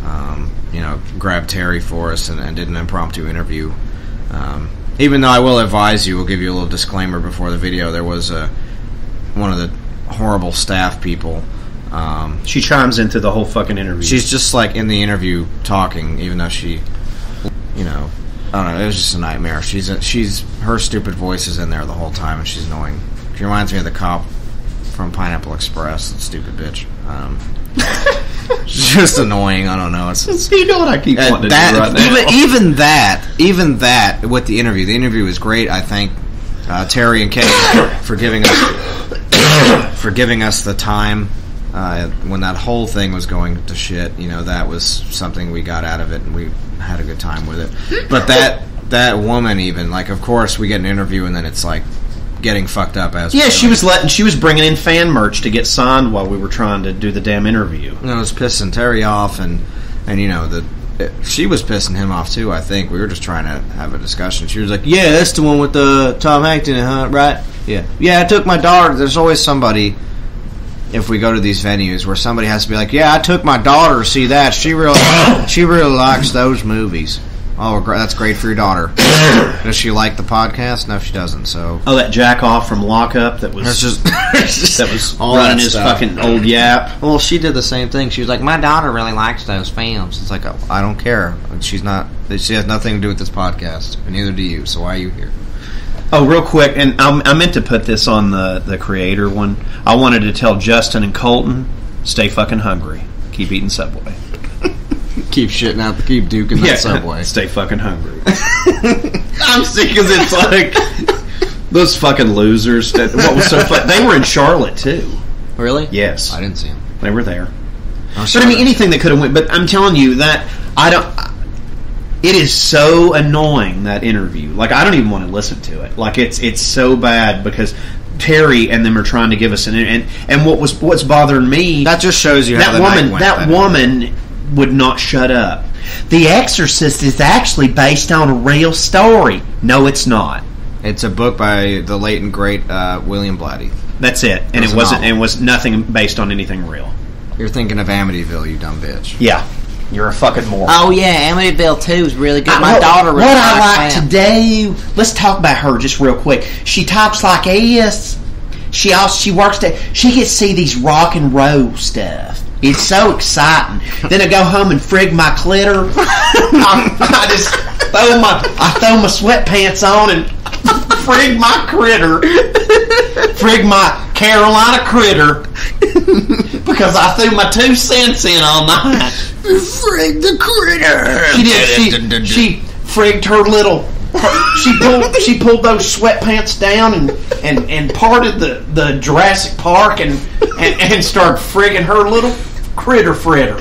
um, you know grabbed Terry for us and, and did an impromptu interview. Um, even though I will advise you, we'll give you a little disclaimer before the video. There was a one of the horrible staff people. Um, she chimes into the whole fucking interview. She's just like in the interview talking, even though she, you know, I don't know. It was just a nightmare. She's a, she's her stupid voice is in there the whole time, and she's annoying. She reminds me of the cop from Pineapple Express. That stupid bitch. Um, just annoying. I don't know. It's, it's you know what I keep wanting to do right now. even, even that, even that with the interview. The interview was great. I thank uh, Terry and Kenny for giving us for giving us the time uh, when that whole thing was going to shit. You know, that was something we got out of it, and we had a good time with it. But that that woman, even like, of course, we get an interview, and then it's like getting fucked up as Yeah, she was letting. She was bringing in fan merch to get signed while we were trying to do the damn interview. And it was pissing Terry off, and and you know the she was pissing him off too. I think we were just trying to have a discussion. She was like, "Yeah, that's the one with the Tom it, huh? Right? Yeah, yeah. I took my daughter. There's always somebody." If we go to these venues where somebody has to be like, "Yeah, I took my daughter to see that. She really, she really likes those movies." Oh, that's great for your daughter. Does she like the podcast? No, she doesn't. So Oh, that jack off from lockup that was just, that was all running that his stuff. fucking old yap. Well, she did the same thing. She was like, "My daughter really likes those films." It's like, oh, I don't care. She's not. She has nothing to do with this podcast, and neither do you. So why are you here? Oh, real quick, and I, I meant to put this on the the Kreator one. I wanted to tell Justin and Colton, stay fucking hungry. Keep eating Subway. Keep shitting out. To keep duking that Yeah, subway. Stay fucking hungry. I'm sick because it's like those fucking losers. That, what was so fun? They were in Charlotte too. Really? Yes, I didn't see them. They were there. But I mean, anything that could have went. But I'm telling you that I don't. It is so annoying that interview. Like I don't even want to listen to it. Like it's it's so bad because Terry and them are trying to give us an and and what was what's bothering me. That just shows you how that the woman went that woman would not shut up. The Exorcist is actually based on a real story. No, it's not. It's a book by the late and great uh, William Blatty. That's it, and It's it wasn't. And was nothing based on anything real. You're thinking of Amityville, you dumb bitch. Yeah, You're a fucking moron. Oh yeah, Amityville Two is really good. My what, daughter really What I like that. to do. Let's talk about her just real quick. She talks like this. She also she works to she gets to see these rock and roll stuff. It's so exciting. then I go home and frig my clitter. I, I just throw my I throw my sweatpants on and frig my critter. frig my Carolina critter because I threw my two cents in all night. Frig the critter. She did. She, she frigged her little. She pulled. She pulled those sweatpants down and and and parted the the Jurassic Park and and, and started frigging her little critter fritter.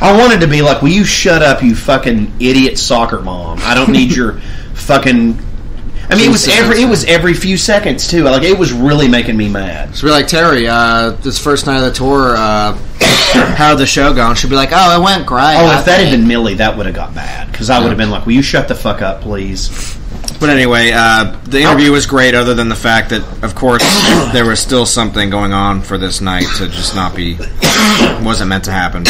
I wanted to be like, "Will you shut up, you fucking idiot soccer mom? I don't need your fucking." I mean, it was every it was every few seconds too. Like it was really making me mad. So be like Terry, uh, this first night of the tour, uh, how the show go? And She'd be like, "Oh, it went great." Oh, I if that had think." been Mille, that would have got bad because I would have been like, "Will you shut the fuck up, please?" But anyway, uh, the interview was great. Other than the fact that, of course, there was still something going on for this night to just not be wasn't meant to happen.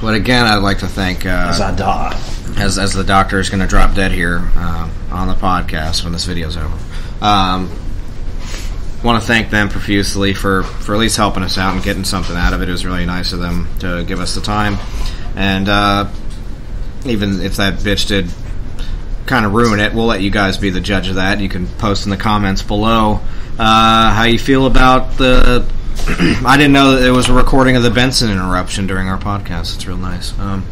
But again, I'd like to thank uh, As I die. As as the doctor is going to drop dead here uh, on the podcast when this video's over. Um, want to thank them profusely for, for at least helping us out and getting something out of it. It was really nice of them to give us the time, and uh, even if that bitch did kind of ruin it, we'll let you guys be the judge of that. You can post in the comments below uh, how you feel about the. I didn't know that it was a recording of the Benson interruption during our podcast. It's real nice. Um,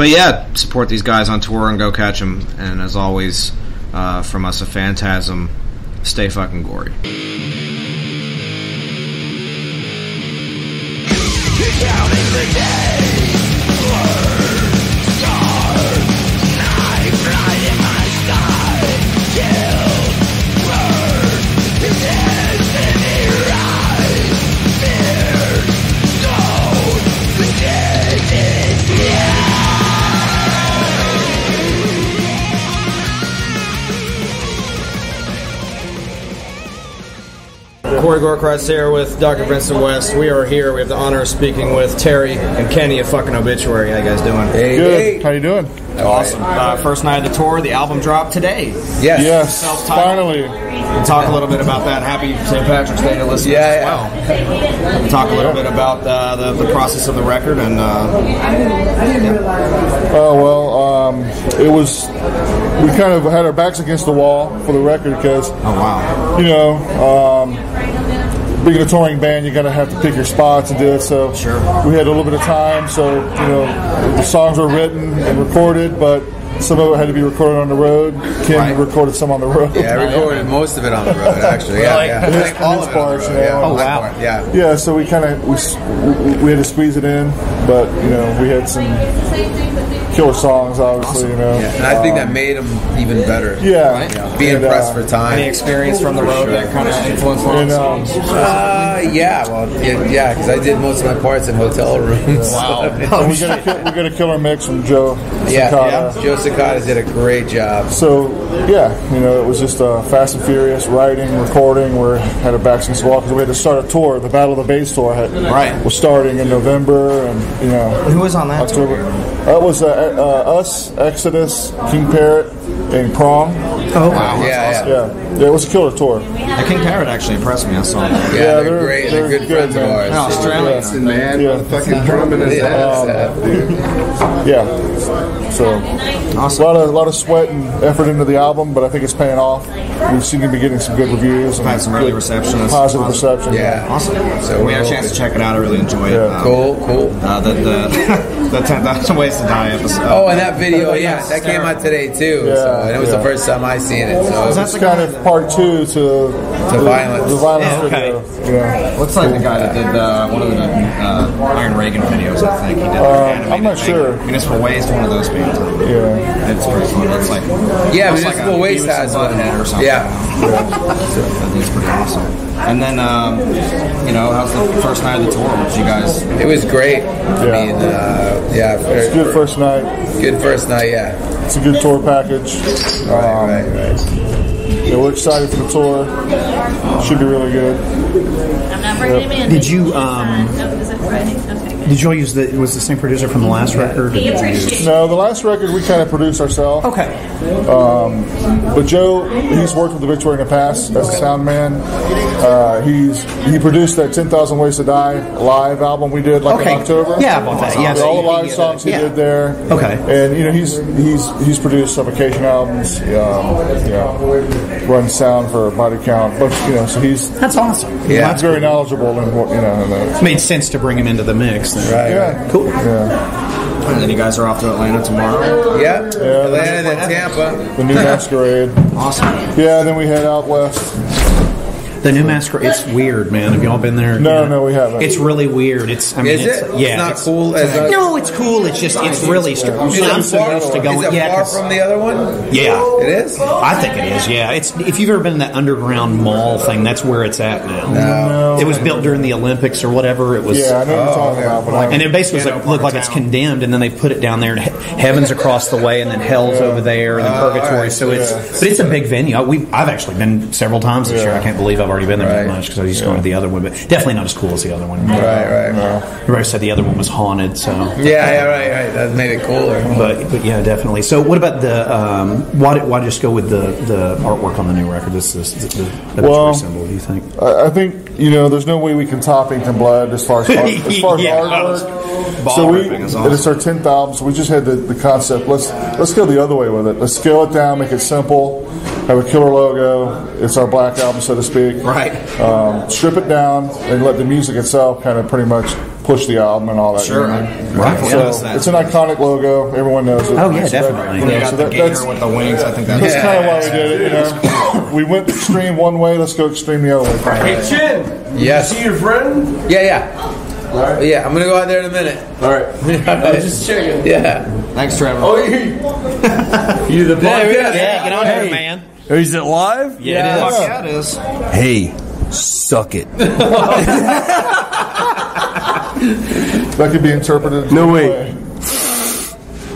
but yeah, support these guys on tour and go catch them. And as always, uh, from us, a Fantasm. Stay fucking gory. Corey Gorkreitz here with Dr. Vincent West. We are here. We have the honor of speaking with Terry and Kenny of fucking Obituary. How you guys doing? Good. How you doing? Awesome. Uh, first night of the tour. The album dropped today. Yes. Yes. Finally. We'll talk a little bit about that. Happy St. Patrick's Day to listeners Yeah, as well. We'll talk a little bit about uh, the, the process of the record and uh, I didn't realize Oh well, um, it was. We kind of had our backs against the wall for the record because. Oh wow. You know, um, being a touring band, you're gonna have to pick your spots and do it. So Sure. we had a little bit of time, so you know the songs were written and recorded, but some of it had to be recorded on the road. Kim recorded some on the road. Yeah, I recorded most of it on the road, actually. Yeah, yeah. And I all of it parts, road, yeah. Oh, wow. part, yeah. Yeah, so we kind of we, we we had to squeeze it in, but you know we had some killer songs, obviously. You know, Yeah, and I think that made them even better. Yeah. You know, be And, impressed uh, for time. Any experience from the road that kind of influenced one And, um, songs? Uh, yeah, well, yeah, because I did most of my parts in hotel rooms. Wow. So we got a kill- we got a killer mix from Joe. yeah, Cincotta. yeah, Joe Cincotta did a great job. So yeah, you know, it was just uh, fast and furious writing, recording. We had a backs against the because we had to start a tour. The Battle of the Bays tour had, Right. was starting in November, and you know, Who was on that October. That was uh, uh, us, Exodus, King Parrot, and Prong. Oh wow. Yeah, Yeah, yeah, it was a killer tour. The King Parrot actually impressed me. I saw that. Yeah, Yeah, they're, they're- great. They're, they're good, good, friends of man. ours. Yeah, Australian. Listen, man, Yeah. motherfucking drumming his ass off, dude. Yeah, so awesome. a lot of a lot of sweat and effort into the album, but I think it's paying off. We seem to be getting some good reviews. and Had some early reception. positive reception. Yeah. Awesome. So So we had a chance to check it out. I really enjoyed it. Yeah. Um, Cool, cool. Uh, the the the ten thousand ways to die episode. Oh, and that video, yeah, that came out today too. Yeah, so, and it was yeah. the first time I seen it. So Is that kind of part two to the, violence. The violence Yeah, okay. video. Yeah. Looks like the guy that did uh, one of the uh, Iron Reagan videos. I think he did. Uh, I'm not thing. sure. Municipal Waste, one of those bands. Yeah. It's pretty fun. It's like Yeah, looks like Municipal a Waste has and one. Butthead or something. Yeah. I think it's pretty awesome. And then, um, you know, how's the first night of the tour? Did you guys? It was great. I mean, uh, yeah, It's a good first night. good first night. Yeah, It's a good tour package. right, right, right. Yeah, we're excited for the tour. Should be really good. I'm not bringing him in. Did you, um, No, is it Friday? Okay. Did you all use the? Was the same producer from the last record? Did you use- No, the last record we kind of produced ourselves. Okay. Um, but Joe, he's worked with the Victoria in the past as a sound man. Uh, he's he produced that Ten Thousand Ways to Die live album we did like Okay. in October. Yeah, about that, yes. all the live songs he Yeah. did there. Okay. and you know he's he's he's produced Suffocation albums. Um, you know, run sound for Body Count, but you know, so he's that's awesome. Yeah, he's very knowledgeable in what you know. In the, Made sense to bring him into the mix. Then. Yeah. Cool. Yeah. And then you guys are off to Atlanta tomorrow. Yeah. Yeah, Atlanta, then Tampa. the new masquerade. Awesome. Yeah, then we head out west. The new masquerade. It's weird, man. Have y'all been there? No, no, we haven't. It's really weird. It's. I mean, Is it's, it? Yeah. It's not it's- cool as a- no, it's cool. It's just. It's really strange. Is it I'm so far- used to going. Is it yeah, far 'cause- from the other one? Yeah, It is. I think it is. Yeah, it's if you've ever been in that underground mall thing, that's where it's at now. No. It was built during the Olympics or whatever. It was. Yeah, I know what you're talking oh, about, but I, And it basically was like, looked like it's condemned, and then they put it down there, and he- heaven's across the way, and then hell's over there, and then Oh, purgatory. alright, so it's, but it's a big venue. I, we, I've actually been several times this year. I can't believe I've already been there that much because I used to go to the other one, but definitely not as cool as the other one. Right, right. Everybody said the other one was haunted, so. Yeah, yeah, right, right. That made it cooler. But, but yeah, definitely. So, what about the um, why? Why just go with the, the artwork on the new record? This is the, the, the Well, symbol. Do you think? I I think you know, there's no way we can top Inked in Blood as far as art, as far as Yeah. artwork. Ball So we, ripping is and it's our tenth album, so we just had the, the concept. Let's let's go the other way with it. Let's scale it down, make it simple, have a killer logo. It's our black album, so to speak. Right. Um, strip it down and let the music itself kind of pretty much push the album and all that. Sure. you know? Right. So Yeah, it's an iconic logo. Everyone knows it. Oh, yeah, So that- definitely. you When know, got so the that- that's with the wings, I think that's that's kind of why we did it. You know, we went extreme one way. Let's go extreme the other way. Hey, Chin. Yes. See your friend? Yeah, yeah. All right. Yeah, I'm gonna go out there in a minute. All right. I was just checking. Yeah. Thanks, Trevor. Oh, you, you the podcast? Yeah, get on here, man. Is it live? Yeah, it is. Yeah, it is. Hey, suck it. That could be interpreted. No either way. way.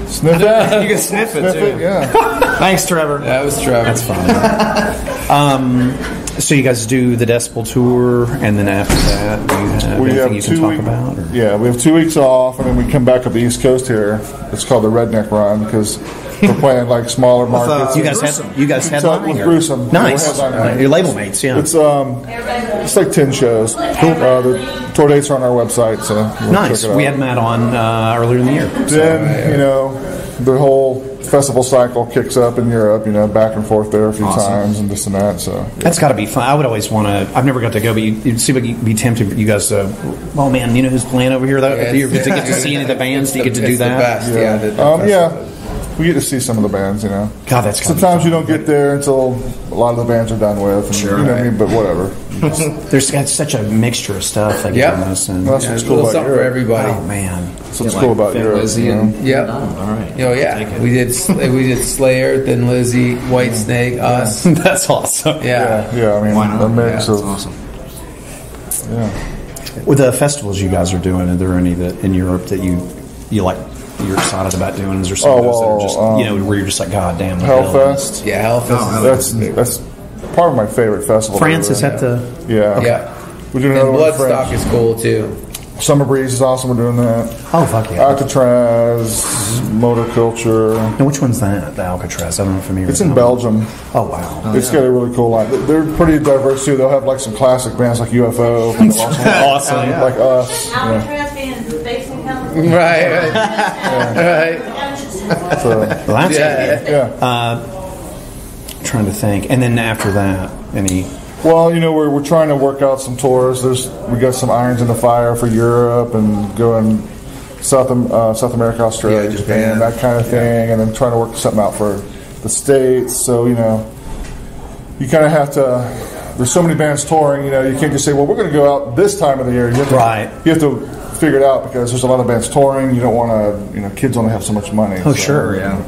Sniff that. You can sniff it Sniff too. it. Yeah. Thanks, Trevor. That was Trevor. That's fine. um, so you guys do the Decibel tour, and then after that, do you have We anything have you can two talk week- about? Or? Yeah, we have two weeks off, and then we come back up the East Coast here. It's called the Redneck Run because we're playing like smaller markets. You guys had you guys It's, had uh, with Gruesome. Nice. We're. Your label mates, yeah. It's um, it's like ten shows. Uh, the tour dates are on our website, so you wanna nice. check it out. We had Matt on uh, earlier in the year. So, Then you know the whole festival cycle kicks up in Europe. You know, back and forth there a few times and this and that. So That's got to be fun. I would always want to. I've never got to go, but you, you'd seem like you'd be tempted. You guys, uh, oh man, you know who's playing over here? Though, Yeah, do you it's- get to see any of the bands? Do you get to do It's the that? best, yeah. the- the um, best. yeah. We get to see some of the bands, you know. God, that's gotta be sometimes fun. you don't get there until a lot of the bands are done with. And, Sure. you know what I mean? But whatever. There's got such a mixture of stuff. Like Yeah. in this, and That's Yeah, what's cool about something for everybody. oh man, That's what's cool about Thin Europe. Lizzy you know? and- Yep. Oh, all right. Oh yeah, we did we did Slayer, then Lizzy, White Snake, us. that's awesome. Yeah. Yeah, yeah. I mean, Why not? a mix Yeah, of Awesome. yeah. With the festivals you guys are doing, are there any that in Europe that you you like? You're excited about doing? Is there some Oh, of those that are just um, you know where you're just like, God damn, the hell. Hellfest. Yeah, Hellfest. That's that's probably my favorite festival. France ever. is at the Yeah. Yeah. We're doing And another one in Bloodstock is cool too. Summer Breeze is awesome. We're doing that. oh fuck yeah. Alcatraz, Motocultor. Now, which one's that? The Alcatraz. I don't know if I'm It's in Belgium. Oh wow. It's got a really cool line. They're pretty diverse too. They'll have like some classic bands like UFO, like Lost Awesome. like us. Yeah. Alcatraz being based in California. Right, right, right. So, Well, that's Yeah. yeah. Uh, trying to think, and then after that, any Well, you know, we're, we're trying to work out some tours. There's we got some irons in the fire for Europe and going South uh, South America, Australia, Yeah, Japan, Japan. that kind of thing, and then trying to work something out for the states. So you know, you kind of have to. There's so many bands touring. You know, you can't just say, "Well, we're going to go out this time of the year." You have to, Right. You have to figure it out because there's a lot of bands touring. You don't want to. You know, kids only have so much money. Oh, so, sure, yeah.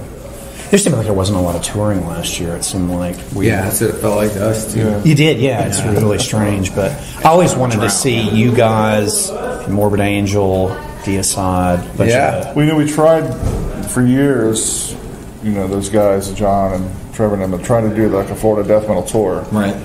There seemed like there wasn't a lot of touring last year. It seemed like we Yeah, that's what it felt like to us too. Yeah. You did, yeah. It's really strange, but I always wanted to see you guys, Morbid Angel, Deicide. Yeah. We knew we tried for years. You know, those guys, John and Trevor, and them, are trying to do like a Florida death metal tour. Right.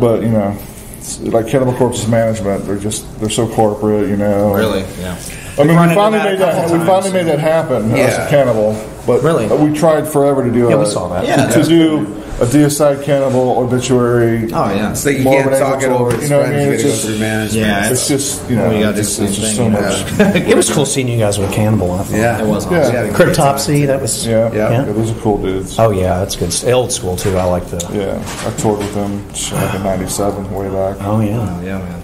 But you know, it's like Cannibal Corpse's management, they're just they're so corporate. You know, Really? Yeah. I mean, we finally that made that. couple We times. finally made that happen as Yeah. a cannibal, but Really? we tried forever to do Yeah, a, we saw that. Yeah, to that's do a deicide cannibal obituary. Oh yeah. It's like you can't talk it over you know what I friends. mean? You It's gotta go just- management. Yeah, It's just you know, We gotta it's, the it's just so much. it was cool seeing you guys with Cannibal. I thought. Yeah. It was Yeah. awesome. Yeah. Cryptopsy. That was. Yeah, yeah, Yeah. those are cool dudes. Oh yeah, that's good. Old school too. I like the. Yeah, I toured with them like in '97, way back. Oh yeah. Oh, yeah, man.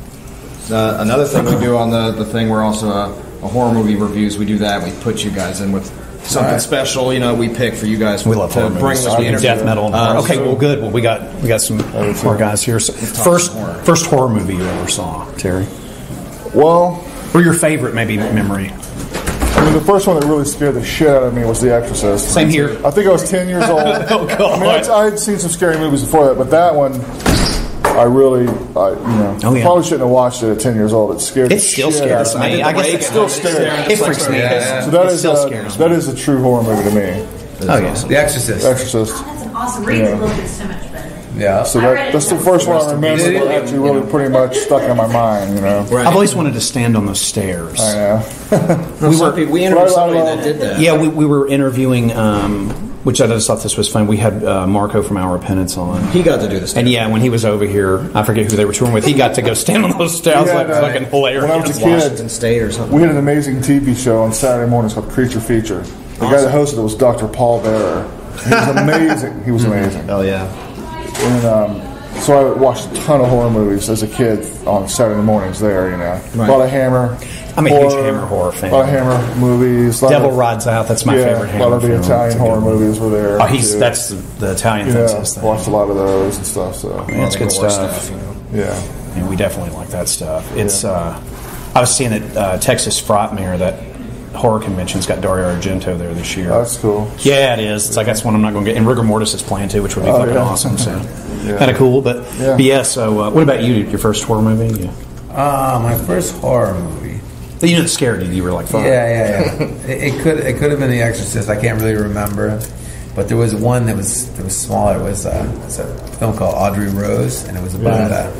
Uh, another thing we do on the, the thing, we're also uh, a horror movie reviews. We do that. We put you guys in with something Alright. special. You know, we pick for you guys. We love to horror bring movies. with the interview. Death metal. And Uh. Okay, so- well, good. Well, we got we got some more guys here. So, first horror. first horror movie you ever saw, Terry, Well, or your favorite maybe memory. I mean, the first one that really scared the shit out of me was The Exorcist. Same here. I think I was 10 years old. Oh, God. I mean, I'd, I had seen some scary movies before that, but that one, I really, I, you know, Oh, yeah. probably shouldn't have watched it at 10 years old. It scared It still shit scares me. I guess It's it's still scary. It freaks me out. So that It is still a, scares me. that is a true horror movie to me. Oh yeah. The Exorcist. Exorcist. That's an awesome read. Yeah. It looked so much better. Yeah. So that, that's the first one I remember Did it? that actually really pretty much stuck in my mind, you know. I've always wanted to stand on those stairs. I know. we, were, we But I- interviewed I somebody that did that. Yeah, we, we were interviewing, um, which I just thought this was fun. We had uh, Marco from Our Repentance on. He got to do this. And yeah, when he was over here, I forget who they were touring with. He got to go stand on those stairs. We like had, uh, fucking hilarious. when I was a kid, Washington kid, State or something. we had an amazing TV show on Saturday mornings called Creature Feature. The guy that hosted it was Dr. Paul Bearer. He was amazing. he was amazing. Oh yeah. And um, so I watched a ton of horror movies as a kid on Saturday mornings there, you know. Right. A lot of Hammer. I'm a huge Hammer horror fan. A lot of Hammer movies. a lot Devil of- Rides Out. That's my yeah, favorite A Hammer lot of the film. Italian It's a good horror one. movies were there. Oh, he's too. that's the, the Italian yeah, thing's his thing. watched a lot of those and stuff. So Yeah, it's the good gore stuff. you know. yeah, And we definitely like that stuff. It's. Uh, I was seeing that uh, Texas Frightmare, that horror convention's got Dario Argento there this year. that's cool. Yeah, it is. It's like that's one I'm not going to get. And Rigor Mortis is playing too, which would be Oh, fucking yeah. awesome. So Yeah. kind of cool. But Yeah. but yeah. So uh, what about you? Your first horror movie? Yeah. Uh, my first horror movie. You know that scared you. You were like, fuck. Yeah, yeah, yeah. it, it could it could have been The Exorcist. I can't really remember, but there was one that was that was smaller. It was uh, it's a film called Audrey Rose, and it was about a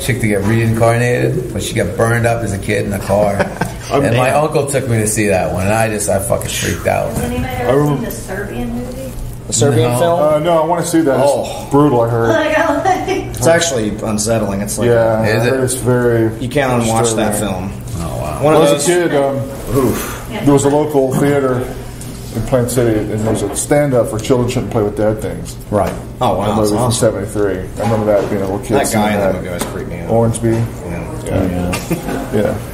chick to get reincarnated, but she got burned up as a kid in a car. and my uncle took me to see that one, and I just I fucking freaked out. Has anybody ever seen the Serbian movie? The Serbian No. film. Uh, no, I want to see that. Oh. It's brutal. I heard. Like, It's actually unsettling. It's like Yeah, Is it? it's very. you can't unwatch that film. Oh wow! One When of I was those. a kid, um, Oof. there was a local theater in Plant City, and there was a stand-up for children shouldn't play with dead things. Right. Oh wow, That that's movie from awesome. '73. I remember that being a little kid. That guy in that movie always creeped me out. Ormsby. Yeah. Yeah, yeah.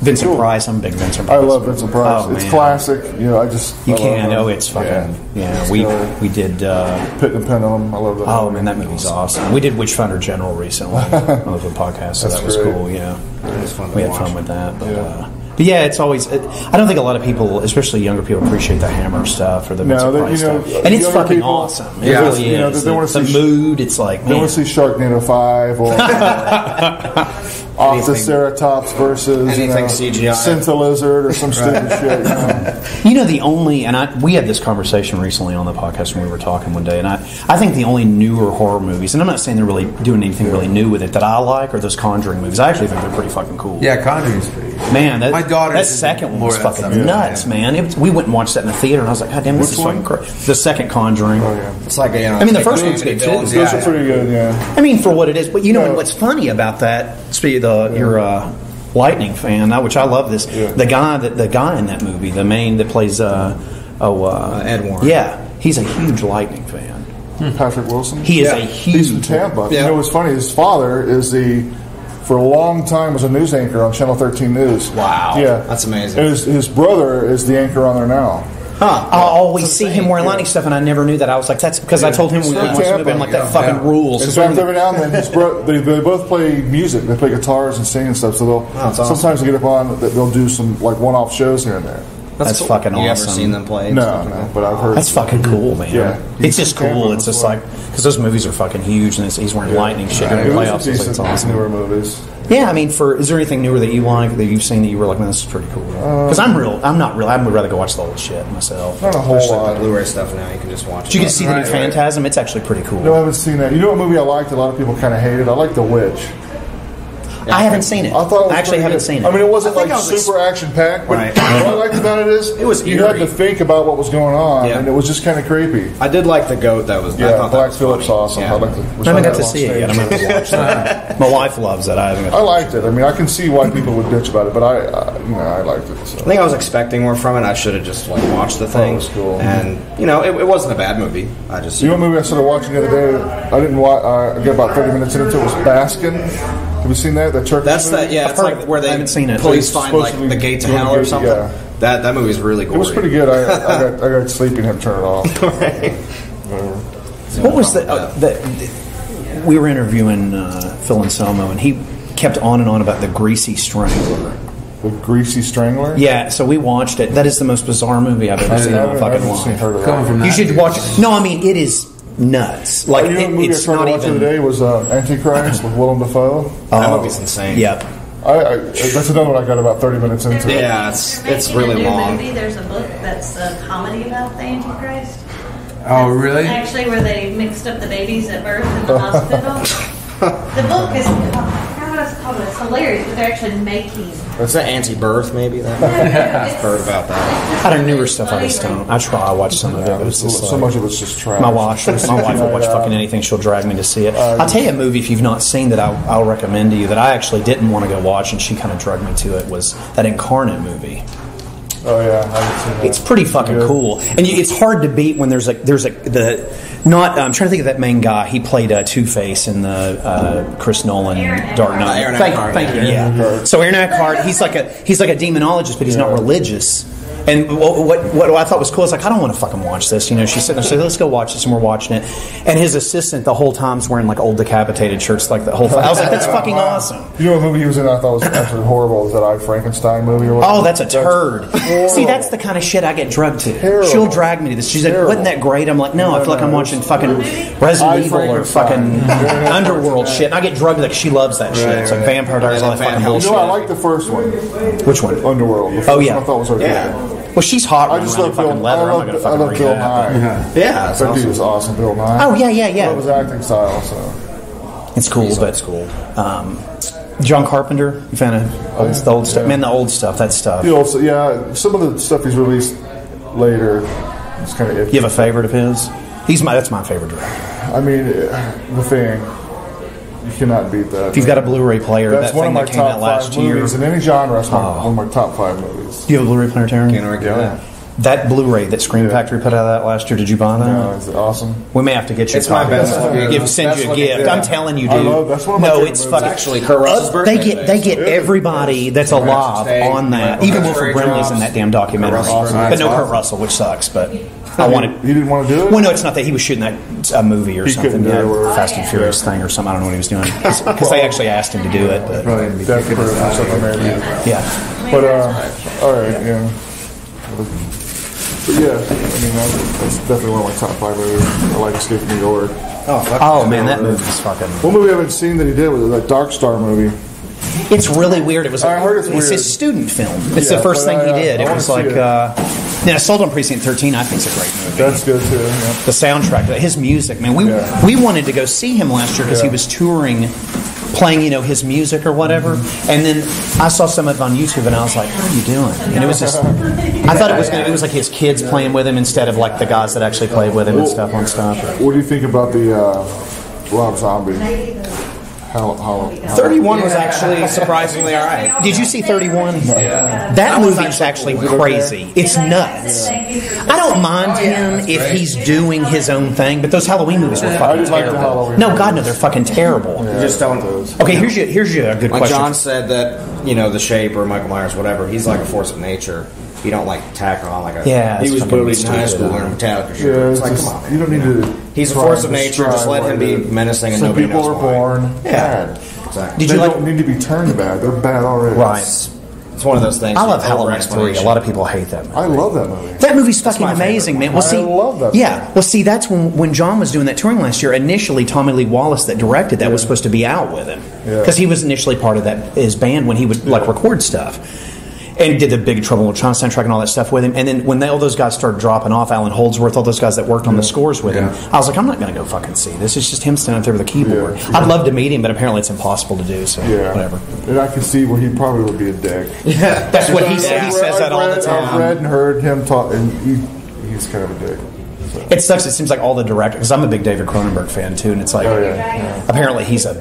Vincent Price. I'm a big Vincent. Price. I love Vincent Price. Oh, it's man. classic. You know, I just You I can't. Oh, it's fucking. Yeah, It's we killer. we did. Uh, Pit and Pendulum. I love that. oh movie. man, that movie's awesome. We did Witchfinder General recently on the podcast, so That's that was great. cool. Yeah, It was fun to we had watch. fun with that. But, Yeah. uh, but yeah, it's always. It, I don't think a lot of people, especially younger people, appreciate the Hammer stuff or the No, Vincent they- Price you know, stuff, and it's fucking people- awesome. It Yeah. really You know, is. they- they wanna the sh- mood. It's like They man. want to see Sharknado Five or off the Ceratops versus you know, Anything CGI. Synth Lizard or some stupid shit. You know? You know, the only, and I, we had this conversation recently on the podcast when we were talking one day, and I, I think the only newer horror movies, and I'm not saying they're really doing anything really new with it that I like, are those Conjuring movies. I actually think they're pretty fucking cool. Yeah, Conjuring's pretty. Good. Man, that, My daughter that into second one more was fucking stuff. nuts, Yeah. man. It we went and watched that in the theater, and I was like, God damn, this Which is one? fucking crazy. The second Conjuring. Oh yeah, It's like you uh, know. I mean, the first one's good, villains too. those are pretty good. Yeah, I mean, for what it is, but you know Yeah. what's funny about that? Speaking of the, your uh, Lightning fan, uh, which I love this. Yeah. The guy that the guy in that movie, the main that plays uh, oh uh, Uh, Ed Warren. Yeah, he's a huge Lightning fan. Patrick Wilson. He is Yeah. a He's huge. from Tampa. Yeah. You know what's funny? His father is the, for a long time, was a news anchor on Channel 13 News. Wow. Yeah, That's amazing. And his, his brother is the anchor on there now. Huh. I always see him wearing Lightning stuff, and I never knew that. I was like, that's because I told him when we From watched the movie. I'm like, yeah. that fucking Yeah. rules. In It's fact, every now and then, his bro- they, they both play music. They play guitars and sing and stuff. So they'll oh, that's awesome. sometimes they get up on. They'll do some like one-off shows here and there. That's cool. fucking you awesome. ever seen them play? No, Stuff like no, that? but I've heard. That's fucking cool, man. Yeah. It's just cool. It's just like because those movies are fucking huge, and it's, he's wearing lightning shit Yeah, in the those are playoffs. It's, like, it's awesome. newer movies. Yeah, I mean, for is there anything newer that you like that you've seen that you were like, man, this is pretty cool? Uh, Because I'm real, I'm not real. I would rather go watch the old shit myself. Not a whole Especially lot. the Blu-ray stuff now. You can just watch. Did you it. get to see the new Right, right. Phantasm? It's actually pretty cool. No, I haven't seen that. You know what movie I liked? A lot of people kind of hated. I like The Witch. I haven't seen it. I thought it was I actually haven't good. seen it. I mean, it wasn't I like I was ex- super action packed, but Right. what I liked about it is It was you had to think about what was going on, Yeah. and it was just kind of creepy. I did like the goat that was. yeah. I Yeah, thought that Black was Phillip's funny. awesome. Yeah. I like the, I haven't got to see it yet. I'm going to watch that. My wife loves it. I haven't. I liked it. I mean, I can see why people would bitch about it, but I, uh, you know, I liked it. So. I think I was expecting more from it. I should have just like watched the thing. Oh, was cool. And you know, it, it wasn't a bad movie. I just You know what movie I started watching the other day? I didn't watch. Uh, I got about thirty minutes into it. Was Baskin? Have you seen that? The Turkish. That's movie? that. Yeah, it's like where they haven't seen it. police It's find supposed like to be the gate to hell or something. yeah. That that movie's really cool. It gory. was pretty good. I, I got I got sleepy and had to turn it off. Whatever. What was the, uh, the, the? We were interviewing uh, Phil Anselmo, and he kept on and on about the Greasy Strangler. The Greasy Strangler. Yeah, so we watched it. That is the most bizarre movie I've ever I seen in haven't- my I fucking haven't seen- life. heard of Coming that. from You that. should watch it. No, I mean it is nuts. Like Oh, you know it, movie it's I tried not to watch even. the day was uh, Antichrist with Willem Dafoe. That Oh, movie's insane. Yep. I, I, that's another one I got about thirty minutes into. Yeah, it's it's really a new long. Movie. There's a book that's a comedy about the Antichrist. Oh, really? Actually, where they mixed up the babies at birth in the hospital. the book is, I forgot what it's called. It's hilarious, but they're actually making. It's an anti-birth, maybe. That I've heard about that. I don't newer stuff I just don't. I try. I watch some of it, but it's So, just so like, much of it's just trash. My wife, my wife will watch Yeah. fucking anything. She'll drag me to see it. Uh, I'll tell you a movie if you've not seen that I'll, I'll recommend to you that I actually didn't want to go watch and she kind of dragged me to it was that Incarnate movie. Oh yeah, I haven't seen that. It's pretty fucking Good. cool, and you, it's hard to beat when there's like there's a the not. I'm trying to think of that main guy. He played uh, Two Face in the uh, Chris Nolan Dark Knight. Aaron thank, Eckhart. thank you. Aaron Yeah. So Aaron Eckhart, he's like a he's like a demonologist, but he's not religious. And what, what what I thought was cool is like I don't want to fucking watch this. You know, she's sitting there saying, "Let's go watch this," and we're watching it. And his assistant the whole time's wearing like old decapitated shirts, like the whole. Thing. I was like, "That's fucking awesome." You know what movie he was in? I thought was actually horrible. Is that I Frankenstein movie? Or whatever? Oh, that's a turd. horrible. See, that's the kind of shit I get drugged to. Terrible. She'll drag me to this. She's like, Terrible. wasn't that great? I'm like, no, I feel like no, I'm watching fucking Resident Evil or fucking Underworld shit. And I get drugged like she loves that shit. It's like Vampire Diaries, all that fucking You know, I like the first one, Which one? Underworld. The oh, first Oh, yeah. one I thought was okay. Yeah. Well, she's hot. I just love Bill. fucking I leather. I'm not love, I love Bill that. Nighy. Yeah, that it's dude was awesome. Bill Nighy. Oh yeah, yeah, I love his acting style. So It's cool, but it's cool. Um, John Carpenter, you fan of old, the old stuff? Man, the old stuff. That stuff. the old, yeah, some of the stuff he's released later, it's kind of iffy. You have a favorite of his? He's my. That's my favorite director. I mean, uh, the thing. You cannot beat that. If you've got a Blu-ray player, That's that one of my that top out last five year. movies in any genre. That's Oh. one of my top five movies. You have a Blu-ray player, Terry? Can't argue Yeah. that. That Blu-ray that Scream Factory put out of that last year, did you buy that? Yeah, it's awesome. We may have to get you. It's a my copy. best- Give send best you a gift. yeah. I'm telling you, I dude. love- that's one of my no, it's fucking. Actually Kurt Russell's Uh, birthday they get they get so- everybody that's alive Day, on that. Even Bublé Wilford drops. Brimley's in that damn documentary, but no. Kurt Russell, which sucks. But I wanted. He didn't want to do it. Well, no, it's not that he was shooting that uh, movie or He something. do Yeah, it, or- Fast and Furious thing or something. I don't know what he was doing because they actually asked him to do it. But Death Proof or something maybe. yeah, But uh, all right, yeah. But yeah, I mean that's definitely one of my top five movies. I like Escape from New York. oh man, that movie's fucking. One movie I haven't seen that he did was that Dark Star movie. It's really weird. It was. I heard it's weird. his student film. It's Yeah, the first thing he I, uh, did. I It was like. it. Uh, yeah, Assault on Precinct 13. I think it's a great movie. That's good too. Yeah. the soundtrack, his music, man. We Yeah. we wanted to go see him last year because he was touring, playing you know his music or whatever. Mm-hmm. And then I saw some of it on YouTube, and I was like, "What are you doing?" And it was just, I thought it was gonna, it was like his kids playing with him instead of like the guys that actually played with him and stuff on stuff. What do you think about the uh, Rob Zombie? How, how, Thirty-one was actually surprisingly all right. Did you see Thirty-one? That movie's actually crazy. It's nuts. I don't mind oh, him if he's doing his own thing, but those Halloween movies were I fucking did like the terrible. Halloween No. God, no, they're fucking terrible. You just don't. Okay, here's your here's your good Like question. John said that you know the shape or Michael Myers, whatever. He's like a force of nature. You don't like tack on like a. Yeah, he was fucking bullied in high school learning Metallica shit. Yeah, it's it's like just, come on. you don't need to. He's a force of nature. Just let him be it is. menacing and Some nobody people knows are why. born Yeah. bad. Exactly. Did they you like? don't need to be turned bad. They're bad already. Right. It's one of those things. I love over Halloween three. A lot of people hate that movie. I love that movie. That movie's fucking amazing, man. one. Well, see, I love that Yeah, movie. well, see, that's when when John was doing that touring last year. Initially, Tommy Lee Wallace, that directed that, was supposed to be out with him Yeah. because he was initially part of that his band when he would like record stuff. And did the Big Trouble in China soundtrack and all that stuff with him. And then when they, all those guys started dropping off, Alan Howarth, all those guys that worked on the scores with him, I was like, I'm not going to go fucking see this. It's just him standing up there with a keyboard. I'd love to meet him, but apparently it's impossible to do. So Yeah. whatever. And I can see where he probably would be a dick. Yeah, that's what he I've said. He says that I've all the read- time. I've read and heard him talk, and he, he's kind of a dick. It sucks. It seems like all the directors, because I'm a big David Cronenberg fan too, and it's like, Oh, yeah. apparently he's a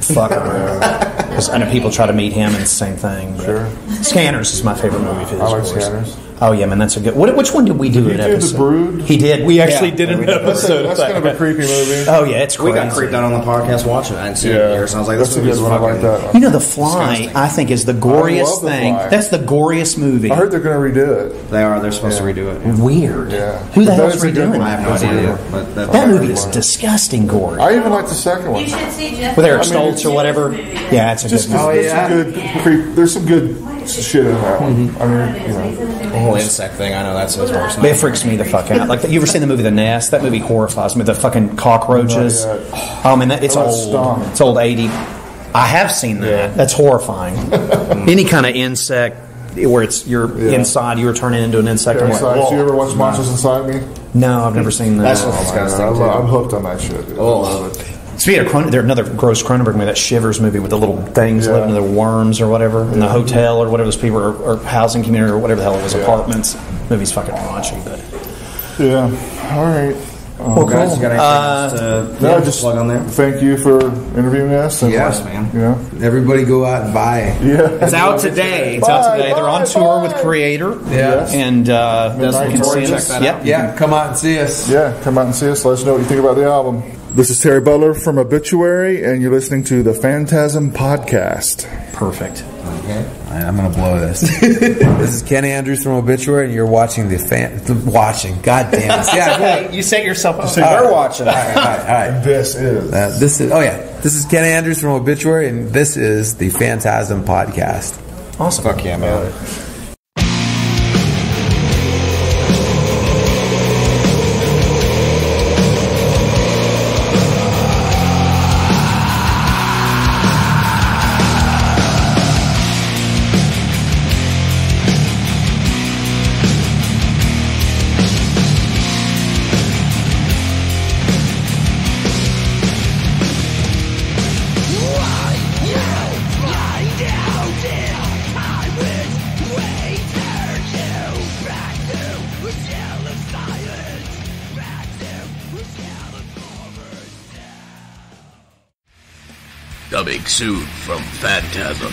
fucker. 'Cause I know people try to meet him, and it's the same thing. but- Scanners is my favorite movie of his. I like. Scanners. Oh yeah, man, that's a good. What, which one did we do? He an did The episode? Brood. He did. We actually Yeah, did yeah, an we did. episode. That's of kind of that. a creepy movie. Oh yeah, it's We got creeped out on the podcast watching it. I hadn't seen it in Yeah. years. I was like, That's this a movie's good one. Like fucking. that. You know, The Fly, I think, is the goriest The thing. Fly. That's the goriest movie. I heard they're going to redo it. They are. They're supposed to redo it. Weird. Yeah. Who the But hell's that is a good redoing one. I have no that? idea. But that, That movie is disgusting gory. I even like the second one. You should see Jeff. With Eric Stoltz or whatever. Yeah, it's a Just good 'cause movie. there's some oh, good creep. There's some good shit in that one. Mm-hmm. I mean, you know. the whole insect thing. I know that's his worst. It freaks me the fuck out. Like, you ever seen the movie The Nest? That movie horrifies me. The fucking cockroaches. Not Oh man, that, it's How old. Stung? It's old eighty. I have seen that. That's horrifying. Any kind of insect where it's you're Yeah. inside, you are turning into an insect. I'm like, Parasites. whoa. you ever watch Monsters Inside Me? No, I've never seen that. That's Oh just my God, disgusting. I too. love, I'm hooked on that shit. Dude. I Oh. love it. Speaking of Cronen, there's another gross Cronenberg movie, that Shivers movie with the little things Yeah. living in the worms or whatever in the hotel or whatever those people are, or housing community or whatever the hell it was, apartments. Movie's fucking raunchy, but Yeah. All right. Um, Well, Guys, you got anything Uh, else to no, just plug on there? Thank you for interviewing us. And, Yes, man. You know. Everybody go out and buy it. Yeah. It's out today. It's out Bye, today. They're on bye, tour bye. with Kreator. Yeah. And uh, Midnight you can Tour, see check us. that Yep. out. Yeah, come out and see us. Yeah, come out and see us. Let us know what you think about the album. This is Terry Butler from Obituary, and you're listening to the Fantasm Podcast. Perfect. All right, I'm gonna blow this. this is Kenny Andrews from Obituary, and you're watching the fan. Watching, god damn it! Yeah, you set yourself up. We're watching. all right, all right, all right. This is. Uh, this is oh yeah, this is Kenny Andrews from Obituary, and this is the Fantasm Podcast. Awesome. Fuck yeah, man. From Fantasm.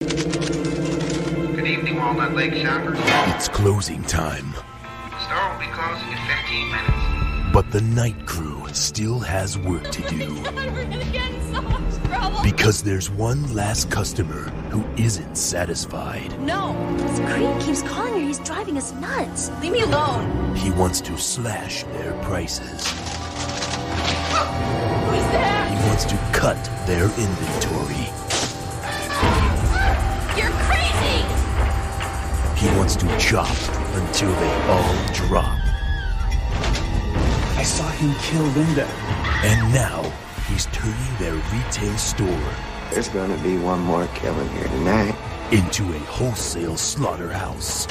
Good evening, Walnut Lake shoppers. It's closing time, The store will be closing in 15 minutes. but the night crew still has work to do. We're gonna get in so much trouble. Because there's one last customer who isn't satisfied. No, this creep keeps calling her. He's driving us nuts. Leave me alone. He wants to slash their prices. Who's there? He wants to cut their inventory. You're crazy. He wants to chop until they all drop. I saw him kill Linda. And now he's turning their retail store There's gonna be one more killing here tonight. into a wholesale slaughterhouse.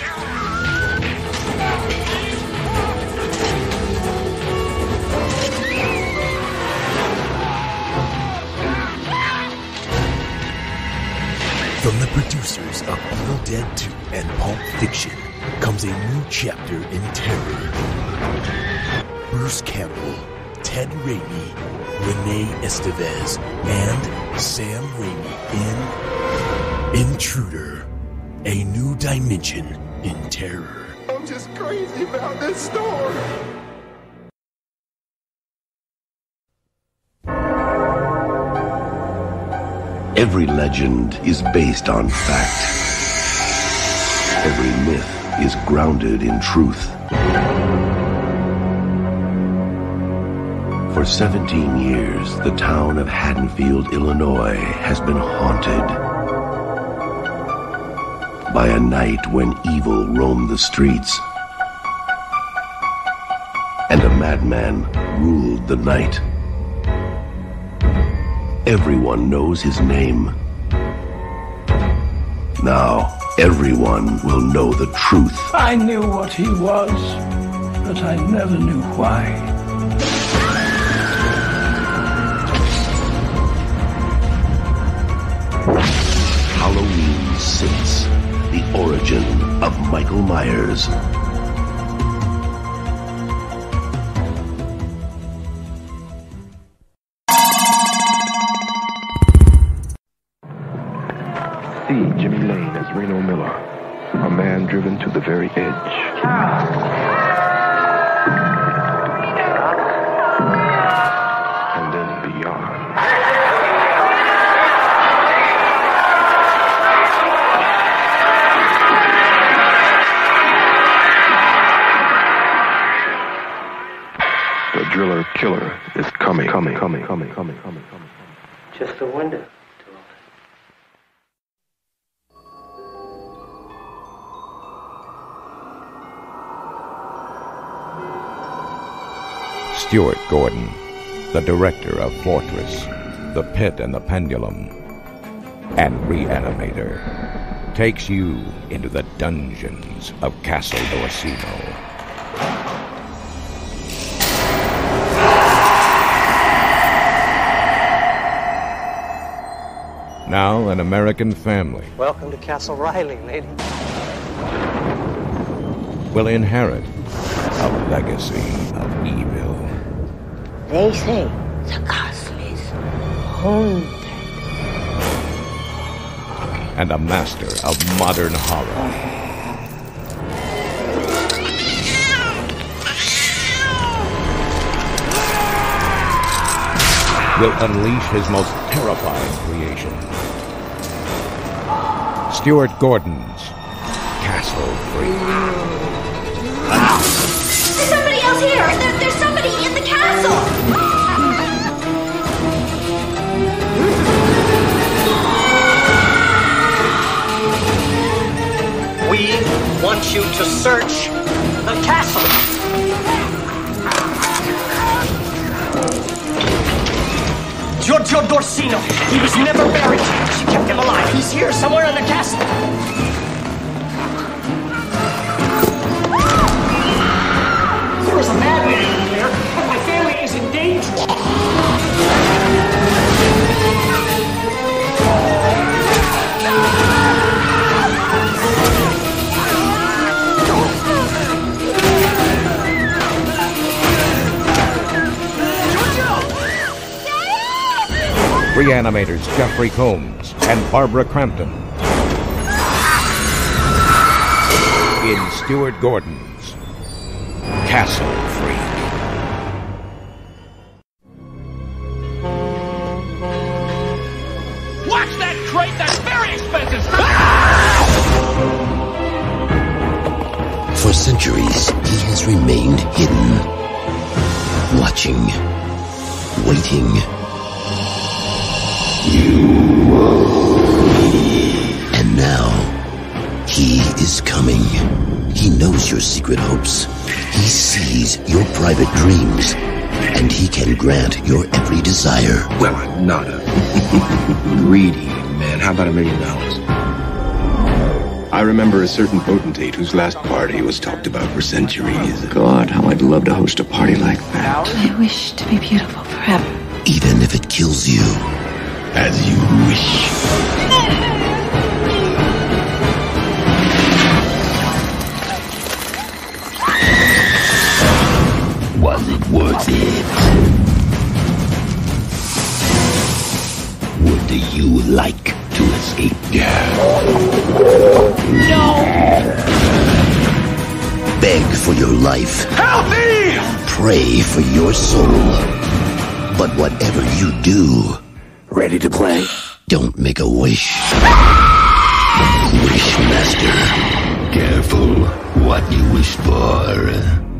From the producers of Evil Dead 2 and Pulp Fiction comes a new chapter in terror. Bruce Campbell, Ted Raimi, Renee Estevez, and Sam Raimi in Intruder, a new dimension in terror. I'm just crazy about this store. Every legend is based on fact. Every myth is grounded in truth. For 17 years, the town of Haddonfield, Illinois has been haunted by a night when evil roamed the streets and a madman ruled the night. everyone knows his name. Now, everyone will know the truth. I knew what he was, but I never knew why. Halloween 6 The Origin of Michael Myers. See Jimmy Lane as Reno Miller, a man driven to the very edge. And coming, coming, coming, coming, coming, coming, coming. Just a window. Stuart Gordon, the director of Fortress, The Pit and the Pendulum, and Reanimator, takes you into the dungeons of Castle Dorsino. Now, an American family Welcome to Castle Riley, lady. will inherit a legacy of evil. They say the castle is haunted. and a master of modern horror. Will unleash his most terrifying creation. Stuart Gordon's Castle Freak. There's somebody else here! There, there's somebody in the castle! We want you to search the castle. Giorgio Dorsino. He was never buried. She kept him alive. He's here somewhere in the castle. There is a madman in there, and my family is in danger. Reanimators Jeffrey Combs and Barbara Crampton. In Stuart Gordon's Castle can grant your every desire. Well, I'm not a greedy man. How about a million dollars? I remember a certain potentate whose last party was talked about for centuries. Oh, God, how I'd love to host a party like that. I wish to be beautiful forever. Even if it kills you. As you wish. Was it worth it? You like to escape? No! Beg for your life. Help me! Pray for your soul. But whatever you do, ready to play? Don't make a wish. Ah! Wish master. Careful what you wish for.